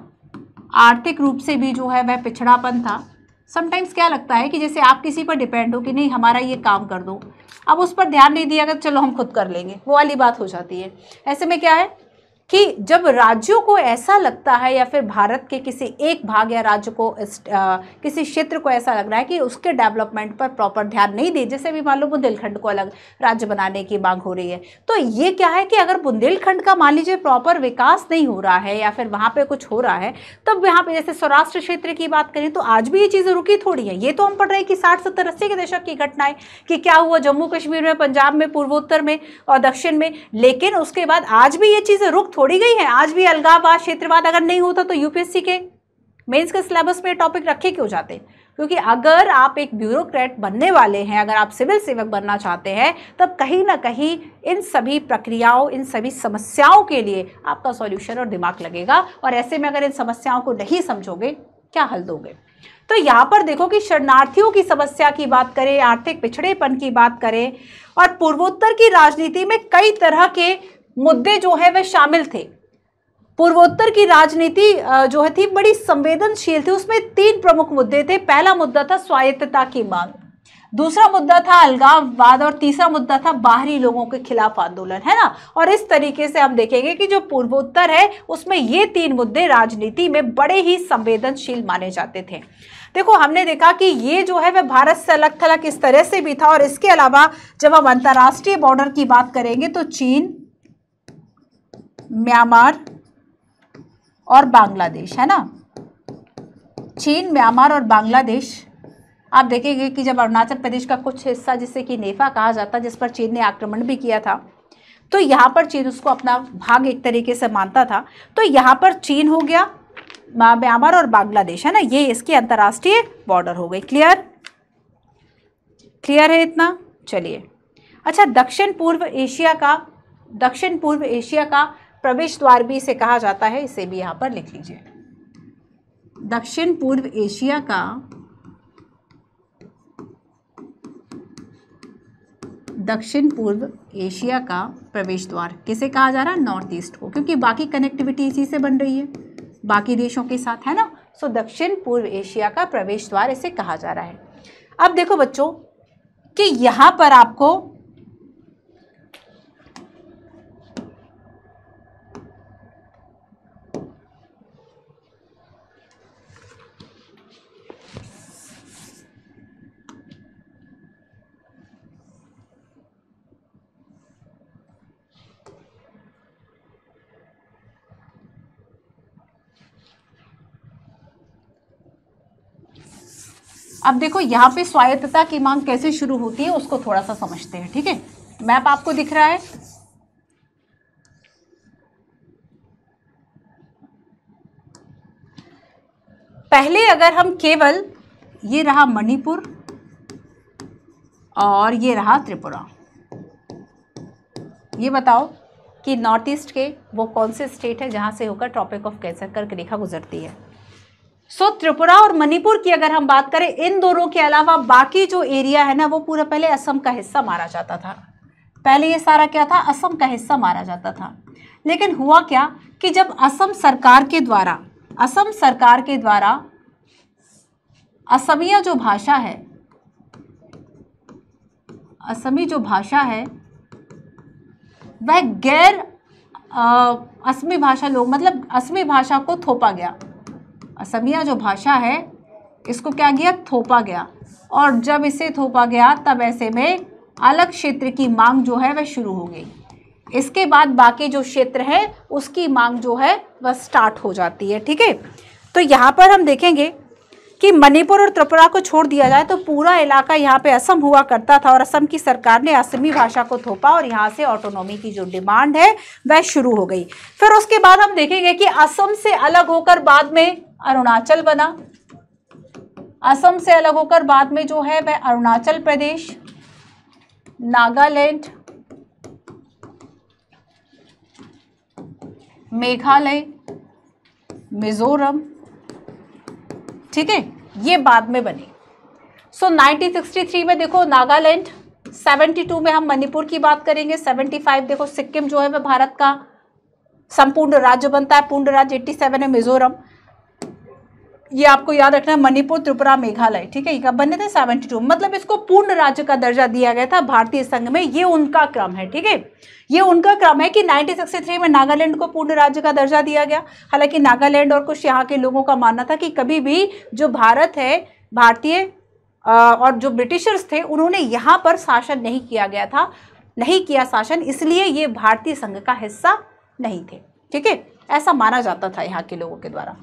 आर्थिक रूप से भी जो है वह पिछड़ापन था। समटाइम्स क्या लगता है कि जैसे आप किसी पर डिपेंड हो कि नहीं, हमारा ये काम कर दो। अब उस पर ध्यान नहीं दिया, अगर चलो हम खुद कर लेंगे, वो वाली बात हो जाती है। ऐसे में क्या है? कि जब राज्यों को ऐसा लगता है या फिर भारत के किसी एक भाग या राज्य को आ, किसी क्षेत्र को ऐसा लग रहा है कि उसके डेवलपमेंट पर प्रॉपर ध्यान नहीं दे जैसे भी मान लो बुंदेलखंड को अलग राज्य बनाने की मांग हो रही है तो ये क्या है कि अगर बुंदेलखंड का मान लीजिए प्रॉपर विकास नहीं हो रहा है या फिर वहाँ पर कुछ हो रहा है तब यहाँ पर जैसे सौराष्ट्र क्षेत्र की बात करें तो आज भी ये चीज़ें रुकी थोड़ी है। ये तो हम पढ़ रहे हैं कि साठ सत्तर अस्सी के दशक की घटनाएँ कि क्या हुआ जम्मू कश्मीर में पंजाब में पूर्वोत्तर में और दक्षिण में लेकिन उसके बाद आज भी ये चीज़ें रुक थोड़ी गई है। आज भी अलगाववाद क्षेत्रवाद अगर नहीं होता तो यूपीएससी के मेंस के सिलेबस में टॉपिक रखे क्यों जाते? क्योंकि अगर आप एक ब्यूरोक्रेट बनने वाले हैं, अगर आप सिविल सेवक बनना चाहते हैं, तब कहीं ना कहीं इन सभी प्रक्रियाओं, इन सभी समस्याओं के लिए आपका सॉल्यूशन और दिमाग लगेगा। और ऐसे में अगर इन समस्याओं को नहीं समझोगे, क्या हल दोगे? तो यहाँ पर देखो कि शरणार्थियों की समस्या की बात करें, आर्थिक पिछड़ेपन की बात करें, और पूर्वोत्तर की राजनीति में कई तरह के मुद्दे जो है वह शामिल थे। पूर्वोत्तर की राजनीति जो है थी, बड़ी संवेदनशील थी। उसमें तीन प्रमुख मुद्दे थे। पहला मुद्दा था स्वायत्तता की मांग। दूसरा मुद्दा था अलगाववाद और तीसरा मुद्दा था बाहरी लोगों के खिलाफ आंदोलन, है ना? और इस तरीके से हम देखेंगे कि जो पूर्वोत्तर है, उसमें ये तीन मुद्दे राजनीति में बड़े ही संवेदनशील माने जाते थे। देखो, हमने देखा कि ये जो है वह भारत से अलग थलग इस तरह से भी था। और इसके अलावा जब हम अंतर्राष्ट्रीय बॉर्डर की बात करेंगे तो चीन म्यांमार और बांग्लादेश, है ना? चीन, म्यांमार और बांग्लादेश। आप देखेंगे कि जब अरुणाचल प्रदेश का कुछ हिस्सा, जिसे कि नेफा कहा जाता है जिस पर चीन ने आक्रमण भी किया था तो यहाँ पर चीन उसको अपना भाग एक तरीके से मानता था। तो यहाँ पर चीन हो गया म्यांमार और बांग्लादेश, है ना? ये इसकी अंतर्राष्ट्रीय बॉर्डर हो गई। क्लियर क्लियर है इतना? चलिए। अच्छा दक्षिण पूर्व एशिया का, दक्षिण पूर्व एशिया का प्रवेश द्वार भी इसे कहा जाता है, इसे भी यहाँ पर लिख लीजिए। दक्षिण पूर्व एशिया का दक्षिण पूर्व एशिया का प्रवेश द्वार किसे कहा जा रहा है? नॉर्थ ईस्ट को, क्योंकि बाकी कनेक्टिविटी इसी से बन रही है। बाकी देशों के साथ, है ना? सो दक्षिण पूर्व एशिया का प्रवेश द्वार इसे कहा जा रहा है। अब देखो बच्चों, कि यहाँ पर आपको अब देखो, यहाँ पे स्वायत्तता की मांग कैसे शुरू होती है, उसको थोड़ा सा समझते हैं, ठीक है थीके? मैप आपको दिख रहा है पहले अगर हम केवल ये रहा मणिपुर और ये रहा त्रिपुरा, ये बताओ कि नॉर्थ ईस्ट के वो कौन से स्टेट है जहाँ से होकर ट्रॉपिक ऑफ़ कैंसर करके रेखा गुजरती है सो so, त्रिपुरा और मणिपुर की अगर हम बात करें इन दोनों के अलावा बाकी जो एरिया है ना वो पूरा पहले असम का हिस्सा मारा जाता था। पहले ये सारा क्या था? असम का हिस्सा मारा जाता था। लेकिन हुआ क्या कि जब असम सरकार के द्वारा असम सरकार के द्वारा असमिया जो भाषा है असमी जो भाषा है वह गैर असमी भाषा लोग मतलब असमी भाषा को थोपा गया। असमिया जो भाषा है, इसको क्या गया थोपा गया। और जब इसे थोपा गया, तब ऐसे में अलग क्षेत्र की मांग जो है, वह शुरू हो गई। इसके बाद बाकी जो क्षेत्र है, उसकी मांग जो है, वह स्टार्ट हो जाती है, ठीक है? तो यहाँ पर हम देखेंगे कि मणिपुर और त्रिपुरा को छोड़ दिया जाए तो पूरा इलाका यहाँ पे असम हुआ करता था, और असम की सरकार ने असमी भाषा को थोपा, और यहाँ से ऑटोनॉमी की जो डिमांड है, वह शुरू हो गई। फिर उसके बाद हम देखेंगे कि असम से अलग होकर बाद में अरुणाचल बना। असम से अलग होकर बाद में जो है वह अरुणाचल प्रदेश नागालैंड मेघालय मिजोरम। ठीक है ये बाद में बने। सो so, 1963 में देखो नागालैंड 72 में हम मणिपुर की बात करेंगे 75 देखो सिक्किम जो है वह भारत का संपूर्ण राज्य बनता है पूर्ण राज्य 87 है मिजोरम। ये आपको याद रखना है, मणिपुर, त्रिपुरा, मेघालय, ठीक है? कब बने थे? 72 मतलब इसको पूर्ण राज्य का दर्जा दिया गया था भारतीय संघ में। ये उनका क्रम है, ठीक है? ये उनका क्रम है कि 1963 में नागालैंड को पूर्ण राज्य का दर्जा दिया गया। हालाँकि नागालैंड और कुछ यहाँ के लोगों का मानना था कि कभी भी जो भारत है, भारतीय और जो ब्रिटिशर्स थे, उन्होंने यहाँ पर शासन नहीं किया गया था। नहीं किया शासन, इसलिए ये भारतीय संघ का हिस्सा नहीं थे, ठीक है? ऐसा माना जाता था यहाँ के लोगों के द्वारा।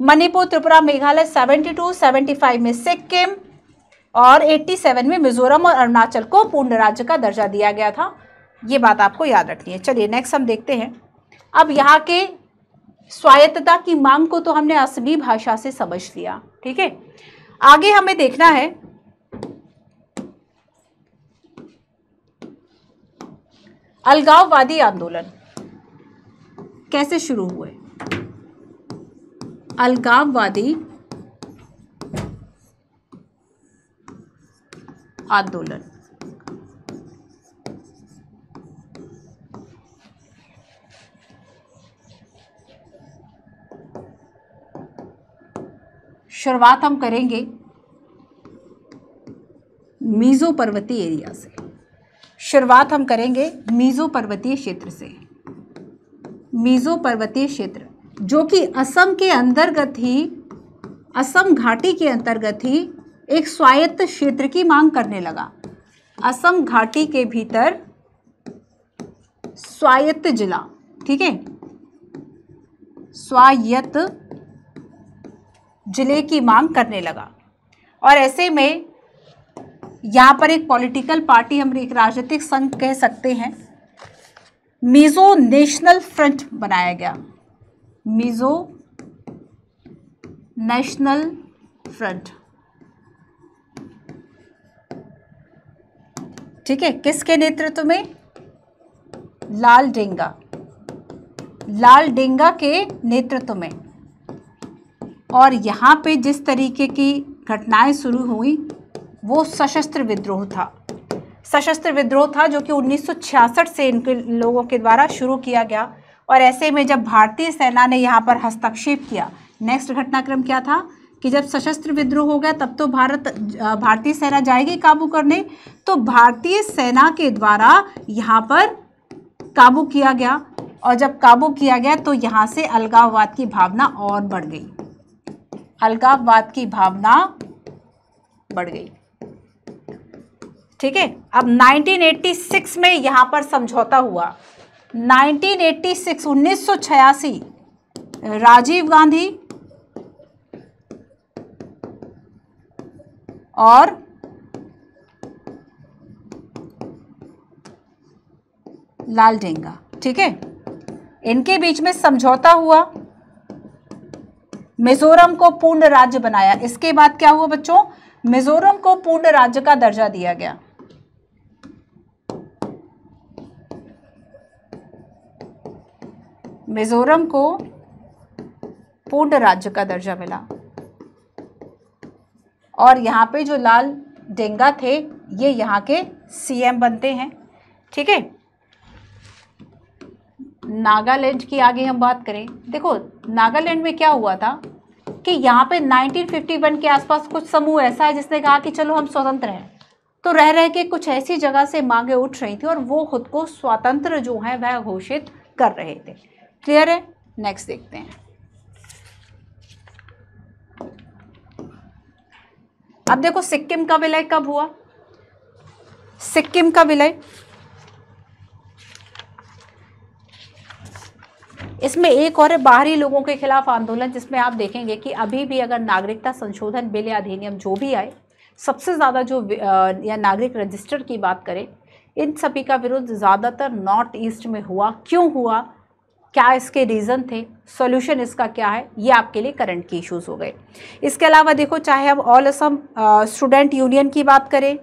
मणिपुर त्रिपुरा मेघालय 72, 75 में सिक्किम और 87 में मिजोरम और अरुणाचल को पूर्ण राज्य का दर्जा दिया गया था। ये बात आपको याद रखनी है। चलिए नेक्स्ट हम देखते हैं। अब यहाँ के स्वायत्तता की मांग को तो हमने असमी भाषा से समझ लिया ठीक है? आगे हमें देखना है। अलगाववादी आंदोलन कैसे शुरू हुए? अलगाववादी आंदोलन। शुरुआत हम करेंगे मीज़ो पर्वतीय एरिया से। शुरुआत हम करेंगे मीज़ो पर्वतीय क्षेत्र से। मीज़ो पर्वतीय क्षेत्र जो कि असम के अंतर्गत ही, असम घाटी के अंतर्गत ही एक स्वायत्त क्षेत्र की मांग करने लगा। असम घाटी के भीतर स्वायत्त जिला, ठीक है? स्वायत्त ज़िले की मांग करने लगा। और ऐसे में यहाँ पर एक पॉलिटिकल पार्टी हम एक राजनीतिक संघ कह सकते हैं। मिजो नेशनल फ्रंट बनाया गया। Mizo national front. ठीक है, किसके नेतृत्व में? लाल डेंगा। लाल डेंगा के नेतृत्व में। और यहाँ पे जिस तरीके की घटनाएँ शुरू हुई, वो सशस्त्र विद्रोह था। सशस्त्र विद्रोह था जो कि 1966 से इनके लोगों के द्वारा शुरू किया गया। और ऐसे में जब भारतीय सेना ने यहाँ पर हस्तक्षेप किया नेक्स्ट घटनाक्रम क्या था? कि जब सशस्त्र विद्रोह हो गया, तब तो भारत भारतीय सेना जाएगी काबू करने तो भारतीय सेना के द्वारा यहाँ पर काबू किया गया और जब काबू किया गया तो यहाँ से अलगाववाद की भावना और बढ़ गई। अलगाववाद की भावना बढ़ गई। ठीक है? अब 1986 में यहाँ पर समझौता हुआ। 1986 1986 राजीव गांधी और लाल डेंगा, ठीक है? इनके बीच में समझौता हुआ। मिजोरम को पूर्ण राज्य बनाया। इसके बाद क्या हुआ बच्चों? मिजोरम को पूर्ण राज्य का दर्जा दिया गया। मिजोरम को पूर्ण राज्य का दर्जा मिला। और यहाँ पे जो लाल डेंगा थे, ये यहाँ के सीएम बनते हैं। ठीक है? नागालैंड की आगे हम बात करें। देखो, नागालैंड में क्या हुआ था कि यहाँ पे 1951 के आसपास कुछ समूह ऐसा है जिसने कहा कि चलो हम स्वतंत्र हैं। तो रह रह के कुछ ऐसी जगह से मांगे उठ रही थी और वो खुद को स्वतंत्र जो है, वह घोषित कर रहे थे। क्लियर है? नेक्स्ट देखते हैं। अब देखो, सिक्किम का विलय कब हुआ? सिक्किम का विलय। इसमें एक और है, बाहरी लोगों के खिलाफ आंदोलन, जिसमें आप देखेंगे कि अभी भी अगर नागरिकता संशोधन बिल या अधिनियम जो भी आए, सबसे ज़्यादा जो या नागरिक रजिस्टर की बात करें, इन सभी का विरोध ज़्यादातर नॉर्थ ईस्ट में हुआ। क्यों हुआ? क्या इसके रीज़न थे? सॉल्यूशन इसका क्या है? ये आपके लिए करंट के इश्यूज़ हो गए। इसके अलावा देखो, चाहे हम ऑल असम स्टूडेंट यूनियन की बात करें,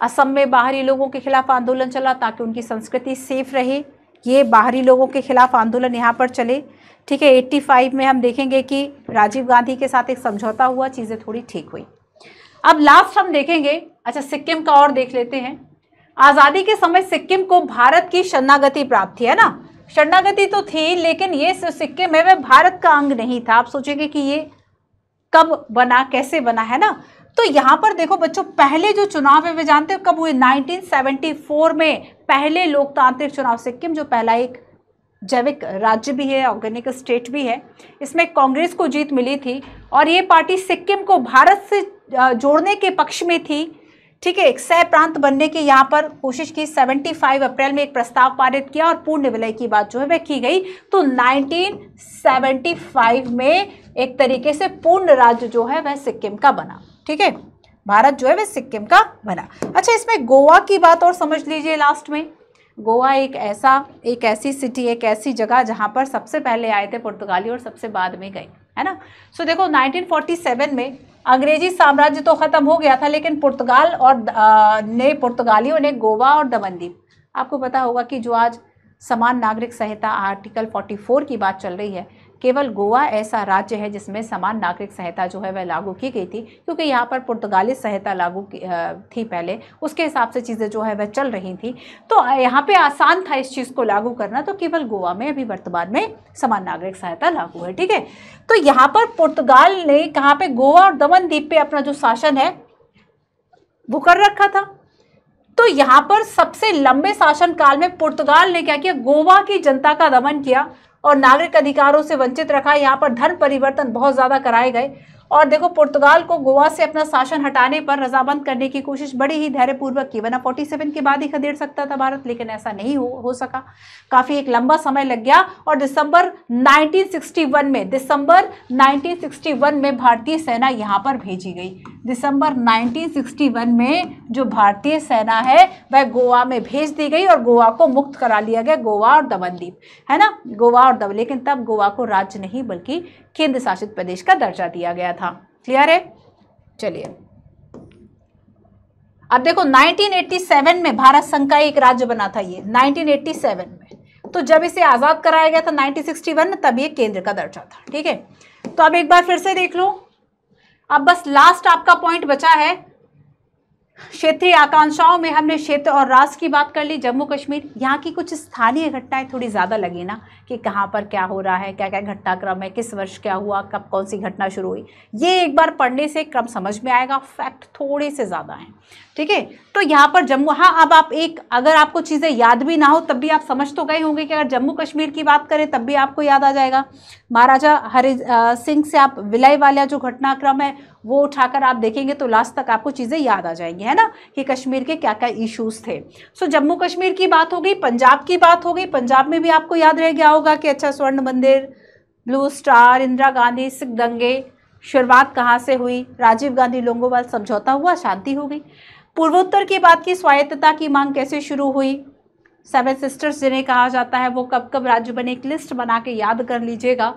असम में बाहरी लोगों के खिलाफ आंदोलन चला ताकि उनकी संस्कृति सेफ़ रहे। ये बाहरी लोगों के खिलाफ आंदोलन यहाँ पर चले। ठीक है 85 में हम देखेंगे कि राजीव गांधी के साथ एक समझौता हुआ, चीज़ें थोड़ी ठीक हुई। अब लास्ट हम देखेंगे अच्छा सिक्किम का और देख लेते हैं। आज़ादी के समय सिक्किम को भारत की शरणागति प्राप्त थी, है ना? शरणागति तो थी, लेकिन ये सिक्किम है वह भारत का अंग नहीं था। आप सोचेंगे कि ये कब बना, कैसे बना, है ना? तो यहाँ पर देखो बच्चों, पहले जो चुनाव है, वे जानते हो कब हुए? 1974 में पहले लोकतांत्रिक चुनाव सिक्किम, जो पहला एक जैविक राज्य भी है, ऑर्गेनिक स्टेट भी है, इसमें कांग्रेस को जीत मिली थी और ये पार्टी सिक्किम को भारत से जोड़ने के पक्ष में थी। ठीक है, एक सह प्रांत बनने की यहाँ पर कोशिश की 75 अप्रैल में एक प्रस्ताव पारित किया और पूर्ण विलय की बात जो है वह की गई। तो 1975 में एक तरीके से पूर्ण राज्य जो है वह सिक्किम का बना, ठीक है? भारत जो है वह सिक्किम का बना। अच्छा इसमें गोवा की बात और समझ लीजिए लास्ट में। गोवा एक ऐसा एक ऐसी सिटी एक ऐसी जगह जहाँ पर सबसे पहले आए थे पुर्तगाली और सबसे बाद में गए है ना? सो so, देखो 1947 में अंग्रेज़ी साम्राज्य तो ख़त्म हो गया था लेकिन पुर्तगाल और आ, ने पुर्तगालियों ने गोवा और दमनदीप आपको पता होगा कि जो आज समान नागरिक संहिता आर्टिकल 44 की बात चल रही है केवल गोवा ऐसा राज्य है जिसमें समान नागरिक संहिता जो है वह लागू की गई थी, क्योंकि यहाँ पर पुर्तगाली संहिता लागू थी पहले। उसके हिसाब से चीज़ें जो है वह चल रही थी। तो यहाँ पे आसान था इस चीज़ को लागू करना तो केवल गोवा में, अभी वर्तमान में समान नागरिक सहायता लागू है, ठीक है? तो यहाँ पर पुर्तगाल ने कहाँ पे गोवा और दमन द्वीप पे अपना जो शासन है, वो कर रखा था। तो यहाँ पर सबसे लंबे शासन काल में पुर्तगाल ने क्या किया? गोवा की जनता का दमन किया। और नागरिक अधिकारों से वंचित रखा। यहाँ पर धर्म परिवर्तन बहुत ज़्यादा कराए गए। और देखो, पुर्तगाल को गोवा से अपना शासन हटाने पर रजामंद करने की कोशिश बड़ी ही धैर्यपूर्वक की, वरना 47 के बाद ही खदेड़ सकता था भारत, लेकिन ऐसा नहीं हो हो सका। काफ़ी एक लंबा समय लग गया और दिसंबर 1961 में, दिसंबर 1961 में भारतीय सेना यहाँ पर भेजी गई। दिसंबर 1961 में जो भारतीय सेना है, वह गोवा में भेज दी गई और गोवा को मुक्त करा लिया गया, गोवा और दमनदीप है ना? गोवा और दमन लेकिन तब गोवा को राज्य नहीं, बल्कि केंद्र शासित प्रदेश का दर्जा दिया गया था। क्लियर है? चलिए। अब देखो 1987 में भारत संघ का एक राज्य बना था ये 1987 में। तो जब इसे आज़ाद कराया गया था 1961 में तब ये केंद्र का दर्जा था, ठीक है? तो अब एक बार फिर से देख लो। अब बस लास्ट आपका पॉइंट बचा है। क्षेत्रीय आकांक्षाओं में हमने क्षेत्र और राष्ट्र की बात कर ली जम्मू कश्मीर यहाँ की कुछ स्थानीय घटनाएँ थोड़ी ज़्यादा लगी ना। कि कहाँ पर क्या हो रहा है क्या क्या घटनाक्रम है, किस वर्ष क्या हुआ, कब कौन सी घटना शुरू हुई। ये एक बार पढ़ने से क्रम समझ में आएगा, फैक्ट थोड़े से ज़्यादा हैं। ठीक है? तो यहाँ पर जम्मू हाँ अब आप एक, अगर आपको चीज़ें याद भी ना हो, तब भी आप समझ तो गए होंगे कि अगर जम्मू कश्मीर की बात करें, तब भी आपको याद आ जाएगा। महाराजा हरि सिंह से आप विलय वाला जो घटनाक्रम है, वो उठाकर आप देखेंगे तो लास्ट तक आपको चीज़ें याद आ जाएँगी, है ना? कि कश्मीर के क्या क्या इश्यूज़ थे। सो जम्मू कश्मीर की बात हो गई, पंजाब की बात हो गई, पंजाब में भी आपको याद रह गया होगा कि अच्छा स्वर्ण मंदिर ब्लू स्टार इंदिरा गांधी, सिख दंगे, शुरुआत कहाँ से हुई? राजीव गांधी लोंगोवाल समझौता हुआ, शांति हो गई। पूर्वोत्तर की बात की, स्वायत्तता की मांग कैसे शुरू हुई? सेवन सिस्टर्स जिन्हें कहा जाता है, वो कब कब राज्य बने? एक लिस्ट बना के याद कर लीजिएगा।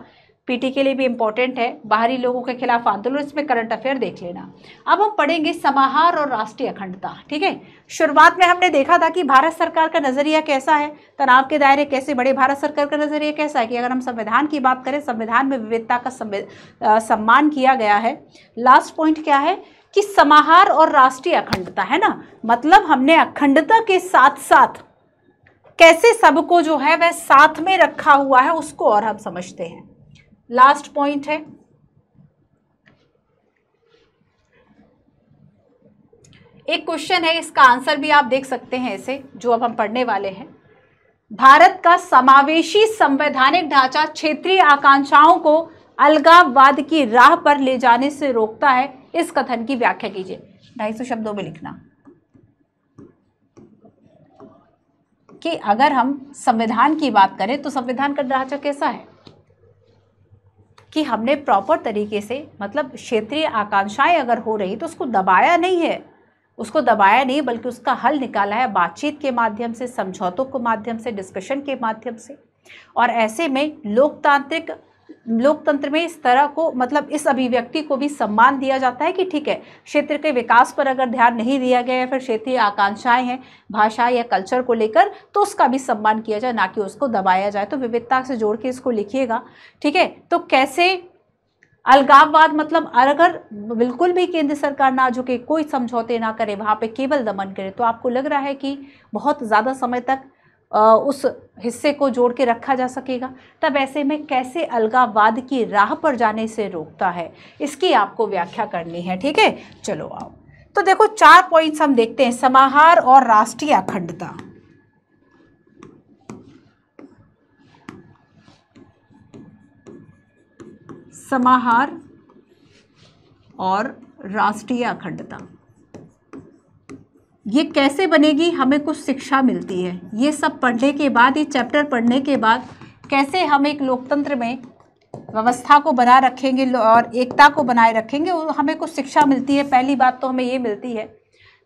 पीटी के लिए भी इंपॉर्टेंट है। बाहरी लोगों के खिलाफ आंदोलन, इसमें करंट अफेयर देख लेना। अब हम पढ़ेंगे समाहार और राष्ट्रीय अखंडता, ठीक है? शुरुआत में हमने देखा था कि भारत सरकार का नज़रिया कैसा है, तनाव के दायरे कैसे बड़े भारत सरकार का नज़रिया कैसा है कि अगर हम संविधान की बात करें, संविधान में विविधता का सम्मान किया गया है। लास्ट पॉइंट क्या है? कि समाहार और राष्ट्रीय अखंडता, है ना? मतलब हमने अखंडता के साथ साथ कैसे सबको जो है वह साथ में रखा हुआ है, उसको और हम समझते हैं। लास्ट पॉइंट है। एक क्वेश्चन है, इसका आंसर भी आप देख सकते हैं इसे, जो अब हम पढ़ने वाले हैं। भारत का समावेशी संवैधानिक ढांचा क्षेत्रीय आकांक्षाओं को अलगाववाद की राह पर ले जाने से रोकता है, इस कथन की व्याख्या कीजिए। ढाई सौ शब्दों में लिखना। कि अगर हम संविधान की बात करें तो संविधान का ढांचा कैसा है? कि हमने प्रॉपर तरीके से मतलब क्षेत्रीय आकांक्षाएँ अगर हो रही तो उसको दबाया नहीं है। उसको दबाया नहीं, बल्कि उसका हल निकाला है बातचीत के माध्यम से, समझौतों के माध्यम से डिस्कशन के माध्यम से। और ऐसे में लोकतांत्रिक लोकतंत्र में इस तरह को मतलब इस अभिव्यक्ति को भी सम्मान दिया जाता है कि ठीक है, क्षेत्र के विकास पर अगर ध्यान नहीं दिया गया है फिर क्षेत्रीय आकांक्षाएँ हैं, भाषा या कल्चर को लेकर तो उसका भी सम्मान किया जाए, ना कि उसको दबाया जाए। तो विविधता से जोड़ के इसको लिखिएगा, ठीक है? तो कैसे अलगाववाद मतलब अगर बिल्कुल भी केंद्र सरकार ना झुके, कोई समझौते ना करे, वहाँ पे केवल दमन करे तो आपको लग रहा है कि बहुत ज़्यादा समय तक उस हिस्से को जोड़ के रखा जा सकेगा। तब ऐसे में कैसे अलगाववाद की राह पर जाने से रोकता है, इसकी आपको व्याख्या करनी है, ठीक है? चलो आओ। तो देखो, चार पॉइंट्स हम देखते हैं, समाहार और राष्ट्रीय अखंडता। समाहार और राष्ट्रीय अखंडता। ये कैसे बनेगी? हमें कुछ शिक्षा मिलती है। ये सब पढ़ने के बाद, ये चैप्टर पढ़ने के बाद कैसे हम एक लोकतंत्र में व्यवस्था को बना रखेंगे और एकता को बनाए रखेंगे हमें कुछ शिक्षा मिलती है। पहली बात तो हमें ये मिलती है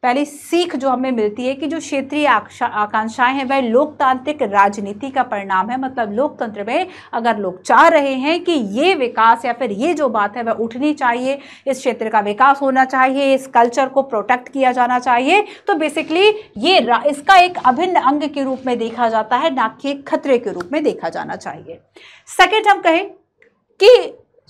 पहली सीख जो हमें मिलती है कि जो क्षेत्रीय आकांक्षाएँ हैं, वह लोकतांत्रिक राजनीति का परिणाम है। मतलब लोकतंत्र में अगर लोग चाह रहे हैं कि ये विकास या फिर ये जो बात है, वह उठनी चाहिए, इस क्षेत्र का विकास होना चाहिए, इस कल्चर को प्रोटेक्ट किया जाना चाहिए तो बेसिकली ये इसका एक अभिन्न अंग के रूप में देखा जाता है, ना कि खतरे के रूप में देखा जाना चाहिए। सेकेंड हम कहें कि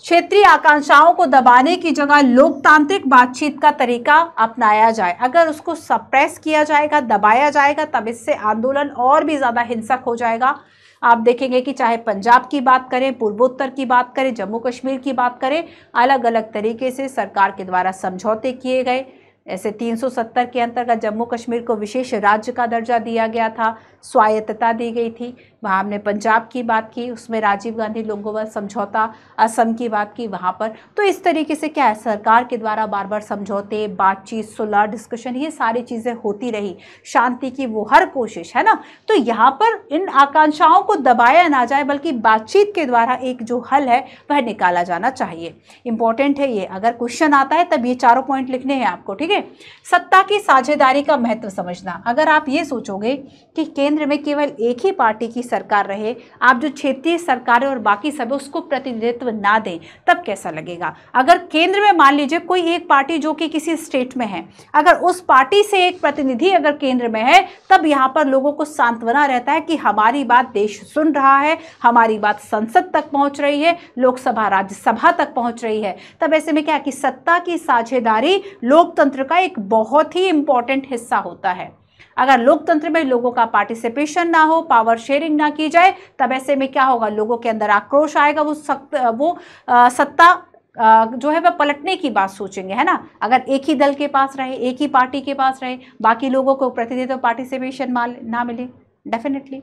क्षेत्रीय आकांक्षाओं को दबाने की जगह लोकतांत्रिक बातचीत का तरीका अपनाया जाए। अगर उसको सप्रेस किया जाएगा, दबाया जाएगा, तब इससे आंदोलन और भी ज़्यादा हिंसक हो जाएगा। आप देखेंगे कि चाहे पंजाब की बात करें, पूर्वोत्तर की बात करें, जम्मू कश्मीर की बात करें अलग अलग तरीके से सरकार के द्वारा समझौते किए गए। ऐसे 370 के अंतर्गत जम्मू कश्मीर को विशेष राज्य का दर्जा दिया गया था। स्वायत्तता दी गई थी। वहाँ हमने पंजाब की बात की, उसमें राजीव गांधी लोंगोवाल समझौता, असम की बात की वहाँ पर। तो इस तरीके से क्या है, सरकार के द्वारा बार बार समझौते, बातचीत, सुलह डिस्कशन ये सारी चीज़ें होती रही। शांति की वो हर कोशिश, है ना? तो यहाँ पर इन आकांक्षाओं को दबाया ना जाए, बल्कि बातचीत के द्वारा एक जो हल है, वह निकाला जाना चाहिए। इंपॉर्टेंट है ये। अगर क्वेश्चन आता है, तब ये चारों पॉइंट लिखने हैं आपको, ठीक है? सत्ता की साझेदारी का महत्व समझना। अगर आप ये सोचोगे कि केंद्र में केवल एक ही पार्टी की सरकार रहे, आप जो क्षेत्रीय सरकारें और बाकी सब उसको प्रतिनिधित्व ना दें, तब कैसा लगेगा? अगर केंद्र में मान लीजिए कोई एक पार्टी जो कि किसी स्टेट में है, अगर उस पार्टी से एक प्रतिनिधि अगर केंद्र में है, तब यहाँ पर लोगों को सांत्वना रहता है कि हमारी बात देश सुन रहा है, हमारी बात संसद तक पहुँच रही है, लोकसभा, राज्यसभा तक पहुँच रही है। तब ऐसे में क्या कि सत्ता की साझेदारी लोकतंत्र का एक बहुत ही इंपॉर्टेंट हिस्सा होता है। अगर लोकतंत्र में लोगों का पार्टिसिपेशन ना हो पावर शेयरिंग ना की जाए तब ऐसे में क्या होगा? लोगों के अंदर आक्रोश आएगा वो सक्त वो आ, सत्ता जो है वह पलटने की बात सोचेंगे है ना? अगर एक ही दल के पास रहे एक ही पार्टी के पास रहे बाकी लोगों को प्रतिनिधित्व पार्टिसिपेशन ना मिले डेफिनेटली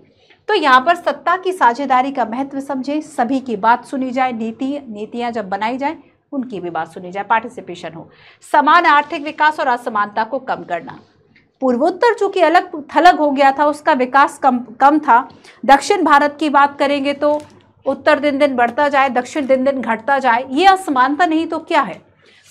तो यहाँ पर सत्ता की साझेदारी का महत्व समझे सभी की बात सुनी जाए नीति नीतियाँ जब बनाई जाए उनकी भी बात सुनी जाए पार्टिसिपेशन हो। समान आर्थिक विकास और असमानता को कम करना। पूर्वोत्तर चूँकि अलग थलग हो गया था, उसका विकास कम कम था। दक्षिण भारत की बात करेंगे तो उत्तर दिन दिन बढ़ता जाए, दक्षिण दिन दिन घटता जाए, ये असमानता नहीं तो क्या है?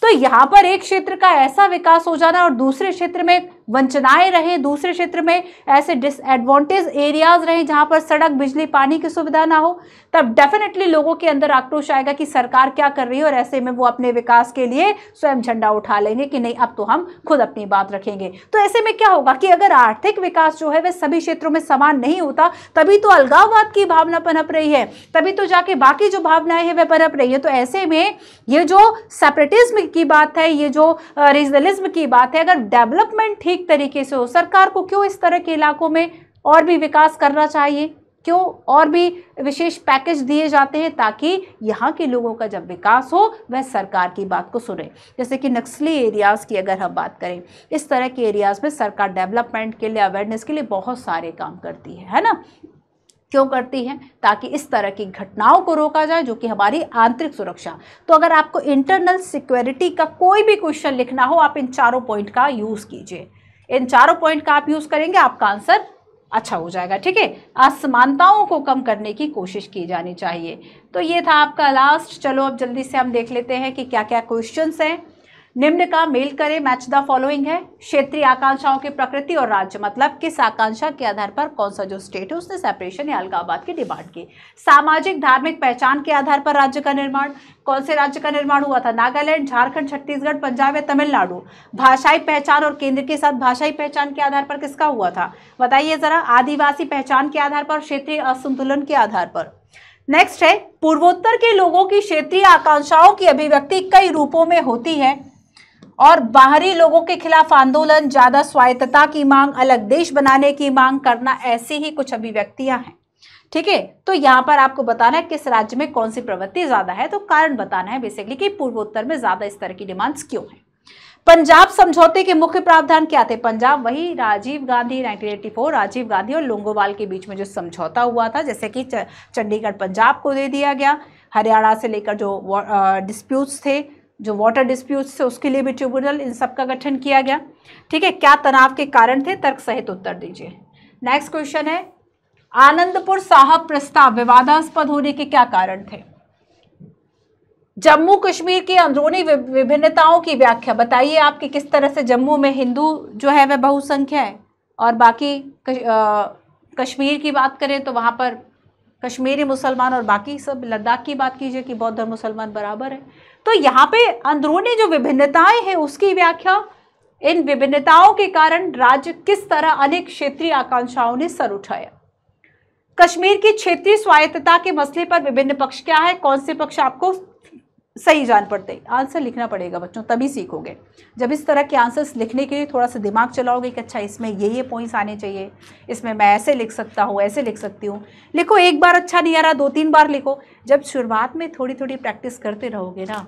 तो यहाँ पर एक क्षेत्र का ऐसा विकास हो जाना और दूसरे क्षेत्र में वंचनाएँ रहें, दूसरे क्षेत्र में ऐसे डिसएडवांटेज एरियाज़ रहें जहाँ पर सड़क, बिजली, पानी की सुविधा ना हो, तब डेफिनेटली लोगों के अंदर आक्रोश आएगा कि सरकार क्या कर रही है और ऐसे में वो अपने विकास के लिए स्वयं झंडा उठा लेंगे कि नहीं, अब तो हम खुद अपनी बात रखेंगे। तो ऐसे में क्या होगा कि अगर आर्थिक विकास जो है वह सभी क्षेत्रों में समान नहीं होता, तभी तो अलगाववाद की भावना पनप रही है, तभी तो जाके बाकी जो भावनाएँ हैं वह पनप रही है। तो ऐसे में ये जो सेपरेटिज्म की बात है, ये जो रीजनलिज्म की बात है, अगर डेवलपमेंट ठीक तरीके से हो? सरकार को क्यों इस तरह के इलाकों में और भी विकास करना चाहिए? क्यों और भी विशेष पैकेज दिए जाते हैं ताकि यहाँ के लोगों का जब विकास हो, वह सरकार की बात को सुने? जैसे कि नक्सली एरियाज़ की अगर हम बात करें, इस तरह के एरियाज़ में सरकार डेवलपमेंट के लिए, अवेयरनेस के लिए बहुत सारे काम करती है है ना? क्यों करती हैं? ताकि इस तरह की घटनाओं को रोका जाए जो कि हमारी आंतरिक सुरक्षा। तो अगर आपको इंटरनल सिक्योरिटी का कोई भी क्वेश्चन लिखना हो, आप इन चारों पॉइंट का यूज़ कीजिए। इन चारों पॉइंट का आप यूज़ करेंगे, आपका आंसर अच्छा हो जाएगा, ठीक है? असमानताओं को कम करने की कोशिश की जानी चाहिए। तो ये था आपका लास्ट चलो अब जल्दी से हम देख लेते हैं कि क्या क्या क्वेश्चंस हैं। निम्न का मेल करें मैच द फॉलोइंग है। क्षेत्रीय आकांक्षाओं की प्रकृति और राज्य मतलब किस आकांक्षा के आधार पर, कौन सा जो स्टेट है, उसने सेपरेशन या अलगाबाद की डिमांड की। सामाजिक, धार्मिक पहचान के आधार पर राज्य का निर्माण, कौन से राज्य का निर्माण हुआ था? नागालैंड, झारखंड, छत्तीसगढ़, पंजाब या तमिलनाडु। भाषाई पहचान और केंद्र के साथ भाषाई पहचान के आधार पर किसका हुआ था? बताइए जरा, आदिवासी पहचान के आधार पर, क्षेत्रीय असंतुलन के आधार पर। नेक्स्ट है, पूर्वोत्तर के लोगों की क्षेत्रीय आकांक्षाओं की अभिव्यक्ति कई रूपों में होती है। और बाहरी लोगों के खिलाफ आंदोलन, ज़्यादा स्वायत्तता की मांग, अलग देश बनाने की मांग करना, ऐसी ही कुछ अभिव्यक्तियाँ हैं। ठीक है? तो यहाँ पर आपको बताना है किस राज्य में कौन सी प्रवृत्ति ज़्यादा है तो कारण बताना है बेसिकली कि पूर्वोत्तर में ज़्यादा इस तरह की डिमांड्स क्यों है। पंजाब समझौते के मुख्य प्रावधान क्या थे? पंजाब, वही राजीव गांधी 1984 राजीव गांधी और लोंगोवाल के बीच में जो समझौता हुआ था, जैसे कि चंडीगढ़ पंजाब को दे दिया गया। हरियाणा से लेकर जो डिस्प्यूट्स थे जो वाटर डिस्प्यूट्स थे, उसके लिए भी ट्रिब्यूनल इन सब का गठन किया गया। ठीक है, क्या तनाव के कारण थे? तर्क सहित उत्तर दीजिए। नेक्स्ट क्वेश्चन है, आनंदपुर साहब प्रस्ताव विवादास्पद होने के क्या कारण थे? जम्मू कश्मीर की अंदरूनी विभिन्नताओं की व्याख्या बताइए आपकी किस तरह से जम्मू में हिंदू जो है, वह बहुसंख्या है। और बाकी कश्मीर की बात करें तो वहाँ पर कश्मीरी मुसलमान और बाकी सब लद्दाख की बात कीजिए कि बौद्ध और मुसलमान बराबर है। तो यहाँ पे अंदरूनी जो विभिन्नताएँ हैं, उसकी व्याख्या, इन विभिन्नताओं के कारण राज्य किस तरह अनेक क्षेत्रीय आकांक्षाओं ने सर उठाया। कश्मीर की क्षेत्रीय स्वायत्तता के मसले पर विभिन्न पक्ष क्या है? कौन से पक्ष आपको सही जान पड़ते, आंसर लिखना पड़ेगा बच्चों, तभी सीखोगे। जब इस तरह के आंसर्स लिखने के लिए थोड़ा सा दिमाग चलाओगे कि अच्छा इसमें ये ये पॉइंट्स आने चाहिए, इसमें मैं ऐसे लिख सकता हूँ, ऐसे लिख सकती हूँ, लिखो एक बार अच्छा नहीं आ रहा दो तीन बार लिखो। जब शुरुआत में थोड़ी थोड़ी प्रैक्टिस करते रहोगे ना,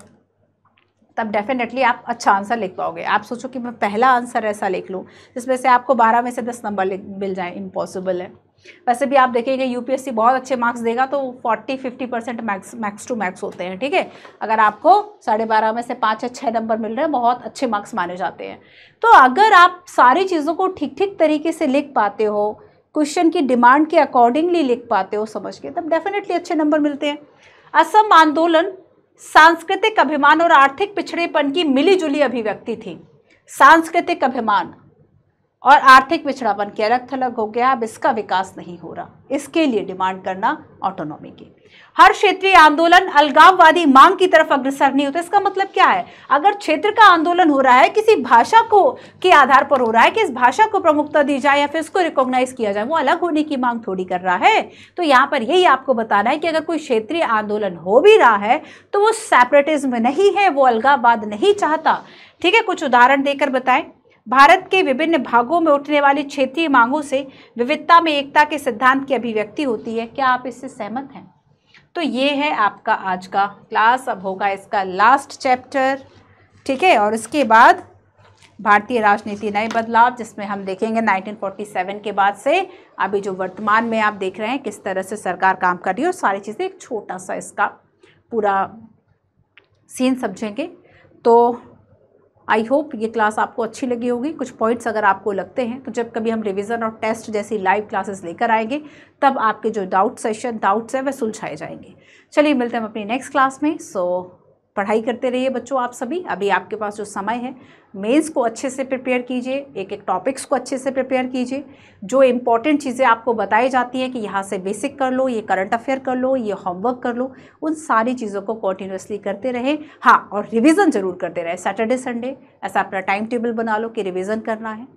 तब डेफिनेटली आप अच्छा आंसर लिख पाओगे। आप सोचो कि मैं पहला आंसर ऐसा लिख लूँ, जिसमें से आपको बारह में से दस नंबर मिल जाए इम्पॉसिबल है। वैसे भी आप देखेंगे यूपीएससी बहुत अच्छे मार्क्स देगा तो 40 50 percent max max to max होते हैं, ठीक है? अगर आपको साढ़े बारह में से पाँच या छः नंबर मिल रहे हैं, बहुत अच्छे मार्क्स माने जाते हैं। तो अगर आप सारी चीज़ों को ठीक ठीक तरीके से लिख पाते हो क्वेश्चन की डिमांड के अकॉर्डिंगली लिख पाते हो समझ के, तब डेफिनेटली अच्छे नंबर मिलते हैं। असम आंदोलन, सांस्कृतिक अभिमान और आर्थिक पिछड़ेपन की मिली जुली अभिव्यक्ति थी। सांस्कृतिक अभिमान और आर्थिक पिछड़ापन के अलग थलग हो गया, अब इसका विकास नहीं हो रहा। इसके लिए डिमांड करना ऑटोनॉमी की। हर क्षेत्रीय आंदोलन अलगाववादी मांग की तरफ़ अग्रसर नहीं होता। इसका मतलब क्या है? अगर क्षेत्र का आंदोलन हो रहा है, किसी भाषा को, के आधार पर हो रहा है कि इस भाषा को प्रमुखता दी जाए या फिर इसको रिकॉग्नाइज किया जाए, वो अलग होने की मांग थोड़ी कर रहा है। तो यहाँ पर यही आपको बताना है कि अगर कोई क्षेत्रीय आंदोलन हो भी रहा है तो वो सेपरेटिज्म नहीं है, वो अलगाववाद नहीं चाहता। ठीक है, कुछ उदाहरण देकर बताएँ। भारत के विभिन्न भागों में उठने वाली क्षेत्रीय मांगों से विविधता में एकता के सिद्धांत की अभिव्यक्ति होती है। क्या आप इससे सहमत हैं? तो ये है आपका आज का क्लास। अब होगा इसका लास्ट चैप्टर ठीक है? और इसके बाद भारतीय राजनीति नए बदलाव, जिसमें हम देखेंगे 1947 के बाद से। अभी जो वर्तमान में आप देख रहे हैं, किस तरह से सरकार काम कर रही है, और सारी चीज़ें एक छोटा सा इसका पूरा सीन समझेंगे। तो आई होप ये क्लास आपको अच्छी लगी होगी। कुछ पॉइंट्स अगर आपको लगते हैं तो जब कभी हम रिवीजन और टेस्ट जैसी लाइव क्लासेस लेकर आएँगे, तब आपके जो डाउट सेशन डाउट्स हैं, वह सुलझाए जाएँगे। चलिए मिलते हैं हम अपनी नेक्स्ट क्लास में। सो पढ़ाई करते रहिए बच्चों आप सभी। अभी आपके पास जो समय है मेंस को अच्छे से प्रिपेयर कीजिए एक एक टॉपिक्स को अच्छे से प्रिपेयर कीजिए। जो इंपॉर्टेंट चीज़ें आपको बताई जाती हैं कि यहाँ से बेसिक कर लो, ये करंट अफेयर कर लो, ये होमवर्क कर लो, उन सारी चीज़ों को कॉन्टीन्यूसली करते रहें। हाँ और रिविज़न ज़रूर करते रहें। सैटरडे, संडे ऐसा अपना टाइम टेबल बना लो कि रिविज़न करना है।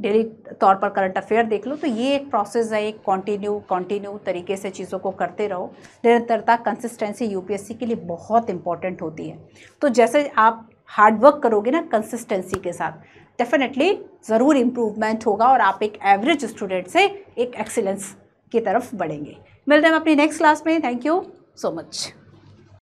डेली तौर पर करंट अफेयर देख लो तो ये एक प्रोसेस है, एक कॉन्टीन्यू कॉन्टीन्यू तरीके से चीज़ों को करते रहो। निरंतरता कंसिस्टेंसी यूपीएससी के लिए बहुत इंपॉर्टेंट होती है। तो जैसे आप हार्ड वर्क करोगे ना कंसिस्टेंसी के साथ डेफिनेटली ज़रूर इम्प्रूवमेंट होगा और आप एक एवरेज स्टूडेंट से एक एक्सीलेंस की तरफ़ बढ़ेंगे। मिलते हैं अपनी नेक्स्ट क्लास में। Thank you so much